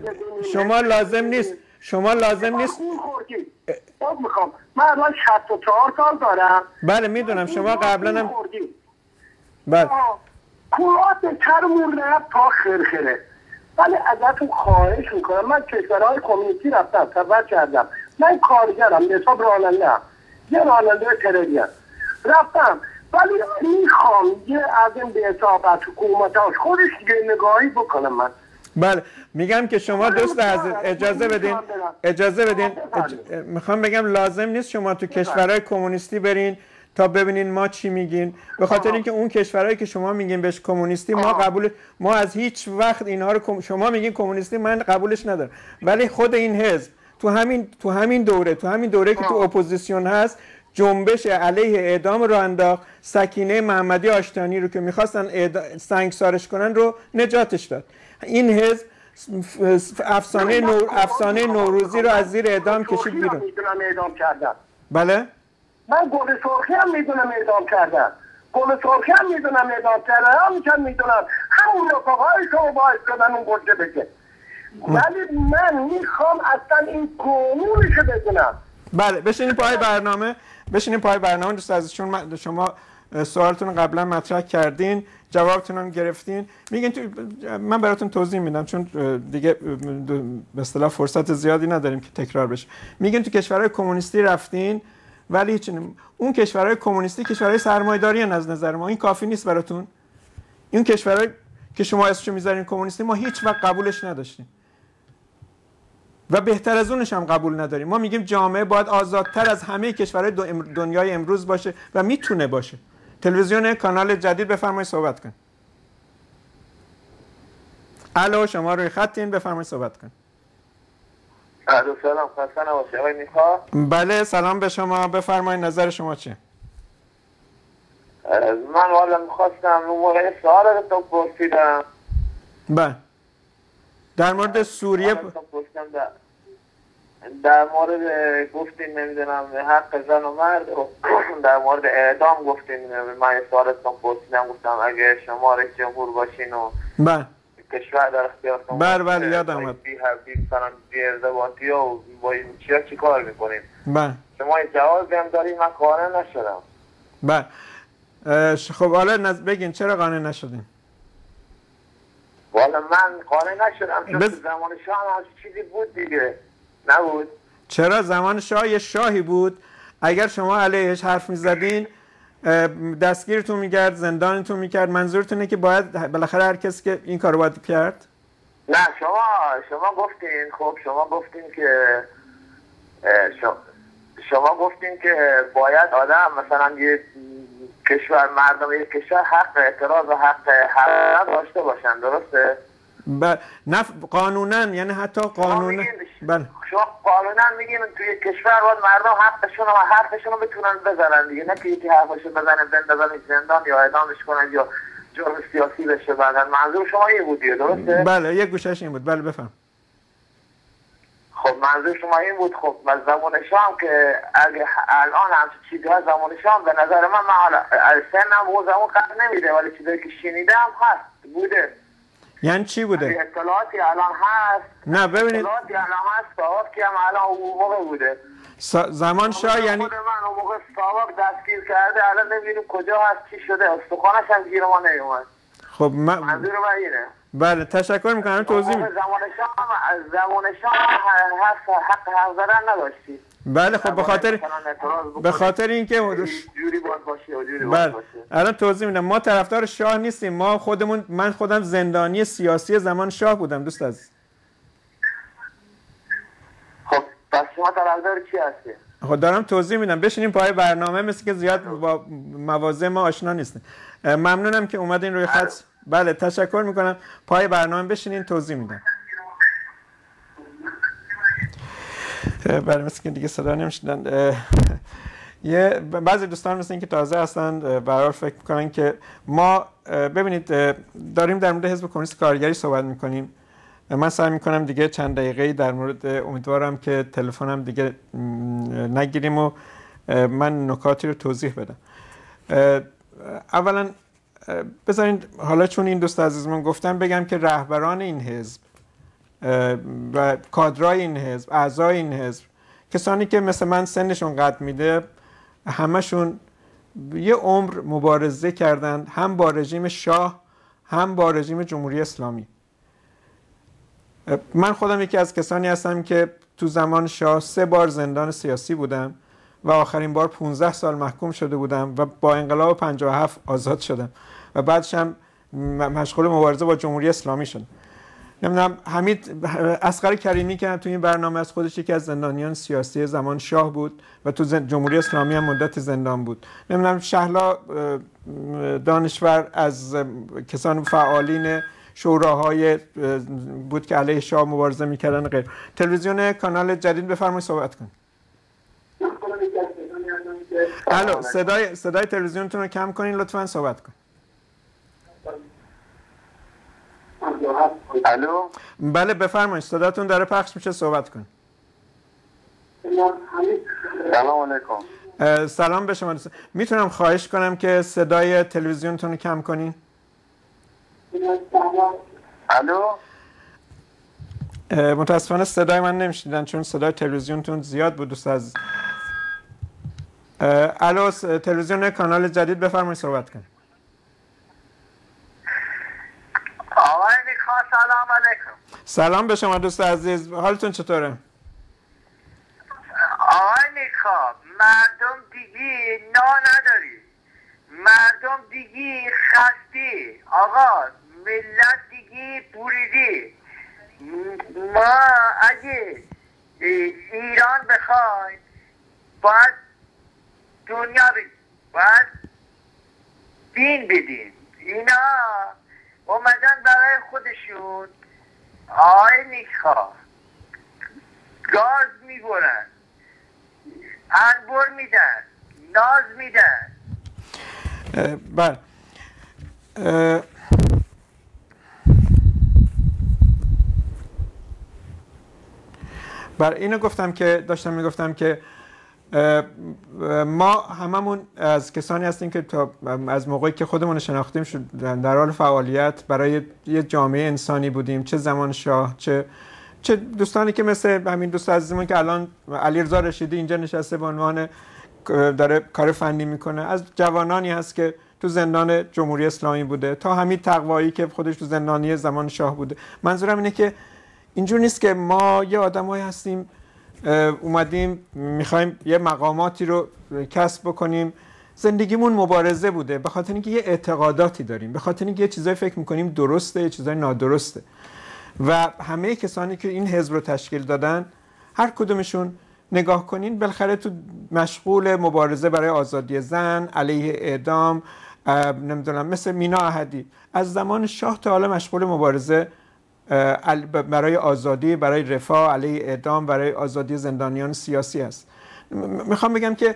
شما لازم نیست. شما لازم نیست خب می‌خوام. من الان 64 سال دارم. بله می‌دونم. شما قبلا هم بله. کلات کرمون رفت تا خرخره. ولی ازتون خواهش می‌کنم. من کشورهای کمیونیتی رفتم سفر کردم. من کارگرم حساب راننده هم یه راننده ترلی رفتم. ولی می‌خوام یه از این به حساب از حکومتاش خودش یه نگاهی بکنم من. بله میگم که شما دوست عزیز اجازه بدین اجازه بدین می‌خوام بگم لازم نیست شما تو کشورهای کمونیستی برین تا ببینین ما چی میگیم. به خاطر اینکه اون کشورهایی که شما میگین بهش کمونیستی ما قبول ما از هیچ وقت اینها رو شما میگین کمونیستی من قبولش ندارم. ولی خود این حزب تو همین تو همین دوره تو همین دوره که تو اپوزیسیون هست جنبش علیه اعدام رو انداخت سکینه محمدی آشتانی رو که می‌خواستن سنگسارش کنن رو نجاتش داد. این حزب افسانه نور افسانه نوروزی رو از زیر اعدام کشید بیرون. اعدام کردن بله؟ من گل سرخی هم می‌دونم اعدام کردن گل سرخی هم می‌دونم اعدام کردن هم می‌دونم. همون رفقای شما باعث شدن اون گرجه بگه ولی من می‌خوام اصلا این قانونشو بدونم. بله بشینیم پای برنامه. بشینیم پای برنامه دوست از شما سوالتون قبلا مطرح کردین. جوابتون هم گرفتین. میگین تو من براتون توضیح میدم چون دیگه به اصطلاح فرصت زیادی نداریم که تکرار بشه. میگین تو کشورهای کمونیستی رفتین ولی هیچ اون کشورهای کمونیستی کشورهای سرمایه‌داری از نظر ما. این کافی نیست براتون. این کشورهای که شما اسمشو می‌ذارین کمونیستی ما هیچ وقت قبولش نداشتیم. و بهتر از اونش هم قبول نداریم. ما میگیم جامعه باید آزادتر از همه کشورهای دنیای امروز باشه و می‌تونه باشه. تلویزیون کانال جدید بفرمایید صحبت کن. الو شما روی خطین بفرمایید صحبت کن. الو سلام. میخوا بله سلام به شما. بفرمایید نظر شما چیه؟ من والا می‌خواستم اون موقع سوال رو تو پرسیدم. بله. در مورد سوریه در مورد گفتین نمی‌دونم حق زن و مرد در مورد اعدام گفتین من سوالتون پرسیدم گفتم اگه شما رئیس جمهور باشین و بله. کشور در اختیارتون بله بله یادم اومد. بی مثلا بی ارتباطی و با این چیا چی کار می‌کنین؟ بله. شما این جواز هم دارین من قانع نشدم. بله. خب حالا نز... بگین چرا قانع نشدین؟ والا من قانع نشدم چون بس... زمان شاه هم چیزی بود دیگه. نبود. چرا؟ زمان شاه یه شاهی بود. اگر شما علیهش حرف می‌زدین دستگیرتون می‌کرد زندانتون می‌کرد. منظورتونه که باید بالاخره هر کسی که این کارو باید کرد. نه شما شما گفتین خب شما گفتین که شما گفتین که باید آدم مثلا یه کشور مردم یک کشور حق اعتراض و حق حق داشته باشن. درسته؟ ب... نه قانونا یعنی حتی قانونا بله. شما قانونا میگین توی کشور باید مردم حقشون و حرفشون رو بتونن بزنن دیگه. نه که یکی حرفشون بزنه بندازن زندان یا اعدامش کنن یا جرم سیاسی بشه بعدا. منظور شما یه بود درسته؟ بله یک گوشش این بود. بله بفهم. خب منظور شما این بود. خب از زمان شام که اگه الان هم چیزی از زمان شام به نظر من من سنم و زمان قد نمیده ولی چیزی که شنیدم هست بوده. یعنی چی بوده؟ اطلاعاتی الان هست. نه ببینید. اطلاعاتی الان هست صاحب که هم الان اون موقع بوده. زمان شاه یعنی من اون موقع صاحب دستگیر کرده الان نمی‌دونیم کجا هست چی شده استخوانش هم گیر ما نیومد. خب من منظور من اینه. بله تشکر می‌کنم توضیح میدم زمان شام زمان شام هست حق حق زدن نداشتی بله خب به خاطر به خاطر اینکه جوری باید باشه جوری بله الان توضیح میدم. ما طرفدار شاه نیستیم. ما خودمون من خودم زندانی سیاسی زمان شاه بودم دوست عزیز. خب پس شما طرفدار چی هستی؟ خب دارم توضیح میدم. بشینیم پای برنامه مثل که زیاد با مواضع ما آشنا نیستیم. ممنونم که اومدین روی خط. بله تشکر می‌کنم. پای برنامه بشینین توضیح میدم. برای مثل که دیگه صدا نمی‌شدن یه بعضی دوستان مثل اینکه تازه هستن برای فکر می‌کنن که ما ببینید داریم در مورد حزب کمونیست کارگری صحبت می‌کنیم. من سعی می‌کنم دیگه چند دقیقه در مورد امیدوارم که تلفنم دیگه نگیریم و من نکاتی رو توضیح بدم. اولا بذارین حالا چون این دوست عزیزمون گفتم بگم که رهبران این حزب و کادرای این حزب اعضای این حزب کسانی که مثل من سنشون قد میده همشون یه عمر مبارزه کردند هم با رژیم شاه هم با رژیم جمهوری اسلامی. من خودم یکی از کسانی هستم که تو زمان شاه سه بار زندان سیاسی بودم و آخرین بار 15 سال محکوم شده بودم و با انقلاب 57 آزاد شدم. و بعدش هم مشغول مبارزه با جمهوری اسلامی شدم. نمی‌دونم حمید اسقر کریمی که تو این برنامه از خودش یکی از زندانیان سیاسی زمان شاه بود و تو جمهوری اسلامی هم مدت زندان بود. نمی‌دونم شهلا دانشور از کسان فعالین شوراهای بود که علیه شاه مبارزه می‌کردن غیر تلویزیون کانال جدید بفرمایید صحبت کن الو صدای صدای تلویزیونتون رو کم کنین لطفا صحبت کن. الو؟ بله بفرمایید. صداتون داره پخش میشه صحبت کن سلام علیکم. سلام به شما. می‌تونم خواهش کنم که صدای تلویزیونتون رو کم کنین؟ الو؟ متاسفانه صدای من نمیشیدن چون صدای تلویزیونتون زیاد بود دوست از الو تلویزیون کانال جدید بفرمایید صحبت کن آقای سلام علیکم. سلام به شما دوست عزیز. حالتون چطوره؟ آقای نیکا مردم دیگه نا نداری. مردم دیگه خستی. آقا ملت دیگه بوریدی ما اگه ایران بخوایم باید دنیا بدیم باید دین بدیم. اینا اومدن برای خودشون آقای نیکا. گاز می‌برن. انبر میدن. ناز میدن. بله. بر اینو گفتم که داشتم می‌گفتم که ما هممون از کسانی هستیم که تا از موقعی که خودمون شناختیم شد در حال فعالیت برای یه جامعه انسانی بودیم چه زمان شاه چه چه دوستانی که مثل همین دوست عزیزمون که الان علیرضا رشیدی اینجا نشسته به عنوان داره کار فنی می‌کنه. از جوانانی هست که تو زندان جمهوری اسلامی بوده تا همین تقوایی که خودش تو زندانی زمان شاه بوده. منظورم اینه که اینجور نیست که ما یه آدمایی هستیم اومدیم می‌خوایم یه مقاماتی رو کسب بکنیم. زندگیمون مبارزه بوده به خاطر اینکه یه اعتقاداتی داریم به خاطر اینکه یه چیزایی فکر می‌کنیم درسته یه چیزای نادرسته. و همه کسانی که این حزب رو تشکیل دادن هر کدومشون نگاه کنین بالاخره تو مشغول مبارزه برای آزادی زن علیه اعدام نمی‌دونم مثل مینا احدی. از زمان شاه تا حالا مشغول مبارزه برای آزادی برای رفاه علیه اعدام برای آزادی زندانیان سیاسی است. می‌خوام بگم که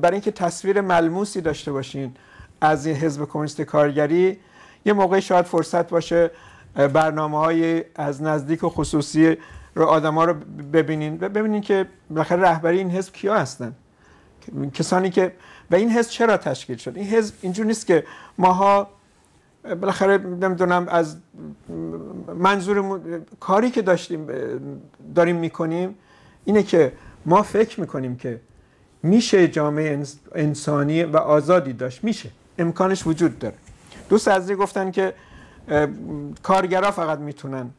برای اینکه تصویر ملموسی داشته باشین از این حزب کمونیست کارگری یه موقع شاید فرصت باشه برنامه های از نزدیک و خصوصی رو آدم ها رو ببینین. و ببینین که بالاخره رهبری این حزب کیا هستن. کسانی که و این حزب چرا تشکیل شد؟ این حزب اینجور نیست که ماها بالاخره نمی‌دونم از منظور کاری که داشتیم داریم می‌کنیم اینه که ما فکر می‌کنیم که میشه جامعه انسانی و آزادی داشت. میشه. امکانش وجود داره. دوست عزیزی گفتن که کارگرا فقط می‌تونن.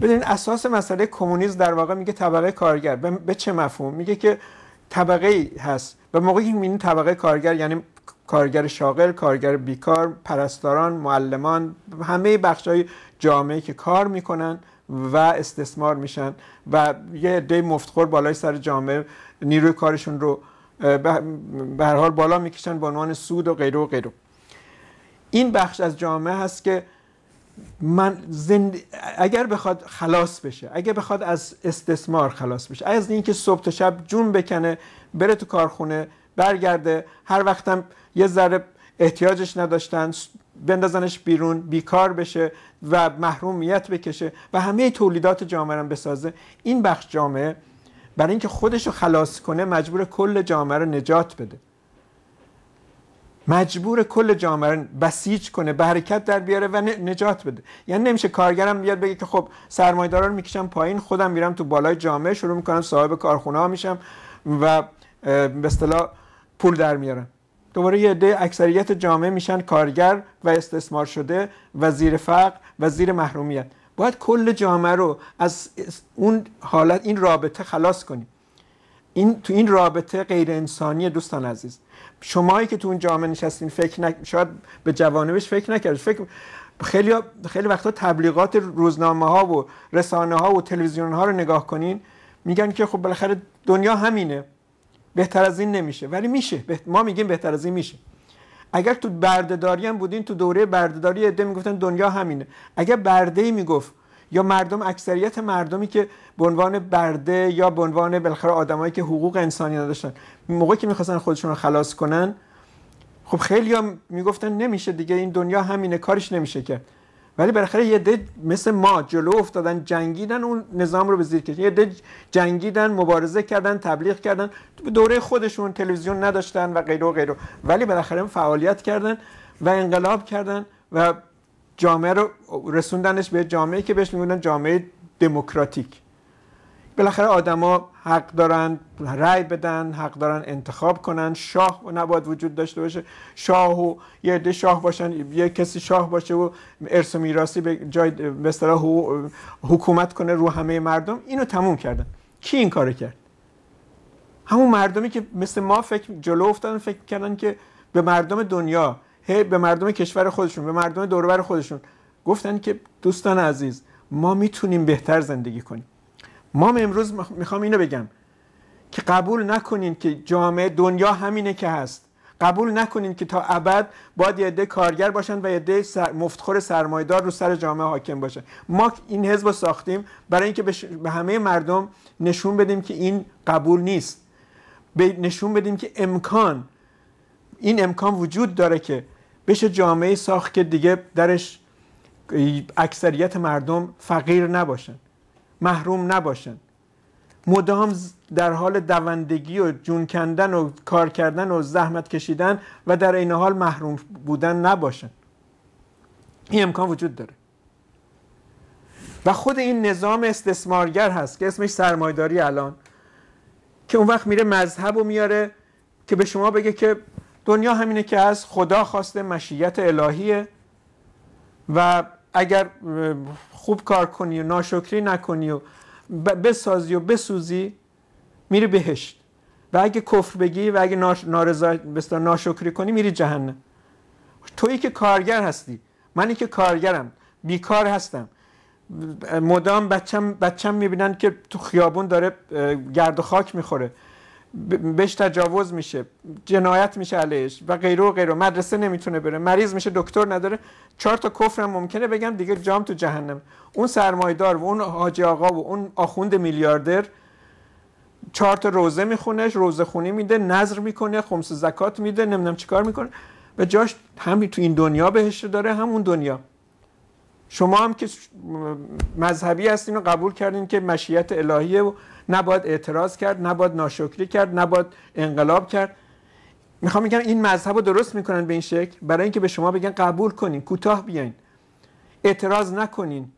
ببین اساس مسئله کمونیسم در واقع میگه طبقه کارگر. به چه مفهوم؟ میگه که طبقه ای هست. و موقعی که طبقه کارگر یعنی کارگر شاغل کارگر بیکار پرستاران معلمان همه بخش های جامعه که کار می‌کنن و استثمار میشن و یه عده مفتخور بالای سر جامعه نیروی کارشون رو به هر حال بالا می‌کشن به عنوان سود و غیره و غیره. این بخش از جامعه هست که من زند... اگر بخواد خلاص بشه اگر بخواد از استثمار خلاص بشه از اینکه صبح تا شب جون بکنه بره تو کارخونه برگرده هر وقتم یه ذره احتیاجش نداشتن بندازنش بیرون بیکار بشه و محرومیت بکشه و همه تولیدات جامعه رو بسازه. این بخش جامعه برای اینکه خودش رو خلاص کنه مجبور کل جامعه رو نجات بده. مجبور کل جامعه رو بسیج کنه به حرکت در بیاره و نجات بده. یعنی نمیشه کارگرم بیاد بگه که خب سرمایه‌دارا رو می‌کشم پایین خودم میرم تو بالای جامعه شروع می‌کنم صاحب کارخونه ها میشم و به اصطلاح پول در میارم. دوباره یه عده اکثریت جامعه میشن کارگر و استثمار شده و زیر فقر و زیر محرومیت. باید کل جامعه رو از اون حالت این رابطه خلاص کنیم. این تو این رابطه غیر انسانی دوستان عزیز. شمایی که تو اون جامعه نشستین فکر نک... شاید به جوانبش فکر نکردید. فکر خیلی خیلی وقتا تبلیغات روزنامه ها و رسانه ها و تلویزیون ها رو نگاه کنین میگن که خب بالاخره دنیا همینه. بهتر از این نمیشه. ولی میشه. ما میگیم بهتر از این میشه. اگر تو بردهداری هم بودین تو دوره بردهداری عده می‌گفتن دنیا همینه. اگر برده ای می‌گفت یا مردم اکثریت مردمی که به عنوان برده یا به عنوان بالاخره آدمایی که حقوق انسانی نداشتن موقعی که می‌خواستن خودشون رو خلاص کنن خب خیلی هم می‌گفتن نمیشه دیگه این دنیا همینه کارش نمیشه کرد. ولی بالاخره یه ده مثل ما جلو افتادن جنگیدن اون نظام رو به زیر کشیدن. یه ده جنگیدن مبارزه کردن تبلیغ کردن. دوره خودشون تلویزیون نداشتن و غیره و غیره. ولی بالاخره فعالیت کردن و انقلاب کردن و جامعه رو رسوندنش به جامعه که بهش میگن جامعه دموکراتیک. بالاخره آدما حق دارن رأی بدن حق دارن انتخاب کنن. شاه نباید وجود داشته باشه. شاه و یه عده شاه باشن یه کسی شاه باشه و ارث و میراثی به جای به حکومت کنه رو همه مردم. اینو تموم کردن. کی این کارو کرد؟ همون مردمی که مثل ما فکر جلو افتادن فکر کردن که به مردم دنیا به مردم کشور خودشون به مردم دوربر خودشون. گفتن که دوستان عزیز ما می‌تونیم بهتر زندگی کنیم. ما امروز می‌خوام اینو بگم که قبول نکنین که جامعه دنیا همینه که هست. قبول نکنین که تا ابد باید یه عده کارگر باشن و یه عده سر مفتخور سرمایدار رو سر جامعه حاکم باشن ما این حزب ساختیم برای اینکه به همه مردم نشون بدیم که این قبول نیست. به نشون بدیم که امکان این امکان وجود داره که بشه جامعه ساخت که دیگه درش اکثریت مردم فقیر نباشن. محروم نباشن. مدام در حال دوندگی و جون کندن و کار کردن و زحمت کشیدن و در این حال محروم بودن نباشن. این امکان وجود داره. و خود این نظام استثمارگر هست که اسمش سرمایداری الان که اون وقت میره مذهب و میاره که به شما بگه که دنیا همینه که از خدا خواسته مشیت الهیه و اگر خوب کار کنی و ناشکری نکنی و بسازی و بسوزی میری بهشت. و اگه کفر بگی و اگه نارضا ناشکری کنی میری جهنم. تویی که کارگر هستی. منی که کارگرم. بیکار هستم. مدام بچم بچم می‌بینن که تو خیابون داره گرد و خاک می‌خوره. بهش تجاوز میشه جنایت میشه علیش و غیره و غیره. مدرسه نمی‌تونه بره مریض میشه دکتر نداره. چهار تا کفرم ممکنه بگم دیگه جام تو جهنم. اون سرمایدار و اون حاجی آقا و اون آخوند میلیاردر چهار تا روزه می‌خونه روزه خونی میده نظر می‌کنه خمس زکات میده نمی‌دونم چیکار می‌کنه. و جاش همین تو این دنیا بهش داره همون دنیا. شما هم که مذهبی هستین و قبول کردین که مشیت الهیه و نباید اعتراض کرد نباید ناشکری کرد نباید انقلاب کرد. می‌خوام میگم این مذهب رو درست می‌کنن به این شکل. برای اینکه به شما بگن قبول کنین کوتاه بیاین. اعتراض نکنین.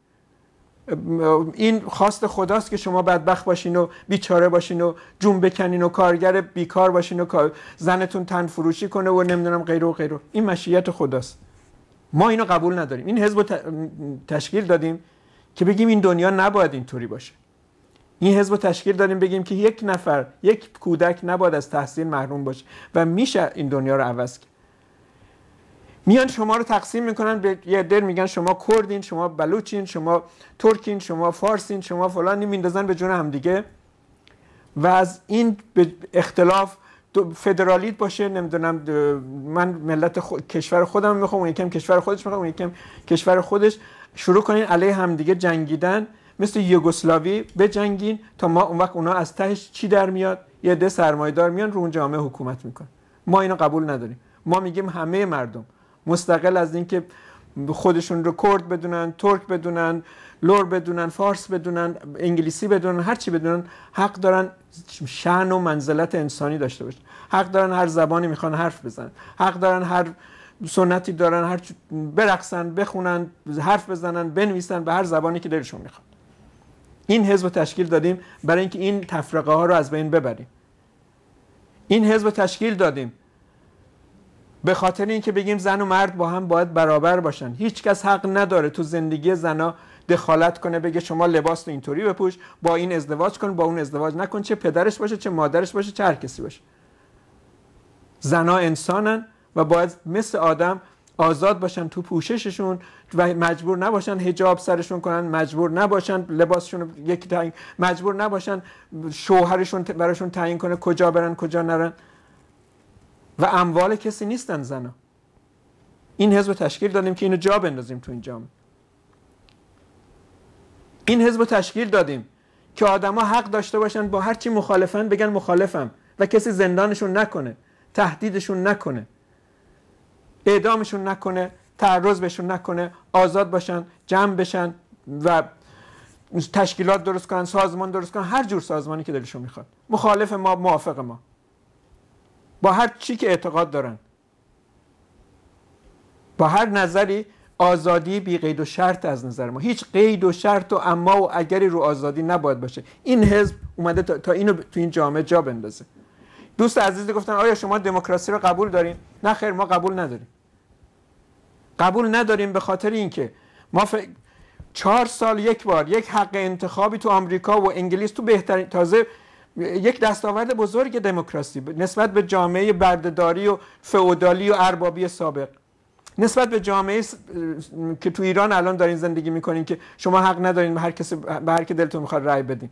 این خواست خداست که شما بدبخت باشین و بیچاره باشین و جون بکنین و کارگر بیکار باشین و زنتون تن فروشی کنه و نمی‌دونم غیره و غیره این مشیت خداست. ما اینو قبول نداریم. این حزب تشکیل دادیم که بگیم این دنیا نباید اینطوری باشه. این حزب تشکیل دادیم بگیم که یک نفر یک کودک نباید از تحصیل محروم باشه و میشه این دنیا رو عوض کرد. میان شما رو تقسیم می‌کنن به یه در میگن شما کردین شما بلوچین شما ترکین شما فارسین شما فلانی میندازن به جون همدیگه. و از این اختلاف فدرالیت باشه نمی‌دونم من ملت کشور خودم می‌خوام اون یکم کشور خودش می‌خوام اون یکم کشور خودش. شروع کنین علیه همدیگه جنگیدن. مثل یوگسلاوی بجنگین تا ما اون وقت اونا از تهش چی در میاد؟ یه ده سرمایدار میان رو اون جامعه حکومت میکن ما اینو قبول نداریم. ما میگیم همه مردم مستقل از اینکه خودشون رو کرد بدونن ترک بدونن لور بدونن فارس بدونن انگلیسی بدونن هر چی بدونن حق دارن شن و منزلت انسانی داشته باشن. حق دارن هر زبانی می‌خوان حرف بزنن. حق دارن هر سنتی دارن هر برقصن بخونن حرف بزنن بنویسن به هر زبانی که دلشون می‌خواد. این حزب تشکیل دادیم برای اینکه این تفرقه ها رو از بین ببریم. این حزب تشکیل دادیم به خاطر اینکه بگیم زن و مرد با هم باید برابر باشن. هیچ کس حق نداره تو زندگی زنا دخالت کنه بگه شما لباس تو اینطوری بپوش با این ازدواج کن با اون ازدواج نکن چه پدرش باشه چه مادرش باشه چه هر کسی باشه. زنا انسانن و باید مثل آدم آزاد باشن تو پوشششون و مجبور نباشن هجاب سرشون کنن مجبور نباشن لباسشون یکی تعیین مجبور نباشن شوهرشون براشون تعیین کنه کجا برن کجا نرن. و اموال کسی نیستن زنا. این حزب تشکیل دادیم که اینو جا بندازیم تو این جامعه این حزب تشکیل دادیم که آدما حق داشته باشن با هر چی مخالفن بگن مخالفم و کسی زندانشون نکنه تهدیدشون نکنه. اعدامشون نکنه تعرض بهشون نکنه آزاد باشن جمع بشن و تشکیلات درست کنن سازمان درست کنن هر جور سازمانی که دلشون می‌خواد. مخالف ما موافق ما. با هر چی که اعتقاد دارن. با هر نظری آزادی بی قید و شرط از نظر ما. هیچ قید و شرط و اما و اگری رو آزادی نباید باشه. این حزب اومده تا, اینو تو این جامعه جا بندازه. دوست عزیزی گفتن آیا شما دموکراسی رو قبول دارین؟ نه خیر ما قبول نداریم. قبول نداریم به خاطر اینکه ما ف... چهار سال یک بار یک حق انتخابی تو آمریکا و انگلیس تو بهترین تازه یک دستاورد بزرگ دموکراسی نسبت به جامعه بردهداری و فئودالی و اربابی سابق. نسبت به جامعه که تو ایران الان دارین زندگی می‌کنین که شما حق ندارین به هر کسی به هر که دلتون می‌خواد رأی بدین.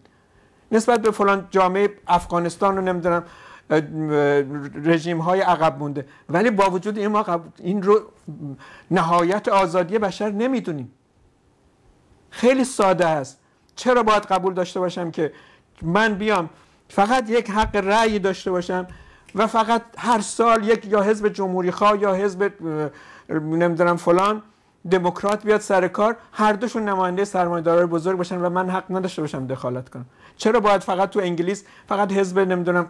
نسبت به فلان جامعه افغانستان رو نمی‌دونم رژیم های عقب مونده. ولی با وجود این ما این رو نهایت آزادی بشر نمی‌دونیم. خیلی ساده است. چرا باید قبول داشته باشم که من بیام فقط یک حق رأی داشته باشم و فقط هر سال یک یا حزب جمهوری خواه یا حزب نمی‌دونم فلان دموکرات بیاد سر کار هر دوشون نماینده سرمایه‌دارای بزرگ باشن و من حق نداشته باشم دخالت کنم. چرا باید فقط تو انگلیس فقط حزب نمی‌دونم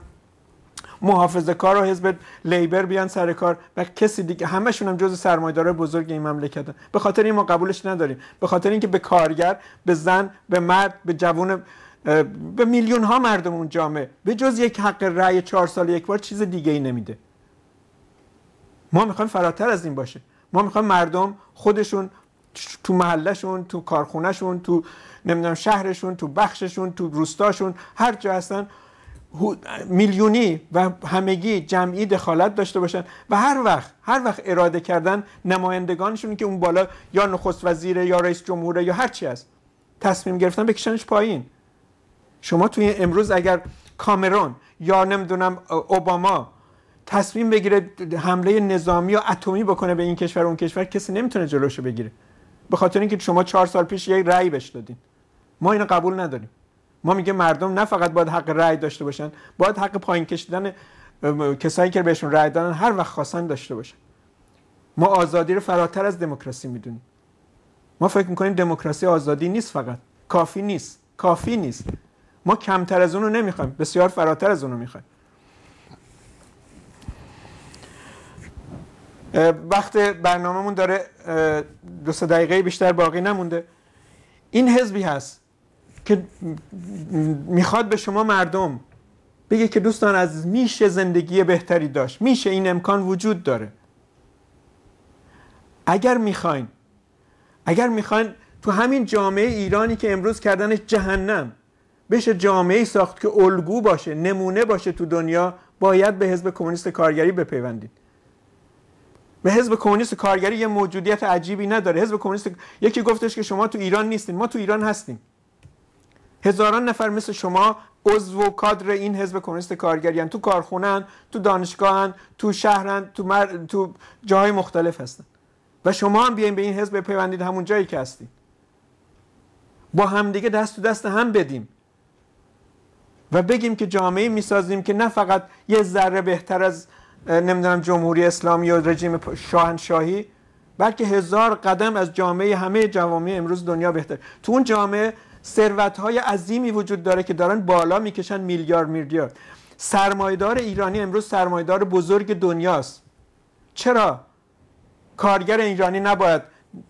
محافظه کار و حزب لیبر بیان سر کار و کسی دیگه همشون هم جز سرمایه‌دار بزرگ این مملکتن به خاطر این ما قبولش نداریم. به خاطر اینکه به کارگر به زن به مرد به جوون به میلیون ها مردم اون جامعه به جز یک حق رأی چهار سال یک بار چیز دیگه ای نمیده. ما می‌خوایم فراتر از این باشه. ما می‌خوایم مردم خودشون تو محلشون تو کارخونهشون تو نمی‌دونم شهرشون تو بخششون تو روستاشون هر جا هستن میلیونی و همگی جمعی دخالت داشته باشن و هر وقت هر وقت اراده کردن نمایندگانشون که اون بالا یا نخست وزیره یا رئیس جمهوره یا هر چی هست تصمیم گرفتن بکشنش پایین. شما توی امروز اگر کامرون یا نمی‌دونم اوباما تصمیم بگیره حمله نظامی یا اتمی بکنه به این کشور اون کشور کسی نمی‌تونه جلوشو بگیره. به خاطر اینکه شما چهار سال پیش یک رأی بهش دادین. ما اینو قبول نداریم. ما میگه مردم نه فقط باید حق رأی داشته باشن باید حق پایین کشیدن کسایی که بهشون رأی دادن هر وقت خواستن داشته باشن. ما آزادی رو فراتر از دموکراسی می‌دونیم. ما فکر می‌کنیم دموکراسی آزادی نیست فقط. کافی نیست. کافی نیست. ما کمتر از اون رو نمی‌خوایم. بسیار فراتر از اون رو می‌خوایم وقت برنامهمون داره دو سه دقیقه بیشتر باقی نمونده. این حزبی هست. که می‌خواد به شما مردم بگه که دوستان از میشه زندگی بهتری داشت میشه این امکان وجود داره. اگر می‌خواین اگر می‌خواین تو همین جامعه ایرانی که امروز کردنش جهنم بشه جامعه ساخت که الگو باشه نمونه باشه تو دنیا باید به حزب کمونیست کارگری بپیوندید. به حزب کمونیست کارگری یه موجودیت عجیبی نداره. حزب کمونیست یکی گفتش که شما تو ایران نیستین ما تو ایران هستیم. هزاران نفر مثل شما عضو و کادر این حزب کمونیست کارگری. تو کارخونن تو دانشگاهن تو شهرن تو, مر... تو جاهای مختلف هستن و شما هم بیاین به این حزب پیوندید همون جایی که هستید. با همدیگه دست تو دست هم بدیم. و بگیم که جامعه می‌سازیم که نه فقط یه ذره بهتر از نمی‌دونم جمهوری اسلامی یا رژیم شاهنشاهی بلکه هزار قدم از جامعه همه جوامع امروز دنیا بهتر. تو اون جامعه ثروت های عظیمی وجود داره که دارن بالا می‌کشن میلیارد میلیارد. سرمایدار ایرانی امروز سرمایدار بزرگ دنیاست. چرا؟ کارگر ایرانی نباید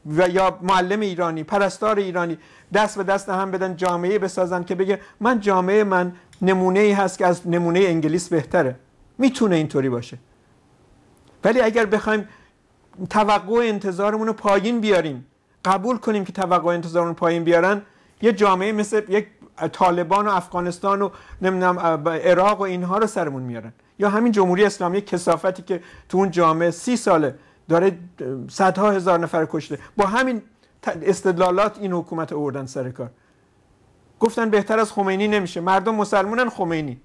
و یا معلم ایرانی پرستار ایرانی دست به دست هم بدن جامعه بسازن که بگه من جامعه من نمونه ای هست که از نمونه انگلیس بهتره. می‌تونه اینطوری باشه. ولی اگر بخوایم توقع انتظارمون رو پایین بیاریم. قبول کنیم که توقع انتظارمون پایین بیارن. یه جامعه مثل یک طالبان و افغانستان و نمی‌دونم عراق و اینها رو سرمون میارن. یا همین جمهوری اسلامی کسافتی که تو اون جامعه سی ساله داره صدها هزار نفر کشته. با همین استدلالات این حکومت اوردن سر کار. گفتن بهتر از خمینی نمیشه. مردم مسلمونن خمینی.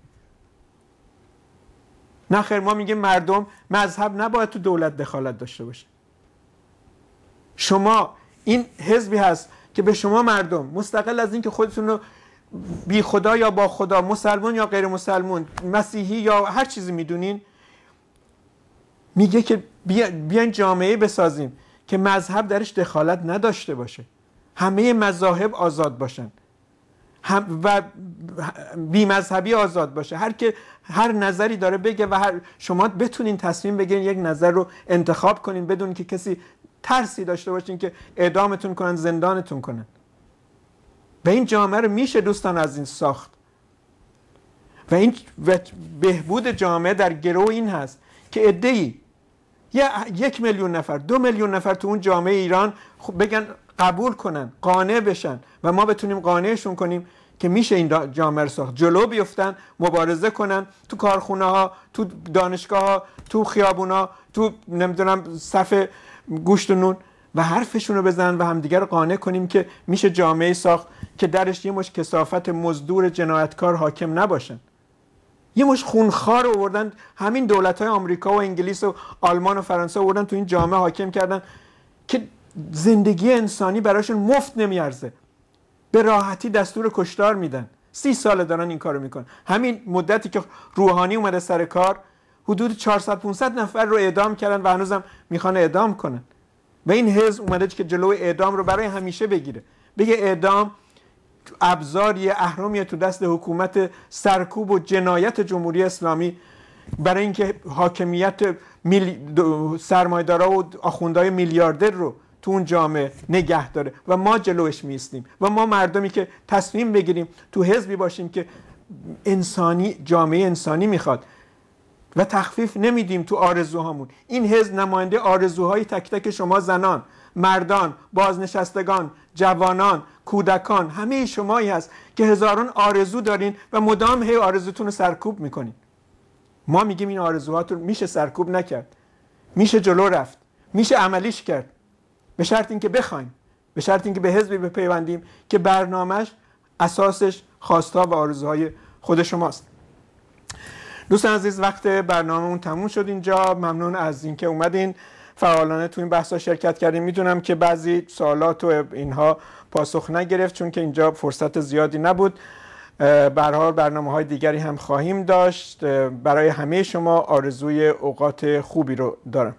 نه خیر ما میگه مردم مذهب نباید تو دولت دخالت داشته باشه. شما این حزبی هست که به شما مردم مستقل از اینکه خودتون رو بی خدا یا با خدا مسلمون یا غیر مسلمون مسیحی یا هر چیزی می‌دونین میگه که بیاین جامعه بسازیم که مذهب درش دخالت نداشته باشه. همه مذاهب آزاد باشن. هم و بی مذهبی آزاد باشه. هر که هر نظری داره بگه و هر شما بتونین تصمیم بگیرین یک نظر رو انتخاب کنین بدون که کسی ترسی داشته باشین که اعدامتون کنن زندانتون کنن. و این جامعه رو میشه دوستان از این ساخت. و این بهبود جامعه در گرو این هست که ادهی یک میلیون نفر دو میلیون نفر تو اون جامعه ایران بگن قبول کنن قانع بشن و ما بتونیم قانعشون کنیم که میشه این جامعه رو ساخت. جلو بیفتن مبارزه کنن تو کارخونه ها تو دانشگاه ها تو خیابون تو نمی‌دونم صف گوشت و نون و حرفشون رو بزنن و همدیگر رو قانع کنیم که میشه جامعه ساخت که درش یه مش کسافت مزدور جنایتکار حاکم نباشن. یه مش خونخوار آوردن همین دولت های آمریکا و انگلیس و آلمان و فرانسه آوردن تو این جامعه حاکم کردن که زندگی انسانی براشون مفت نمیارزه. به راحتی دستور کشتار میدن. سی ساله دارن این کارو می‌کنن. همین مدتی که روحانی اومده سر کار حدود 400 500 نفر رو اعدام کردن و هنوزم می‌خوان اعدام کنن. و این حزب اومده که جلو اعدام رو برای همیشه بگیره. بگه اعدام ابزاری اهرامی تو دست حکومت سرکوب و جنایت جمهوری اسلامی. برای اینکه حاکمیت میل... سرمایدارا و آخوندهای میلیاردر رو تو اون جامعه نگه داره و ما جلوش میستیم و ما مردمی که تصمیم بگیریم تو حزبی باشیم که انسانی جامعه انسانی می‌خواد و تخفیف نمیدیم تو آرزوهامون. این حزب نماینده آرزوهای تک تک شما زنان مردان بازنشستگان جوانان کودکان همه شمایی هست که هزاران آرزو دارین و مدام هی آرزوتون رو سرکوب می‌کنین. ما میگیم این آرزوهاتون میشه سرکوب نکرد میشه جلو رفت میشه عملیش کرد. به شرط اینکه بخوایم به شرط اینکه به حزبی بپیوندیم که برنامهش اساسش خواستها و آرزوهای خود شماست. دوستان عزیز وقت برنامهمون تموم شد اینجا. ممنون از اینکه اومدین. فعالانه تو این بحثا شرکت کردیم. می‌دونم که بعضی سوالات و اینها پاسخ نگرفت چون که اینجا فرصت زیادی نبود. برحال برنامه های دیگری هم خواهیم داشت. برای همه شما آرزوی اوقات خوبی رو دارم.